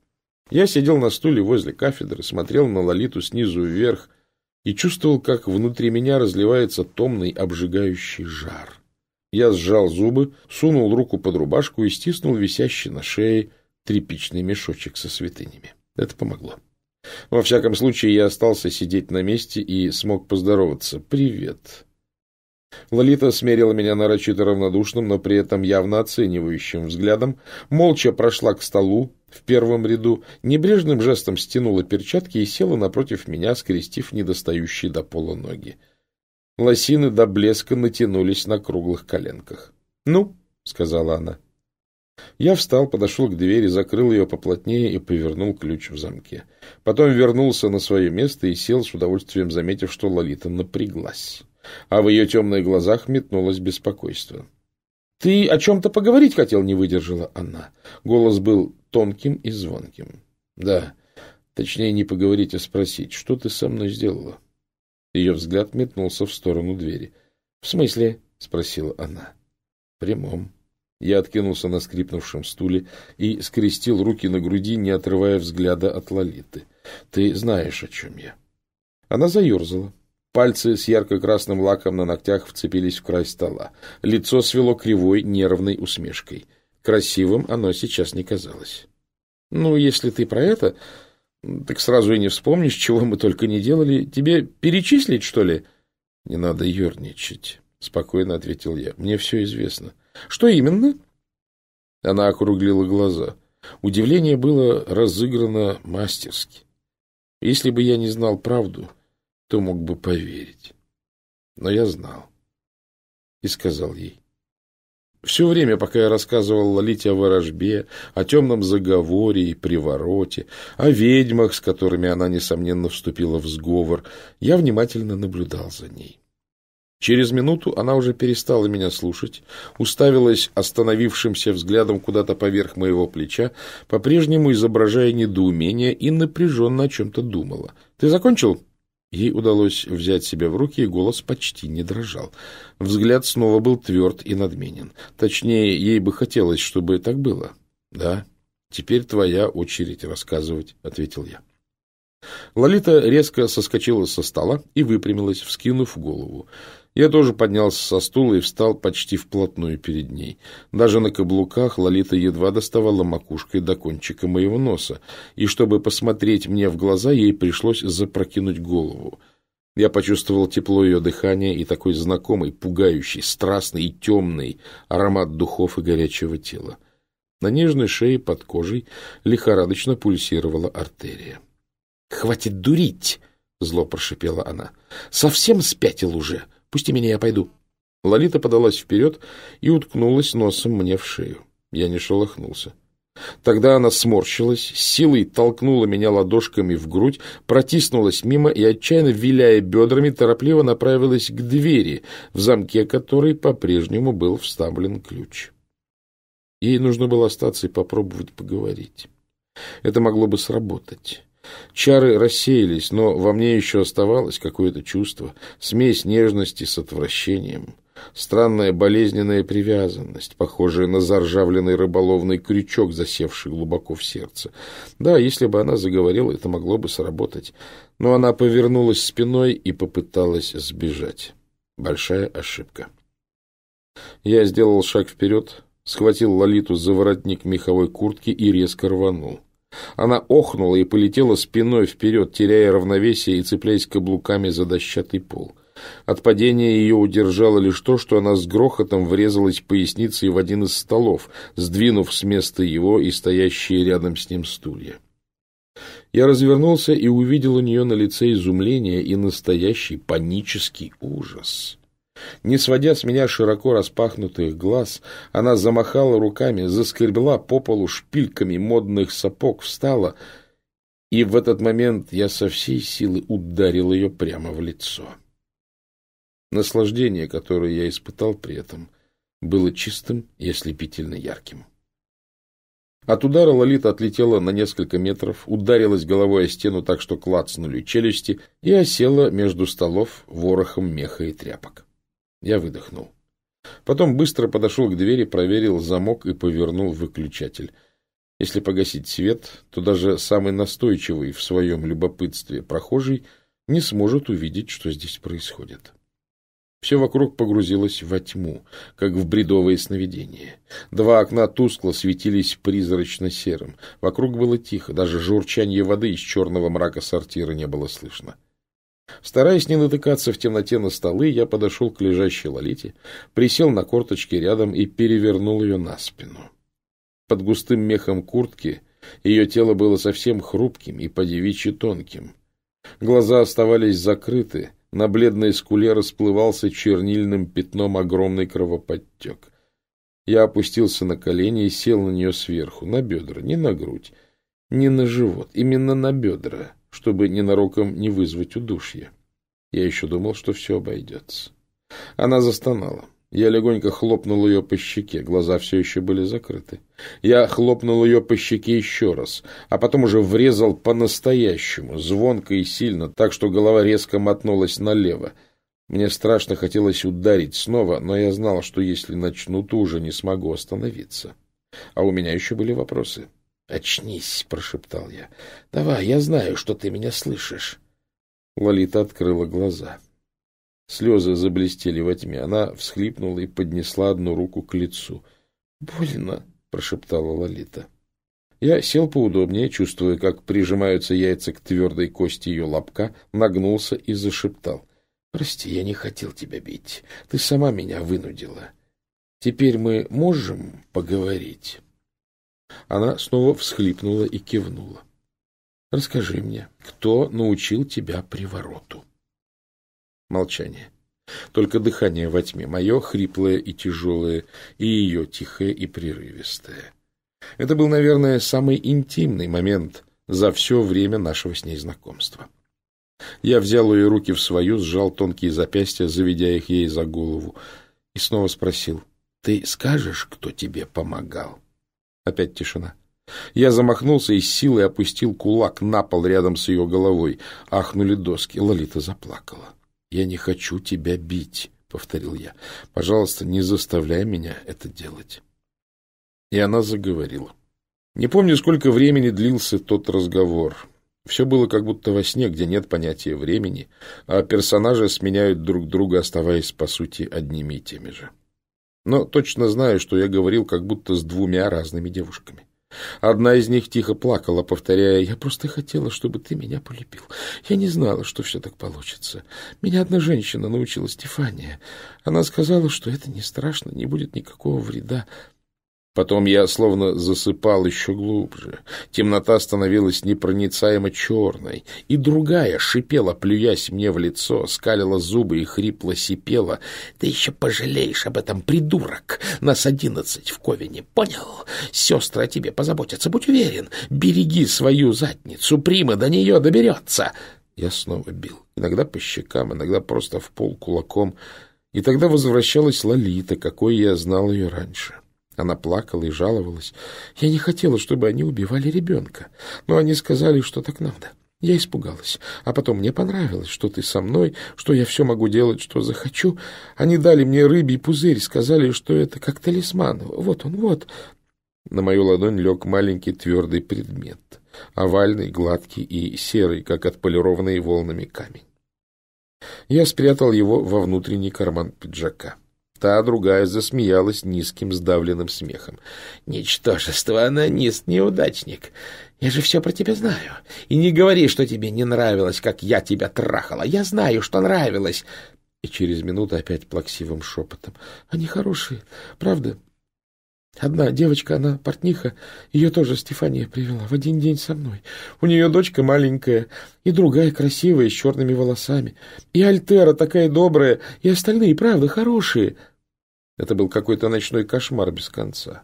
Я сидел на стуле возле кафедры, смотрел на Лолиту снизу вверх и чувствовал, как внутри меня разливается томный обжигающий жар. Я сжал зубы, сунул руку под рубашку и стиснул висящий на шее тряпичный мешочек со святынями. Это помогло. Во всяком случае, я остался сидеть на месте и смог поздороваться. «Привет». Лолита смерила меня нарочито равнодушным, но при этом явно оценивающим взглядом, молча прошла к столу в первом ряду, небрежным жестом стянула перчатки и села напротив меня, скрестив недостающие до пола ноги. Лосины до блеска натянулись на круглых коленках. «Ну», — сказала она, — я встал, подошел к двери, закрыл ее поплотнее и повернул ключ в замке. Потом вернулся на свое место и сел с удовольствием, заметив, что Лолита напряглась. А в ее темных глазах метнулось беспокойство. — Ты о чем-то поговорить хотел, — не выдержала она. Голос был тонким и звонким. — Да, точнее не поговорить, а спросить, что ты со мной сделала? Ее взгляд метнулся в сторону двери. — В смысле? — спросила она. — прямом. Я откинулся на скрипнувшем стуле и скрестил руки на груди, не отрывая взгляда от Лолиты. Ты знаешь, о чем я. Она заерзала. Пальцы с ярко-красным лаком на ногтях вцепились в край стола. Лицо свело кривой, нервной усмешкой. Красивым оно сейчас не казалось. — Ну, если ты про это, так сразу и не вспомнишь, чего мы только не делали. Тебе перечислить, что ли? — Не надо ерничать, — спокойно ответил я. — Мне все известно. Что именно? Она округлила глаза. Удивление было разыграно мастерски. Если бы я не знал правду, то мог бы поверить. Но я знал. И сказал ей. Все время, пока я рассказывал Лолите о ворожбе, о темном заговоре и привороте, о ведьмах, с которыми она, несомненно, вступила в сговор, я внимательно наблюдал за ней. Через минуту она уже перестала меня слушать, уставилась остановившимся взглядом куда-то поверх моего плеча, по-прежнему изображая недоумение и напряженно о чем-то думала. «Ты закончил?» Ей удалось взять себя в руки, и голос почти не дрожал. Взгляд снова был тверд и надменен. Точнее, ей бы хотелось, чтобы так было. «Да, теперь твоя очередь рассказывать», — ответил я. Лолита резко соскочила со стола и выпрямилась, вскинув голову. Я тоже поднялся со стула и встал почти вплотную перед ней. Даже на каблуках Лолита едва доставала макушкой до кончика моего носа, и чтобы посмотреть мне в глаза, ей пришлось запрокинуть голову. Я почувствовал тепло ее дыхания и такой знакомый, пугающий, страстный и темный аромат духов и горячего тела. На нежной шее под кожей лихорадочно пульсировала артерия. — Хватит дурить! — зло прошипела она. — Совсем спятил уже! Пусти меня, я пойду. Лолита подалась вперед и уткнулась носом мне в шею. Я не шелохнулся. Тогда она сморщилась, силой толкнула меня ладошками в грудь, протиснулась мимо и, отчаянно виляя бедрами, торопливо направилась к двери, в замке которой по-прежнему был вставлен ключ. Ей нужно было остаться и попробовать поговорить. Это могло бы сработать. Чары рассеялись, но во мне еще оставалось какое-то чувство, смесь нежности с отвращением, странная болезненная привязанность, похожая на заржавленный рыболовный крючок, засевший глубоко в сердце. Да, если бы она заговорила, это могло бы сработать, но она повернулась спиной и попыталась сбежать. Большая ошибка. Я сделал шаг вперед, схватил Лолиту за воротник меховой куртки и резко рванул. Она охнула и полетела спиной вперед, теряя равновесие и цепляясь каблуками за дощатый пол. От падения ее удержало лишь то, что она с грохотом врезалась поясницей в один из столов, сдвинув с места его и стоящие рядом с ним стулья. Я развернулся и увидел у нее на лице изумление и настоящий панический ужас. Не сводя с меня широко распахнутых глаз, она замахала руками, заскребла по полу шпильками модных сапог, встала, и в этот момент я со всей силы ударил ее прямо в лицо. Наслаждение, которое я испытал при этом, было чистым и ослепительно ярким. От удара Лолита отлетела на несколько метров, ударилась головой о стену так, что клацнули челюсти, и осела между столов ворохом меха и тряпок. Я выдохнул. Потом быстро подошел к двери, проверил замок и повернул выключатель. Если погасить свет, то даже самый настойчивый в своем любопытстве прохожий не сможет увидеть, что здесь происходит. Все вокруг погрузилось во тьму, как в бредовое сновидение. Два окна тускло светились призрачно серым. Вокруг было тихо, даже журчание воды из черного мрака сортира не было слышно. Стараясь не натыкаться в темноте на столы, я подошел к лежащей Лолите, присел на корточки рядом и перевернул ее на спину. Под густым мехом куртки ее тело было совсем хрупким и подевичьи тонким. Глаза оставались закрыты, на бледной скуле расплывался чернильным пятном огромный кровоподтек. Я опустился на колени и сел на нее сверху, на бедра, не на грудь, не на живот, именно на бедра чтобы ненароком не вызвать удушье. Я еще думал, что все обойдется. Она застонала. Я легонько хлопнул ее по щеке, глаза все еще были закрыты. Я хлопнул ее по щеке еще раз, а потом уже врезал по-настоящему, звонко и сильно, так что голова резко мотнулась налево. Мне страшно хотелось ударить снова, но я знал, что если начну, то уже не смогу остановиться. А у меня еще были вопросы. «Очнись!» — прошептал я. «Давай, я знаю, что ты меня слышишь». Лолита открыла глаза. Слезы заблестели во тьме. Она всхлипнула и поднесла одну руку к лицу. «Больно!» — прошептала Лолита. Я сел поудобнее, чувствуя, как прижимаются яйца к твердой кости ее лобка, нагнулся и зашептал. «Прости, я не хотел тебя бить. Ты сама меня вынудила. Теперь мы можем поговорить?» Она снова всхлипнула и кивнула. — Расскажи мне, кто научил тебя привороту? Молчание. Только дыхание во тьме, мое хриплое и тяжелое, и ее тихое и прерывистое. Это был, наверное, самый интимный момент за все время нашего с ней знакомства. Я взял ее руки в свою, сжал тонкие запястья, заведя их ей за голову, и снова спросил, «Ты скажешь, кто тебе помогал?» Опять тишина. Я замахнулся и с силой опустил кулак на пол рядом с ее головой. Ахнули доски. Лолита заплакала. «Я не хочу тебя бить», — повторил я. «Пожалуйста, не заставляй меня это делать». И она заговорила. Не помню, сколько времени длился тот разговор. Все было как будто во сне, где нет понятия времени, а персонажи сменяют друг друга, оставаясь, по сути, одними и теми же. Но точно знаю, что я говорил как будто с двумя разными девушками. Одна из них тихо плакала, повторяя, «Я просто хотела, чтобы ты меня полюбил. Я не знала, что все так получится. Меня одна женщина научила Стефания. Она сказала, что это не страшно, не будет никакого вреда. Потом я словно засыпал еще глубже. Темнота становилась непроницаемо черной, и другая шипела, плюясь мне в лицо, скалила зубы и хрипло сипела. — Ты еще пожалеешь об этом, придурок! Нас одиннадцать в Ковине, понял? Сестры о тебе позаботятся, будь уверен. Береги свою задницу, Прима до нее доберется! Я снова бил, иногда по щекам, иногда просто в пол кулаком, и тогда возвращалась Лолита, какой я знал ее раньше. — она плакала и жаловалась. Я не хотела, чтобы они убивали ребенка, но они сказали, что так надо. Я испугалась, а потом мне понравилось, что ты со мной, что я все могу делать, что захочу. Они дали мне рыбий пузырь, сказали, что это как талисман. Вот он, вот. На мою ладонь лег маленький твердый предмет, овальный, гладкий и серый, как отполированный волнами камень. Я спрятал его во внутренний карман пиджака. Та другая засмеялась низким сдавленным смехом. «Ничтожество, анонист, неудачник. Я же все про тебя знаю. И не говори, что тебе не нравилось, как я тебя трахала. Я знаю, что нравилось». И через минуту опять плаксивым шепотом. «Они хорошие, правда? Одна девочка, она портниха, ее тоже Стефания привела в один день со мной. У нее дочка маленькая, и другая красивая, с черными волосами. И Альтера такая добрая, и остальные, правда, хорошие. Это был какой-то ночной кошмар без конца.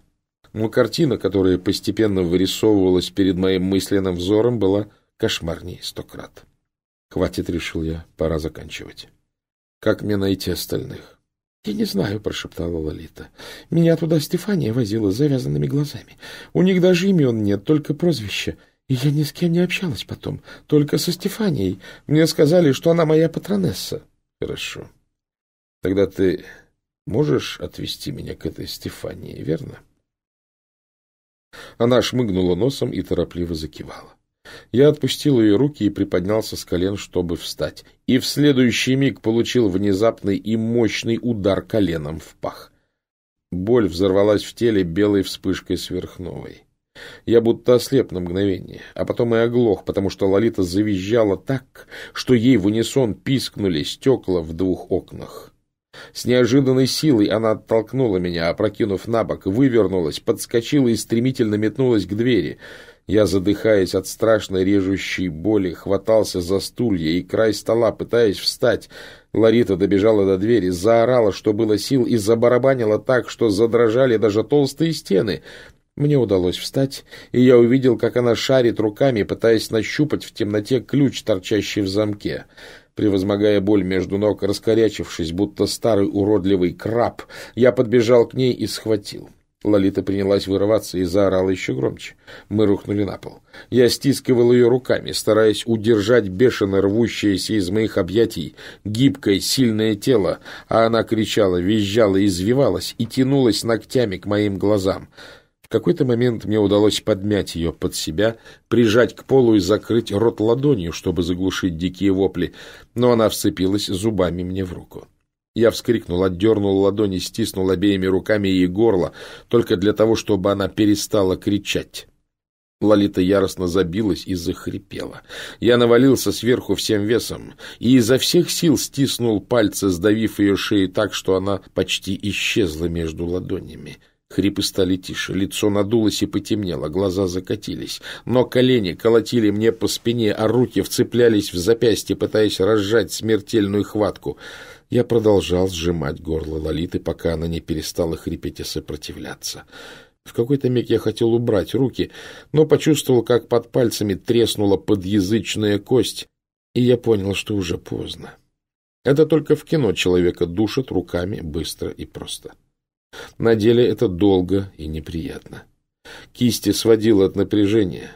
Но картина, которая постепенно вырисовывалась перед моим мысленным взором, была кошмарней сто крат. Хватит, решил я, пора заканчивать. Как мне найти остальных? — Я не знаю, — прошептала Лолита. — Меня туда Стефания возила с завязанными глазами. У них даже имен нет, только прозвища. И я ни с кем не общалась потом, только со Стефанией. Мне сказали, что она моя патронесса. — Хорошо. Тогда ты можешь отвести меня к этой Стефании, верно? Она шмыгнула носом и торопливо закивала. Я отпустил ее руки и приподнялся с колен, чтобы встать, и в следующий миг получил внезапный и мощный удар коленом в пах. Боль взорвалась в теле белой вспышкой сверхновой. Я будто ослеп на мгновение, а потом и оглох, потому что Лолита завизжала так, что ей в унисон пискнули стекла в двух окнах. С неожиданной силой она оттолкнула меня, опрокинув на бок, вывернулась, подскочила и стремительно метнулась к двери — я, задыхаясь от страшной режущей боли, хватался за стулья и край стола, пытаясь встать. Ларита добежала до двери, заорала, что было сил, и забарабанила так, что задрожали даже толстые стены. Мне удалось встать, и я увидел, как она шарит руками, пытаясь нащупать в темноте ключ, торчащий в замке. Превозмогая боль между ног, раскорячившись, будто старый уродливый краб, я подбежал к ней и схватил. Лолита принялась вырываться и заорала еще громче. Мы рухнули на пол. Я стискивал ее руками, стараясь удержать бешено рвущееся из моих объятий гибкое, сильное тело, а она кричала, визжала, извивалась и тянулась ногтями к моим глазам. В какой-то момент мне удалось подмять ее под себя, прижать к полу и закрыть рот ладонью, чтобы заглушить дикие вопли, но она вцепилась зубами мне в руку. Я вскрикнул, отдернул ладони, стиснул обеими руками ей горло, только для того, чтобы она перестала кричать. Лолита яростно забилась и захрипела. Я навалился сверху всем весом и изо всех сил стиснул пальцы, сдавив ее шею так, что она почти исчезла между ладонями. Хрипы стали тише, лицо надулось и потемнело, глаза закатились, но колени колотили мне по спине, а руки вцеплялись в запястье, пытаясь разжать смертельную хватку — я продолжал сжимать горло Лолиты, пока она не перестала хрипеть и сопротивляться. В какой-то миг я хотел убрать руки, но почувствовал, как под пальцами треснула подъязычная кость, и я понял, что уже поздно. Это только в кино человека душат руками быстро и просто. На деле это долго и неприятно. Кисти сводило от напряжения,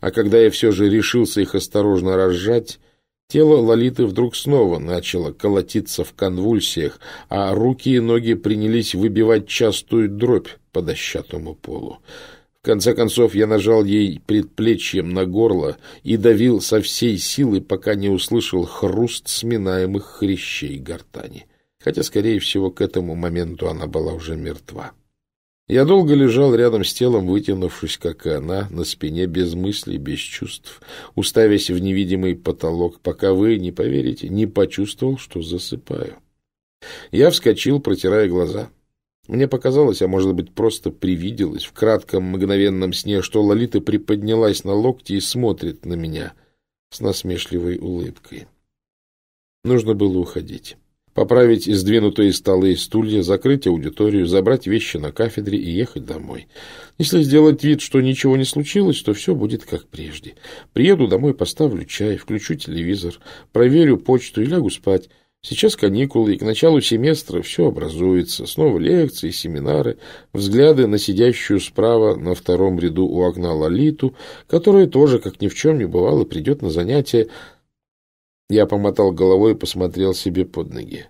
а когда я все же решился их осторожно разжать, Тело Лолиты вдруг снова начало колотиться в конвульсиях, а руки и ноги принялись выбивать частую дробь по дощатому полу. В конце концов я нажал ей предплечьем на горло и давил со всей силы, пока не услышал хруст сминаемых хрящей гортани. Хотя, скорее всего, к этому моменту она была уже мертва. Я долго лежал рядом с телом, вытянувшись, как и она, на спине без мыслей, без чувств, уставясь в невидимый потолок, пока вы, не поверите, не почувствовал, что засыпаю. Я вскочил, протирая глаза. Мне показалось, а может быть просто привиделось, в кратком мгновенном сне, что Лолита приподнялась на локти и смотрит на меня с насмешливой улыбкой. Нужно было уходить. Поправить сдвинутые столы и стулья, закрыть аудиторию, забрать вещи на кафедре и ехать домой. Если сделать вид, что ничего не случилось, то все будет как прежде. Приеду домой, поставлю чай, включу телевизор, проверю почту и лягу спать. Сейчас каникулы, и к началу семестра все образуется. Снова лекции, семинары, взгляды на сидящую справа на втором ряду у окна Лолиту, которая тоже, как ни в чем не бывало, придет на занятия. Я помотал головой и посмотрел себе под ноги.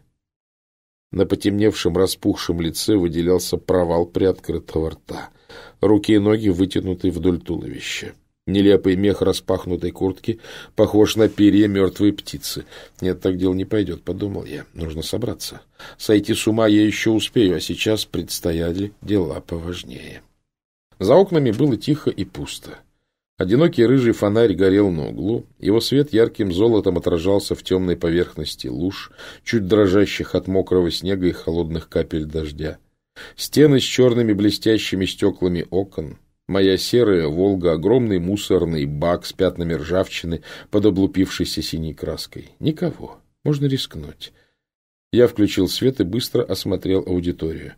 На потемневшем, распухшем лице выделялся провал приоткрытого рта. Руки и ноги вытянуты вдоль туловища. Нелепый мех распахнутой куртки похож на перья мертвой птицы. Нет, так дело не пойдет, подумал я. Нужно собраться. Сойти с ума я еще успею, а сейчас предстояли дела поважнее. За окнами было тихо и пусто. Одинокий рыжий фонарь горел на углу, его свет ярким золотом отражался в темной поверхности луж, чуть дрожащих от мокрого снега и холодных капель дождя. Стены с черными блестящими стеклами окон, Моя серая «Волга» — огромный мусорный бак с пятнами ржавчины под облупившейся синей краской. Никого. Можно рискнуть. Я включил свет и быстро осмотрел аудиторию.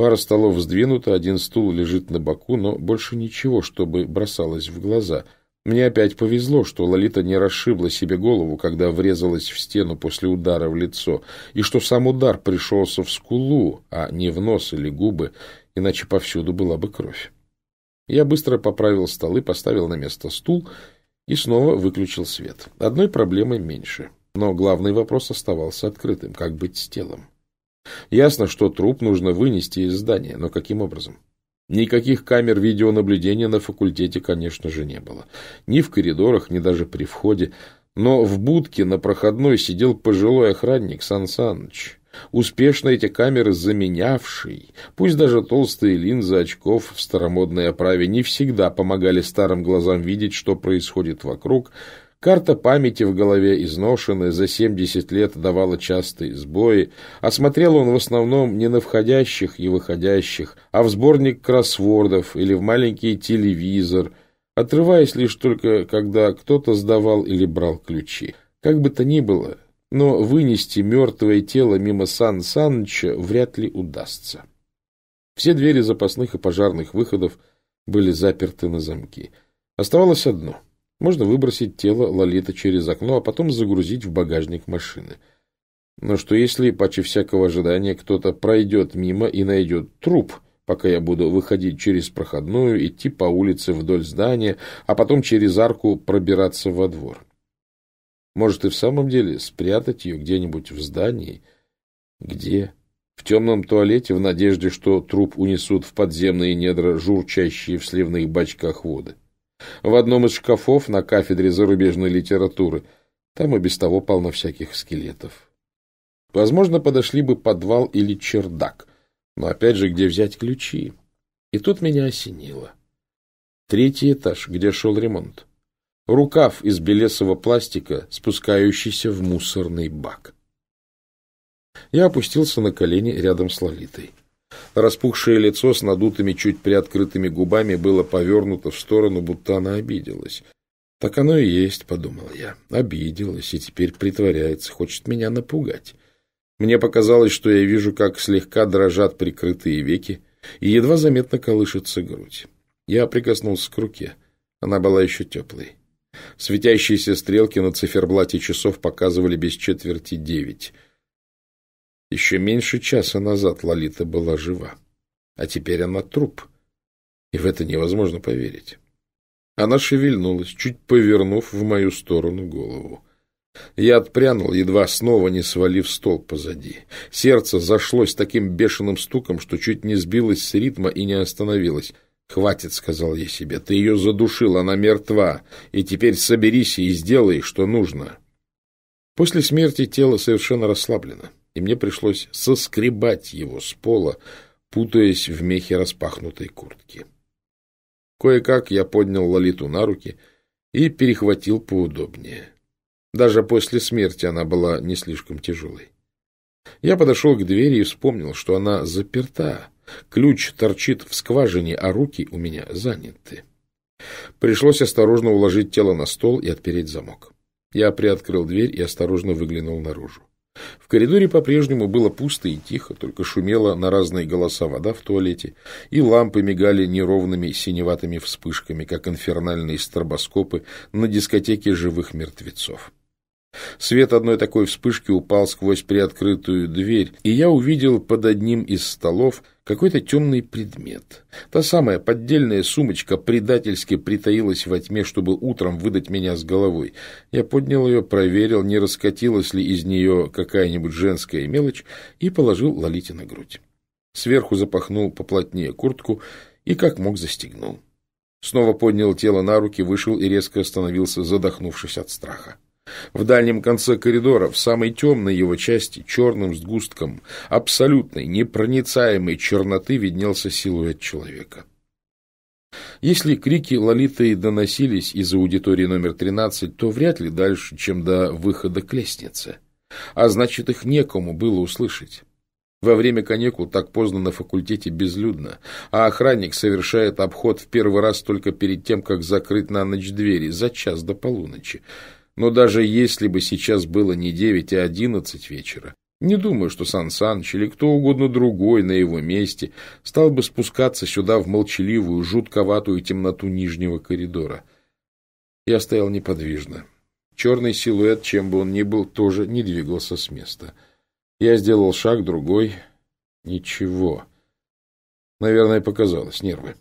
Пара столов сдвинута, один стул лежит на боку, но больше ничего, чтобы бросалось в глаза. Мне опять повезло, что Лолита не расшибла себе голову, когда врезалась в стену после удара в лицо, и что сам удар пришелся в скулу, а не в нос или губы, иначе повсюду была бы кровь. Я быстро поправил столы, поставил на место стул и снова выключил свет. Одной проблемой меньше. Но главный вопрос оставался открытым. Как быть с телом? Ясно, что труп нужно вынести из здания, но каким образом? Никаких камер видеонаблюдения на факультете, конечно же, не было. Ни в коридорах, ни даже при входе. Но в будке на проходной сидел пожилой охранник Сан Саныч успешно эти камеры заменявший, пусть даже толстые линзы очков в старомодной оправе не всегда помогали старым глазам видеть, что происходит вокруг, карта памяти в голове, изношенная за 70 лет, давала частые сбои, а смотрел он в основном не на входящих и выходящих, а в сборник кроссвордов или в маленький телевизор, отрываясь лишь только, когда кто-то сдавал или брал ключи. Как бы то ни было, но вынести мертвое тело мимо Сан Саныча вряд ли удастся. Все двери запасных и пожарных выходов были заперты на замки. Оставалось одно. Можно выбросить тело Лолита через окно, а потом загрузить в багажник машины. Но что если, паче всякого ожидания, кто-то пройдет мимо и найдет труп, пока я буду выходить через проходную, идти по улице вдоль здания, а потом через арку пробираться во двор? Может, и в самом деле спрятать ее где-нибудь в здании? Где? В темном туалете в надежде, что труп унесут в подземные недра, журчащие в сливных бачках воды. В одном из шкафов на кафедре зарубежной литературы. Там и без того полно всяких скелетов. Возможно, подошли бы подвал или чердак. Но опять же, где взять ключи? И тут меня осенило. Третий этаж, где шел ремонт рукав из белесого пластика, спускающийся в мусорный бак. Я опустился на колени рядом с Лолитой. Распухшее лицо с надутыми, чуть приоткрытыми губами было повернуто в сторону, будто она обиделась. Так оно и есть, подумал я. Обиделась и теперь притворяется, хочет меня напугать. Мне показалось, что я вижу, как слегка дрожат прикрытые веки, и едва заметно колышется грудь. Я прикоснулся к руке. Она была еще теплой. Светящиеся стрелки на циферблате часов показывали без четверти девять. Еще меньше часа назад Лолита была жива, а теперь она труп, и в это невозможно поверить. Она шевельнулась, чуть повернув в мою сторону голову. Я отпрянул, едва снова не свалив стол позади. Сердце зашлось таким бешеным стуком, что чуть не сбилось с ритма и не остановилось. «Хватит», — сказал я себе, — «ты ее задушил, она мертва, и теперь соберись и сделай, что нужно». После смерти тело совершенно расслаблено, и мне пришлось соскребать его с пола, путаясь в мехе распахнутой куртки. Кое-как я поднял Лолиту на руки и перехватил поудобнее. Даже после смерти она была не слишком тяжелой. Я подошел к двери и вспомнил, что она заперта. Ключ торчит в скважине, а руки у меня заняты. Пришлось осторожно уложить тело на стол и отпереть замок. Я приоткрыл дверь и осторожно выглянул наружу. В коридоре по-прежнему было пусто и тихо, только шумела на разные голоса вода в туалете, и лампы мигали неровными синеватыми вспышками, как инфернальные стробоскопы на дискотеке живых мертвецов. Свет одной такой вспышки упал сквозь приоткрытую дверь, и я увидел под одним из столов какой-то темный предмет. Та самая поддельная сумочка предательски притаилась во тьме, чтобы утром выдать меня с головой. Я поднял ее, проверил, не раскатилась ли из нее какая-нибудь женская мелочь, и положил Лолите на грудь. Сверху запахнул поплотнее куртку и как мог застегнул. Снова поднял тело на руки, вышел и резко остановился, задохнувшись от страха. В дальнем конце коридора, в самой темной его части, черным сгустком абсолютной, непроницаемой черноты виднелся силуэт человека. Если крики Лолиты доносились из аудитории номер 13, то вряд ли дальше, чем до выхода к лестнице. А значит, их некому было услышать. Во время каникул так поздно на факультете безлюдно, а охранник совершает обход в первый раз только перед тем, как закрыть на ночь двери, за час до полуночи. Но даже если бы сейчас было не девять, а одиннадцать вечера, не думаю, что Сан Саныч или кто угодно другой на его месте стал бы спускаться сюда в молчаливую, жутковатую темноту нижнего коридора. Я стоял неподвижно. Черный силуэт, чем бы он ни был, тоже не двигался с места. Я сделал шаг, другой. Ничего. Наверное, показалось, нервы.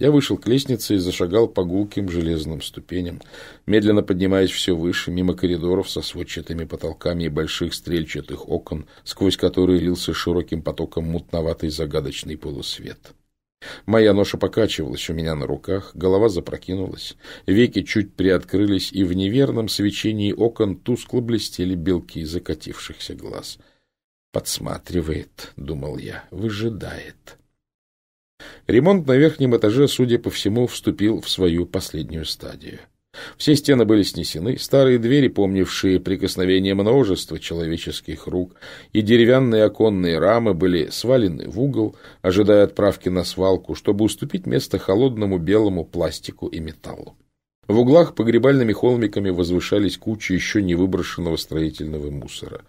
Я вышел к лестнице и зашагал по гулким железным ступеням, медленно поднимаясь все выше, мимо коридоров со сводчатыми потолками и больших стрельчатых окон, сквозь которые лился широким потоком мутноватый загадочный полусвет. Моя ноша покачивалась у меня на руках, голова запрокинулась, веки чуть приоткрылись, и в неверном свечении окон тускло блестели белки закатившихся глаз. «Подсматривает», — думал я, — «выжидает». Ремонт на верхнем этаже, судя по всему, вступил в свою последнюю стадию. Все стены были снесены, старые двери, помнившие прикосновение множества человеческих рук, и деревянные оконные рамы были свалены в угол, ожидая отправки на свалку, чтобы уступить место холодному белому пластику и металлу. В углах погребальными холмиками возвышались кучи еще не выброшенного строительного мусора.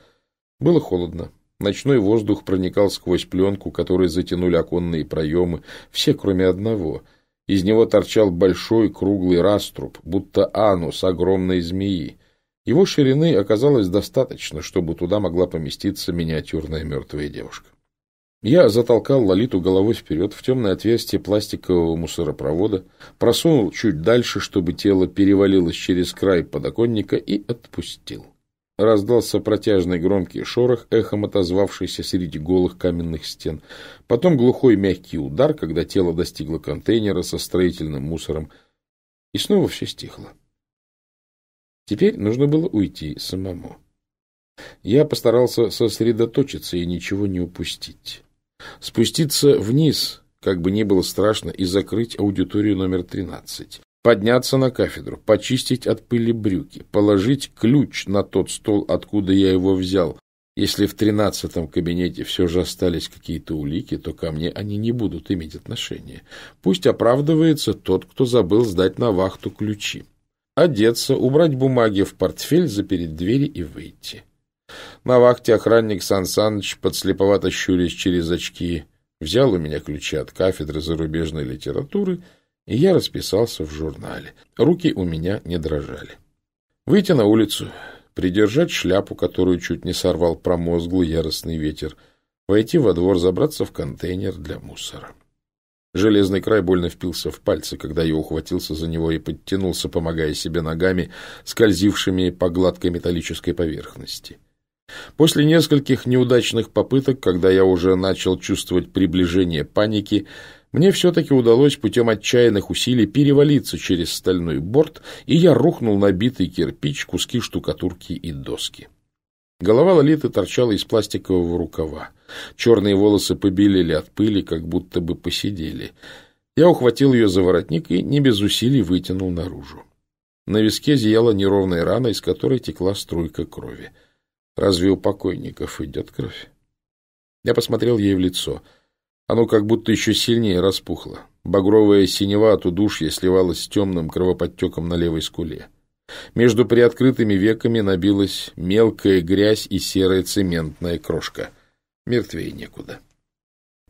Было холодно. Ночной воздух проникал сквозь пленку, которой затянули оконные проемы, все кроме одного. Из него торчал большой круглый раструб, будто анус огромной змеи. Его ширины оказалось достаточно, чтобы туда могла поместиться миниатюрная мертвая девушка. Я затолкал Лолиту головой вперед в темное отверстие пластикового мусоропровода, просунул чуть дальше, чтобы тело перевалилось через край подоконника и отпустил. Раздался протяжный громкий шорох, эхом отозвавшийся среди голых каменных стен. Потом глухой мягкий удар, когда тело достигло контейнера со строительным мусором. И снова все стихло. Теперь нужно было уйти самому. Я постарался сосредоточиться и ничего не упустить. Спуститься вниз, как бы ни было страшно, и закрыть аудиторию номер тринадцать подняться на кафедру, почистить от пыли брюки, положить ключ на тот стол, откуда я его взял. Если в тринадцатом кабинете все же остались какие-то улики, то ко мне они не будут иметь отношения. Пусть оправдывается тот, кто забыл сдать на вахту ключи. Одеться, убрать бумаги в портфель, запереть двери и выйти. На вахте охранник Сан Саныч, подслеповато щурясь через очки, взял у меня ключи от кафедры зарубежной литературы — и я расписался в журнале. Руки у меня не дрожали. Выйти на улицу, придержать шляпу, которую чуть не сорвал промозглый яростный ветер, войти во двор, забраться в контейнер для мусора. Железный край больно впился в пальцы, когда я ухватился за него и подтянулся, помогая себе ногами, скользившими по гладкой металлической поверхности. После нескольких неудачных попыток, когда я уже начал чувствовать приближение паники, Мне все-таки удалось путем отчаянных усилий перевалиться через стальной борт, и я рухнул на битый кирпич, куски штукатурки и доски. Голова Лолиты торчала из пластикового рукава. Черные волосы побелели от пыли, как будто бы посидели. Я ухватил ее за воротник и не без усилий вытянул наружу. На виске зияла неровная рана, из которой текла струйка крови. Разве у покойников идет кровь? Я посмотрел ей в лицо — оно как будто еще сильнее распухло. Багровая синева от удушья сливалась с темным кровоподтеком на левой скуле. Между приоткрытыми веками набилась мелкая грязь и серая цементная крошка. Мертвее некуда.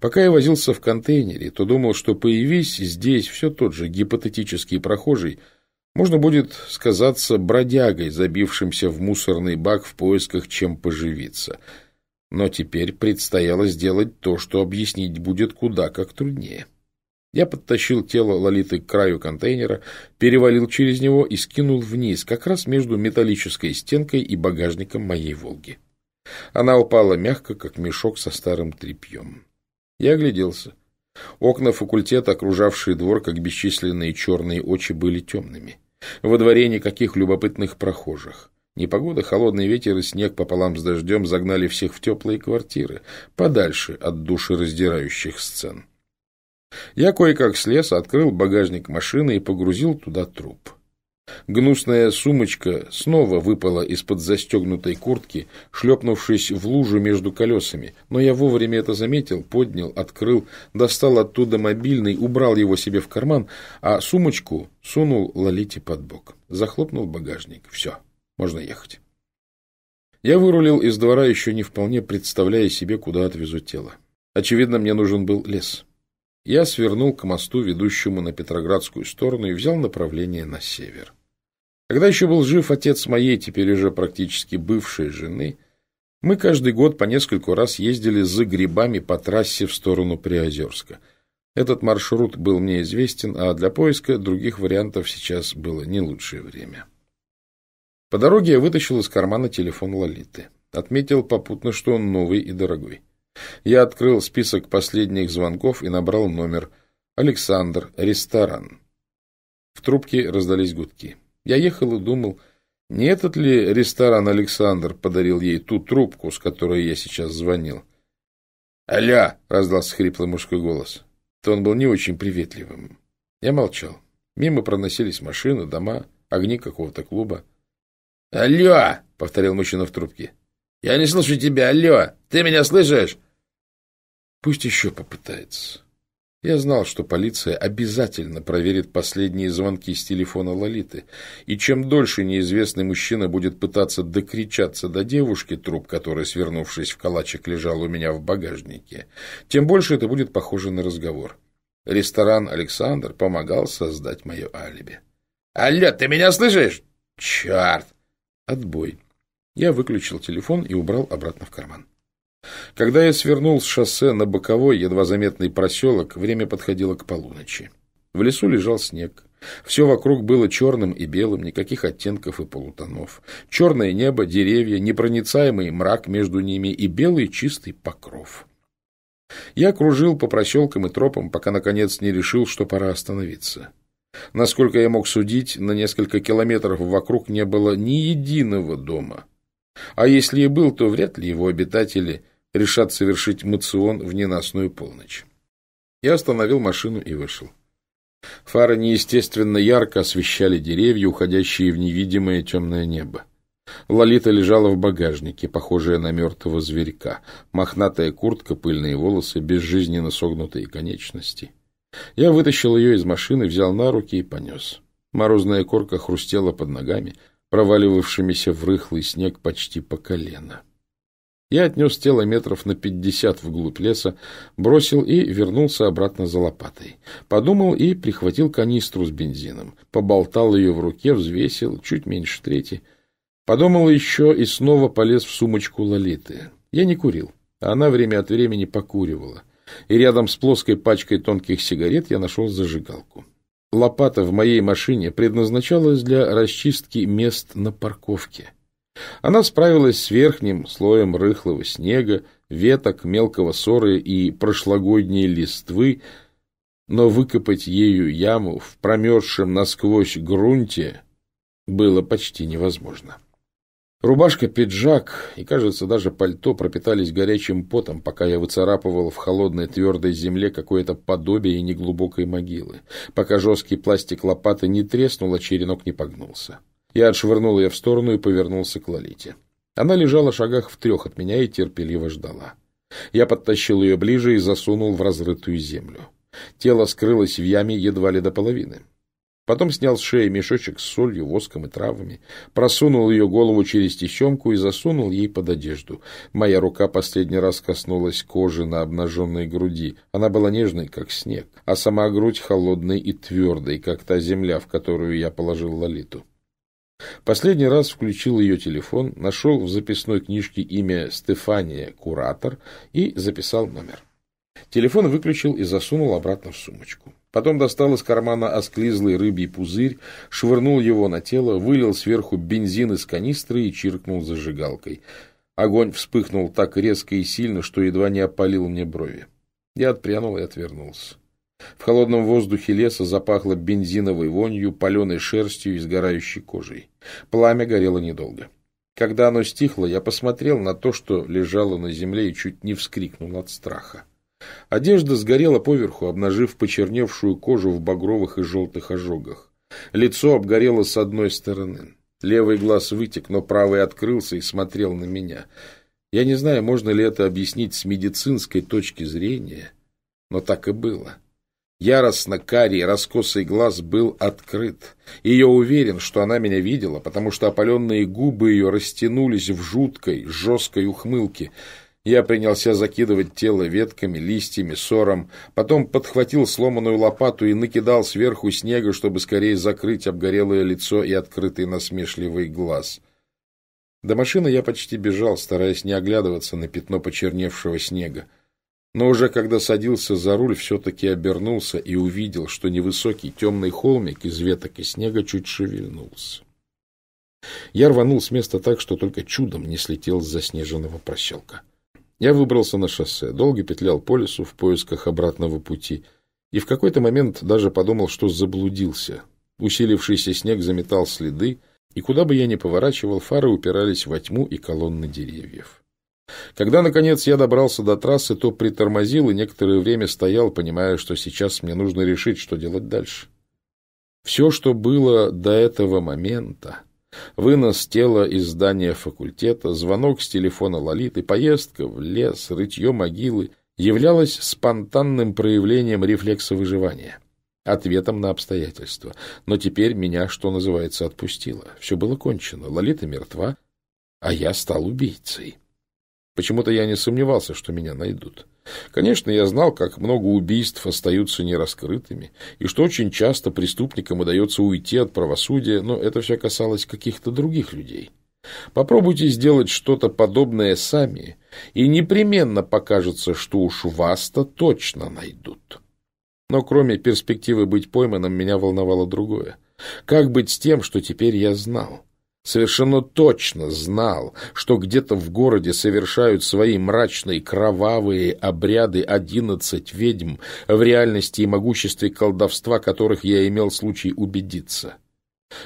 Пока я возился в контейнере, то думал, что появись здесь все тот же гипотетический прохожий, можно будет сказаться бродягой, забившимся в мусорный бак в поисках чем поживиться — но теперь предстояло сделать то, что объяснить будет куда как труднее. Я подтащил тело Лолиты к краю контейнера, перевалил через него и скинул вниз, как раз между металлической стенкой и багажником моей «Волги». Она упала мягко, как мешок со старым тряпьем. Я огляделся. Окна факультета, окружавшие двор, как бесчисленные черные очи, были темными. Во дворе никаких любопытных прохожих. Непогода, холодный ветер и снег пополам с дождем загнали всех в теплые квартиры, подальше от душераздирающих сцен. Я кое-как слез, открыл багажник машины и погрузил туда труп. Гнусная сумочка снова выпала из-под застегнутой куртки, шлепнувшись в лужу между колесами, но я вовремя это заметил, поднял, открыл, достал оттуда мобильный, убрал его себе в карман, а сумочку сунул Лолите под бок. Захлопнул багажник. Все. Можно ехать. Я вырулил из двора, еще не вполне представляя себе, куда отвезу тело. Очевидно, мне нужен был лес. Я свернул к мосту, ведущему на Петроградскую сторону, и взял направление на север. Когда еще был жив отец моей, теперь уже практически бывшей жены, мы каждый год по нескольку раз ездили за грибами по трассе в сторону Приозерска. Этот маршрут был мне известен, а для поиска других вариантов сейчас было не лучшее время. По дороге я вытащил из кармана телефон Лолиты. Отметил попутно, что он новый и дорогой. Я открыл список последних звонков и набрал номер «Александр, ресторан». В трубке раздались гудки. Я ехал и думал, не этот ли ресторан «Александр» подарил ей ту трубку, с которой я сейчас звонил. «Алло!» — раздался хриплый мужской голос. То он был не очень приветливым. Я молчал. Мимо проносились машины, дома, огни какого-то клуба. «Алло!» — повторил мужчина в трубке. «Я не слышу тебя, алло! Ты меня слышишь?» «Пусть еще попытается». Я знал, что полиция обязательно проверит последние звонки с телефона Лолиты, и чем дольше неизвестный мужчина будет пытаться докричаться до девушки, труп которой, свернувшись в калачик, лежал у меня в багажнике, тем больше это будет похоже на разговор. Ресторан «Александр» помогал создать мое алиби. «Алло, ты меня слышишь? Черт!» Отбой. Я выключил телефон и убрал обратно в карман. Когда я свернул с шоссе на боковой, едва заметный проселок, время подходило к полуночи. В лесу лежал снег. Все вокруг было черным и белым, никаких оттенков и полутонов. Черное небо, деревья, непроницаемый мрак между ними и белый чистый покров. Я кружил по проселкам и тропам, пока, наконец, не решил, что пора остановиться. Насколько я мог судить, на несколько километров вокруг не было ни единого дома. А если и был, то вряд ли его обитатели решат совершить мацион в ненастную полночь. Я остановил машину и вышел. Фары неестественно ярко освещали деревья, уходящие в невидимое темное небо. Лолита лежала в багажнике, похожая на мертвого зверька. Мохнатая куртка, пыльные волосы, безжизненно согнутые конечности. Я вытащил ее из машины, взял на руки и понес. Морозная корка хрустела под ногами, проваливавшимися в рыхлый снег почти по колено. Я отнес тело метров на пятьдесят вглубь леса, бросил и вернулся обратно за лопатой. Подумал и прихватил канистру с бензином. Поболтал ее в руке, взвесил, чуть меньше трети. Подумал еще и снова полез в сумочку Лолиты. Я не курил, а она время от времени покуривала и рядом с плоской пачкой тонких сигарет я нашел зажигалку. Лопата в моей машине предназначалась для расчистки мест на парковке. Она справилась с верхним слоем рыхлого снега, веток, мелкого ссоры и прошлогодней листвы, но выкопать ею яму в промерзшем насквозь грунте было почти невозможно. Рубашка, пиджак и, кажется, даже пальто пропитались горячим потом, пока я выцарапывал в холодной твердой земле какое-то подобие неглубокой могилы, пока жесткий пластик лопаты не треснул, а черенок не погнулся. Я отшвырнул ее в сторону и повернулся к Лолите. Она лежала в шагах в трех от меня и терпеливо ждала. Я подтащил ее ближе и засунул в разрытую землю. Тело скрылось в яме едва ли до половины. Потом снял с шеи мешочек с солью, воском и травами, просунул ее голову через тещемку и засунул ей под одежду. Моя рука последний раз коснулась кожи на обнаженной груди. Она была нежной, как снег, а сама грудь холодной и твердой, как та земля, в которую я положил Лолиту. Последний раз включил ее телефон, нашел в записной книжке имя Стефания, куратор, и записал номер. Телефон выключил и засунул обратно в сумочку. Потом достал из кармана осклизлый рыбий пузырь, швырнул его на тело, вылил сверху бензин из канистры и чиркнул зажигалкой. Огонь вспыхнул так резко и сильно, что едва не опалил мне брови. Я отпрянул и отвернулся. В холодном воздухе леса запахло бензиновой вонью, паленой шерстью и сгорающей кожей. Пламя горело недолго. Когда оно стихло, я посмотрел на то, что лежало на земле, и чуть не вскрикнул от страха. Одежда сгорела поверху, обнажив почерневшую кожу в багровых и желтых ожогах. Лицо обгорело с одной стороны. Левый глаз вытек, но правый открылся и смотрел на меня. Я не знаю, можно ли это объяснить с медицинской точки зрения, но так и было. Яростно карий раскосый глаз был открыт, и я уверен, что она меня видела, потому что опаленные губы ее растянулись в жуткой, жесткой ухмылке — я принялся закидывать тело ветками, листьями, сором, потом подхватил сломанную лопату и накидал сверху снега, чтобы скорее закрыть обгорелое лицо и открытый насмешливый глаз. До машины я почти бежал, стараясь не оглядываться на пятно почерневшего снега. Но уже когда садился за руль, все-таки обернулся и увидел, что невысокий темный холмик из веток и снега чуть шевельнулся. Я рванул с места так, что только чудом не слетел с заснеженного проселка. Я выбрался на шоссе, долго петлял по лесу в поисках обратного пути и в какой-то момент даже подумал, что заблудился. Усилившийся снег заметал следы, и куда бы я ни поворачивал, фары упирались во тьму и колонны деревьев. Когда, наконец, я добрался до трассы, то притормозил и некоторое время стоял, понимая, что сейчас мне нужно решить, что делать дальше. Все, что было до этого момента, Вынос тела из здания факультета, звонок с телефона Лолиты, поездка в лес, рытье могилы являлось спонтанным проявлением рефлекса выживания, ответом на обстоятельства. Но теперь меня, что называется, отпустило. Все было кончено. Лолита мертва, а я стал убийцей. Почему-то я не сомневался, что меня найдут. Конечно, я знал, как много убийств остаются нераскрытыми, и что очень часто преступникам удается уйти от правосудия, но это все касалось каких-то других людей. Попробуйте сделать что-то подобное сами, и непременно покажется, что уж вас-то точно найдут. Но кроме перспективы быть пойманным, меня волновало другое. Как быть с тем, что теперь я знал? Совершенно точно знал, что где-то в городе совершают свои мрачные кровавые обряды одиннадцать ведьм, в реальности и могуществе колдовства которых я имел случай убедиться.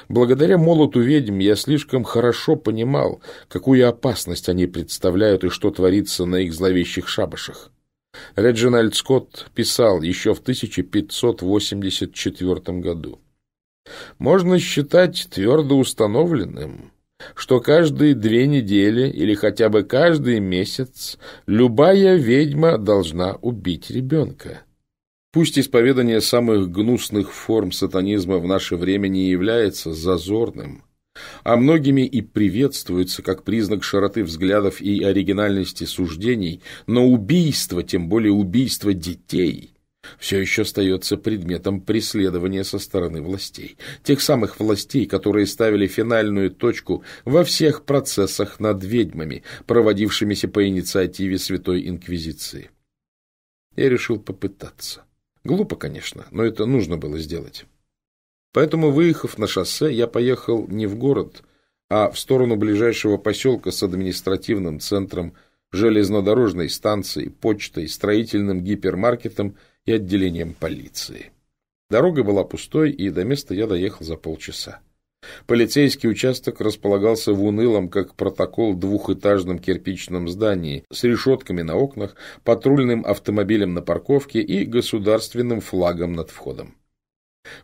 Благодаря молоту ведьм я слишком хорошо понимал, какую опасность они представляют и что творится на их зловещих шабашах. Реджинальд Скотт писал еще в 1584 году. Можно считать твердо установленным, что каждые две недели или хотя бы каждый месяц любая ведьма должна убить ребенка. Пусть исповедание самых гнусных форм сатанизма в наше время не является зазорным, а многими и приветствуется как признак широты взглядов и оригинальности суждений, но убийство, тем более убийство детей – все еще остается предметом преследования со стороны властей. Тех самых властей, которые ставили финальную точку во всех процессах над ведьмами, проводившимися по инициативе Святой Инквизиции. Я решил попытаться. Глупо, конечно, но это нужно было сделать. Поэтому, выехав на шоссе, я поехал не в город, а в сторону ближайшего поселка с административным центром, железнодорожной станцией, почтой, строительным гипермаркетом и отделением полиции. Дорога была пустой, и до места я доехал за полчаса. Полицейский участок располагался в унылом, как протокол, двухэтажном кирпичном здании с решетками на окнах, патрульным автомобилем на парковке и государственным флагом над входом.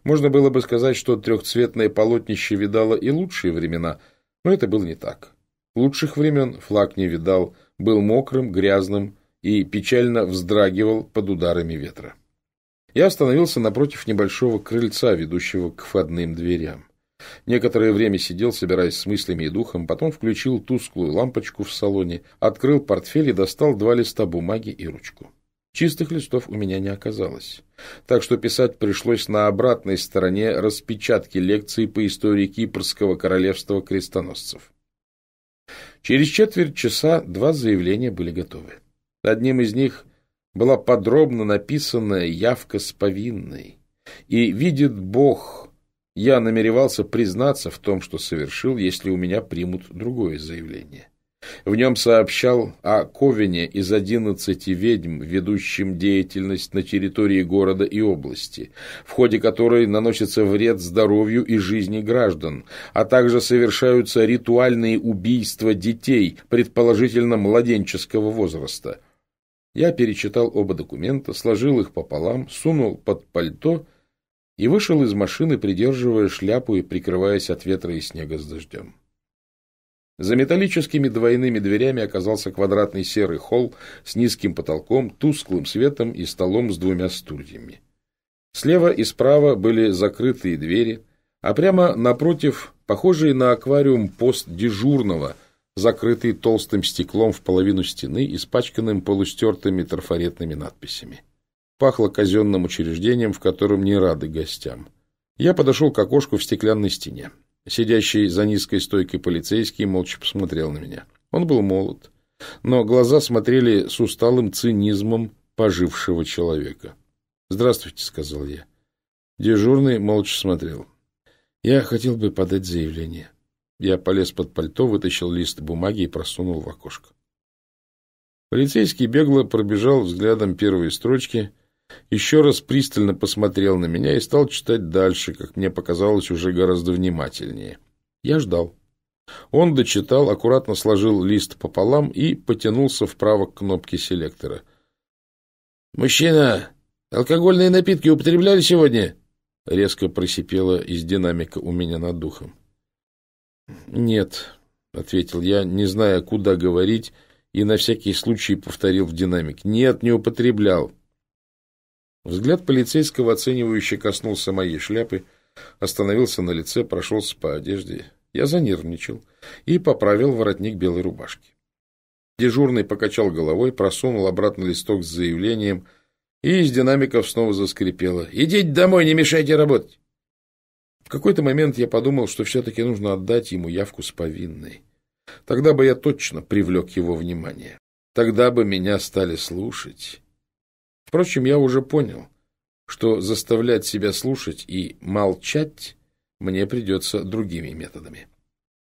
Можно было бы сказать, что трехцветное полотнище видало и лучшие времена, но это было не так. Лучших времен флаг не видал, был мокрым, грязным и печально вздрагивал под ударами ветра. Я остановился напротив небольшого крыльца, ведущего к входным дверям. Некоторое время сидел, собираясь с мыслями и духом, потом включил тусклую лампочку в салоне, открыл портфель и достал два листа бумаги и ручку. Чистых листов у меня не оказалось, так что писать пришлось на обратной стороне распечатки лекций по истории Кипрского королевства крестоносцев. Через четверть часа два заявления были готовы. Одним из них была подробно написанная явка с повинной. И видит Бог, я намеревался признаться в том, что совершил, если у меня примут другое заявление. В нем сообщал о Ковине из одиннадцати ведьм, ведущим деятельность на территории города и области, в ходе которой наносится вред здоровью и жизни граждан, а также совершаются ритуальные убийства детей, предположительно младенческого возраста. Я перечитал оба документа, сложил их пополам, сунул под пальто и вышел из машины, придерживая шляпу и прикрываясь от ветра и снега с дождем. За металлическими двойными дверями оказался квадратный серый холл с низким потолком, тусклым светом и столом с двумя стульями. Слева и справа были закрытые двери, а прямо напротив похожий на аквариум пост дежурного, закрытый толстым стеклом в половину стены, испачканным полустертыми трафаретными надписями. Пахло казенным учреждением, в котором не рады гостям. Я подошел к окошку в стеклянной стене. Сидящий за низкой стойкой полицейский молча посмотрел на меня. Он был молод, но глаза смотрели с усталым цинизмом пожившего человека. «Здравствуйте», — сказал я. Дежурный молча смотрел. «Я хотел бы подать заявление». Я полез под пальто, вытащил лист бумаги и просунул в окошко. Полицейский бегло пробежал взглядом первые строчки еще раз пристально посмотрел на меня и стал читать дальше, как мне показалось, уже гораздо внимательнее. Я ждал. Он дочитал, аккуратно сложил лист пополам и потянулся вправо к кнопке селектора. «Мужчина, алкогольные напитки употребляли сегодня?» Резко просипело из динамика у меня над духом. «Нет», — ответил я, не зная, куда говорить, и на всякий случай повторил в динамик. «Нет, не употреблял». Взгляд полицейского оценивающе коснулся моей шляпы, остановился на лице, прошелся по одежде. Я занервничал и поправил воротник белой рубашки. Дежурный покачал головой, просунул обратно листок с заявлением, и из динамиков снова заскрипело. «Идите домой, не мешайте работать!» В какой-то момент я подумал, что все-таки нужно отдать ему явку с повинной. Тогда бы я точно привлек его внимание. Тогда бы меня стали слушать. Впрочем, я уже понял, что заставлять себя слушать и молчать мне придется другими методами.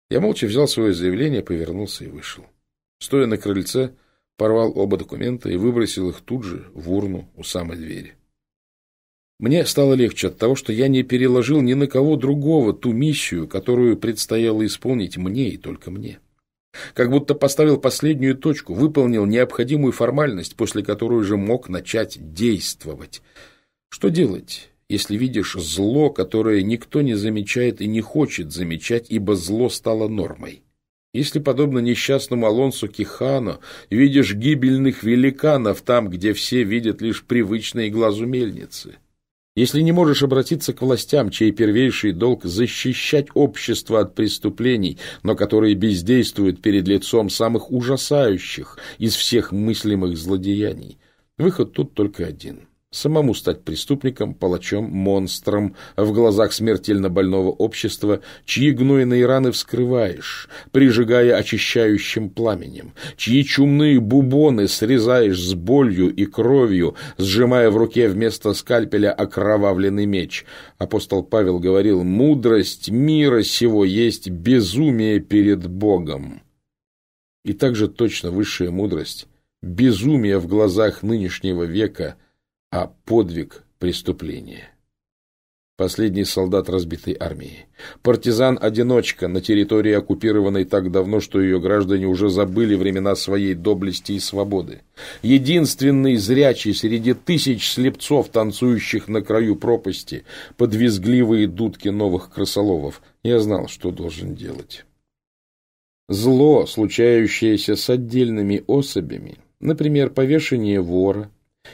Я молча взял свое заявление, повернулся и вышел. Стоя на крыльце, порвал оба документа и выбросил их тут же в урну у самой двери. Мне стало легче от того, что я не переложил ни на кого другого ту миссию, которую предстояло исполнить мне и только мне. Как будто поставил последнюю точку, выполнил необходимую формальность, после которой уже мог начать действовать. Что делать, если видишь зло, которое никто не замечает и не хочет замечать, ибо зло стало нормой? Если, подобно несчастному Алонсу Кихано, видишь гибельных великанов там, где все видят лишь привычные глазу мельницы? Если не можешь обратиться к властям, чей первейший долг защищать общество от преступлений, но которые бездействуют перед лицом самых ужасающих из всех мыслимых злодеяний, выход тут только один – самому стать преступником, палачом, монстром в глазах смертельно больного общества, чьи гнойные раны вскрываешь, прижигая очищающим пламенем, чьи чумные бубоны срезаешь с болью и кровью, сжимая в руке вместо скальпеля окровавленный меч. Апостол Павел говорил, «Мудрость мира сего есть безумие перед Богом». И также точно высшая мудрость, безумие в глазах нынешнего века – а подвиг преступления. Последний солдат разбитой армии. Партизан-одиночка на территории, оккупированной так давно, что ее граждане уже забыли времена своей доблести и свободы. Единственный зрячий среди тысяч слепцов, танцующих на краю пропасти, под визгливые дудки новых крысоловов. Я знал, что должен делать. Зло, случающееся с отдельными особями, например, повешение вора,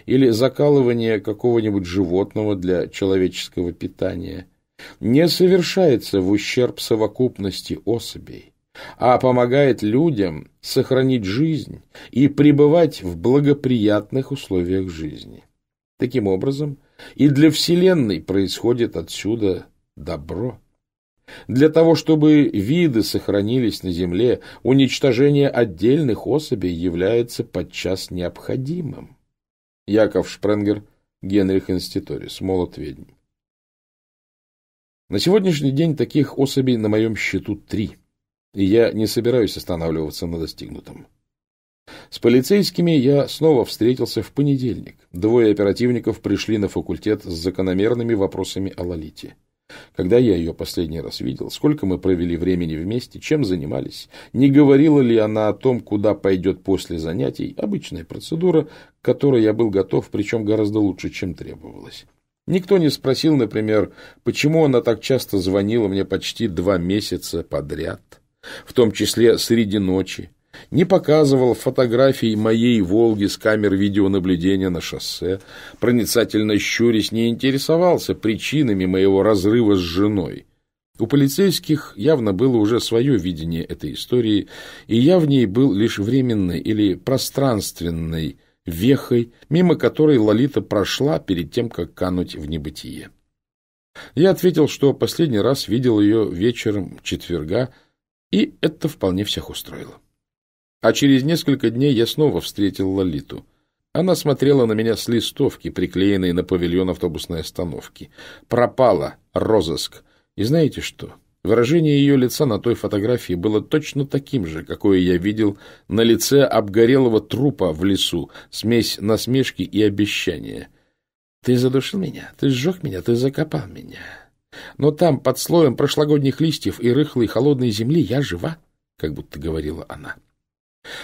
или закалывание какого-нибудь животного для человеческого питания не совершается в ущерб совокупности особей, а помогает людям сохранить жизнь и пребывать в благоприятных условиях жизни. Таким образом, и для Вселенной происходит отсюда добро. Для того, чтобы виды сохранились на Земле, уничтожение отдельных особей является подчас необходимым. Яков Шпренгер, Генрих Инститорис, молот ведьм. На сегодняшний день таких особей на моем счету три, и я не собираюсь останавливаться на достигнутом. С полицейскими я снова встретился в понедельник. Двое оперативников пришли на факультет с закономерными вопросами о Лолите. Когда я ее последний раз видел, сколько мы провели времени вместе, чем занимались, не говорила ли она о том, куда пойдет после занятий, обычная процедура, к которой я был готов, причем гораздо лучше, чем требовалось. Никто не спросил, например, почему она так часто звонила мне почти два месяца подряд, в том числе среди ночи, не показывал фотографий моей «Волги» с камер видеонаблюдения на шоссе, проницательно щурясь, не интересовался причинами моего разрыва с женой. У полицейских явно было уже свое видение этой истории, и я в ней был лишь временной или пространственной вехой, мимо которой Лолита прошла перед тем, как кануть в небытие. Я ответил, что последний раз видел ее вечером четверга, и это вполне всех устроило. А через несколько дней я снова встретил Лолиту. Она смотрела на меня с листовки, приклеенной на павильон автобусной остановки. Пропала, розыск. И знаете что? Выражение ее лица на той фотографии было точно таким же, какое я видел на лице обгорелого трупа в лесу, смесь насмешки и обещания. «Ты задушил меня, ты сжег меня, ты закопал меня. Но там, под слоем прошлогодних листьев и рыхлой холодной земли, я жива», — как будто говорила она.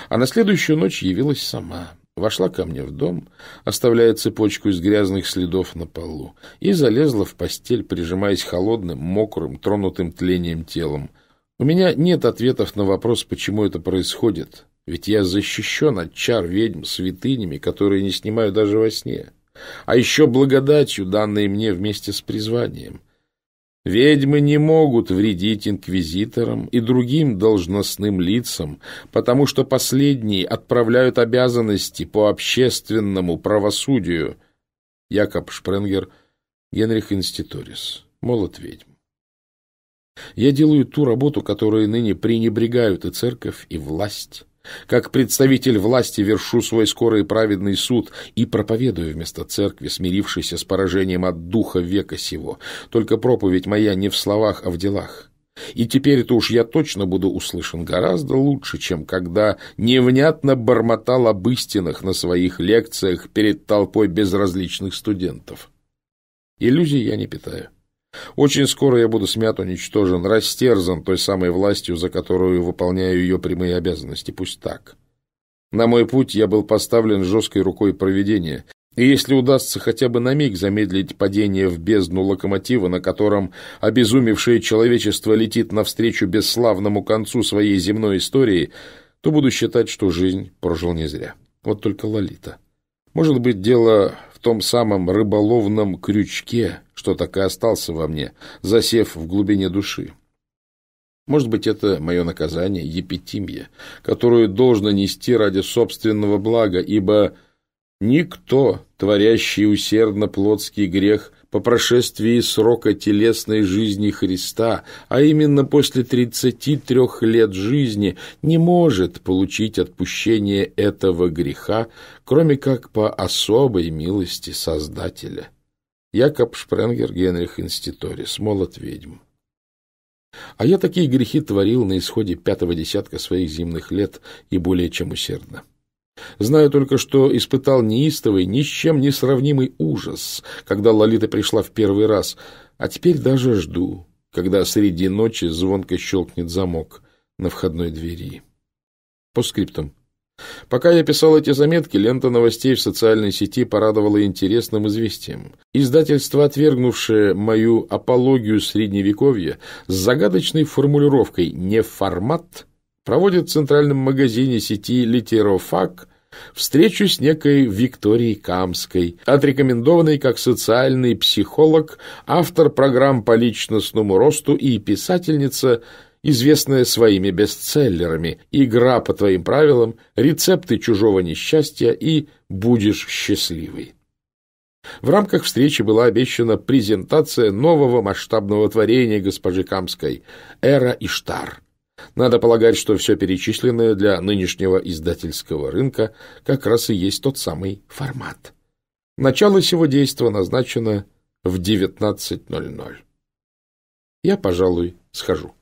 А на следующую ночь явилась сама, вошла ко мне в дом, оставляя цепочку из грязных следов на полу, и залезла в постель, прижимаясь холодным, мокрым, тронутым тлением телом. У меня нет ответов на вопрос, почему это происходит, ведь я защищен от чар ведьм святынями, которые не снимаю даже во сне, а еще благодатью, данной мне вместе с призванием. Ведьмы не могут вредить инквизиторам и другим должностным лицам, потому что последние отправляют обязанности по общественному правосудию. Якоб Шпренгер, Генрих Инститорис. Молот ведьм. Я делаю ту работу, которой ныне пренебрегают и церковь, и власть. Как представитель власти вершу свой скорый праведный суд и проповедую вместо церкви, смирившейся с поражением от духа века сего. Только проповедь моя не в словах, а в делах. И теперь-то уж я точно буду услышан гораздо лучше, чем когда невнятно бормотал об истинах на своих лекциях перед толпой безразличных студентов. Иллюзий я не питаю. Очень скоро я буду смят, уничтожен, растерзан той самой властью, за которую выполняю ее прямые обязанности. Пусть так. На мой путь я был поставлен жесткой рукой проведения, и если удастся хотя бы на миг замедлить падение в бездну локомотива, на котором обезумевшее человечество летит навстречу бесславному концу своей земной истории, то буду считать, что жизнь прожил не зря. Вот только Лолита. Может быть, дело в том самом рыболовном крючке, что так и остался во мне, засев в глубине души. Может быть, это мое наказание, епитимия, которую должно нести ради собственного блага, ибо никто, творящий усердно плотский грех, по прошествии срока телесной жизни Христа, а именно после 33 лет жизни, не может получить отпущение этого греха, кроме как по особой милости Создателя. Якоб Шпренгер, Генрих Инститорис, молот ведьм. А я такие грехи творил на исходе пятого десятка своих земных лет и более чем усердно. Знаю только, что испытал неистовый, ни с чем не сравнимый ужас, когда Лолита пришла в первый раз, а теперь даже жду, когда среди ночи звонко щелкнет замок на входной двери. По скриптам. Пока я писал эти заметки, лента новостей в социальной сети порадовала интересным известием. Издательство, отвергнувшее мою апологию средневековья с загадочной формулировкой «не формат», проводит в центральном магазине сети «Литерофак» встречу с некой Викторией Камской, отрекомендованной как социальный психолог, автор программ по личностному росту и писательница – известная своими бестселлерами «Игра по твоим правилам», «Рецепты чужого несчастья» и «Будешь счастливый». В рамках встречи была обещана презентация нового масштабного творения госпожи Камской «Эра Иштар». Надо полагать, что все перечисленное для нынешнего издательского рынка как раз и есть тот самый формат. Начало сего действа назначено в 19.00. Я, пожалуй, схожу.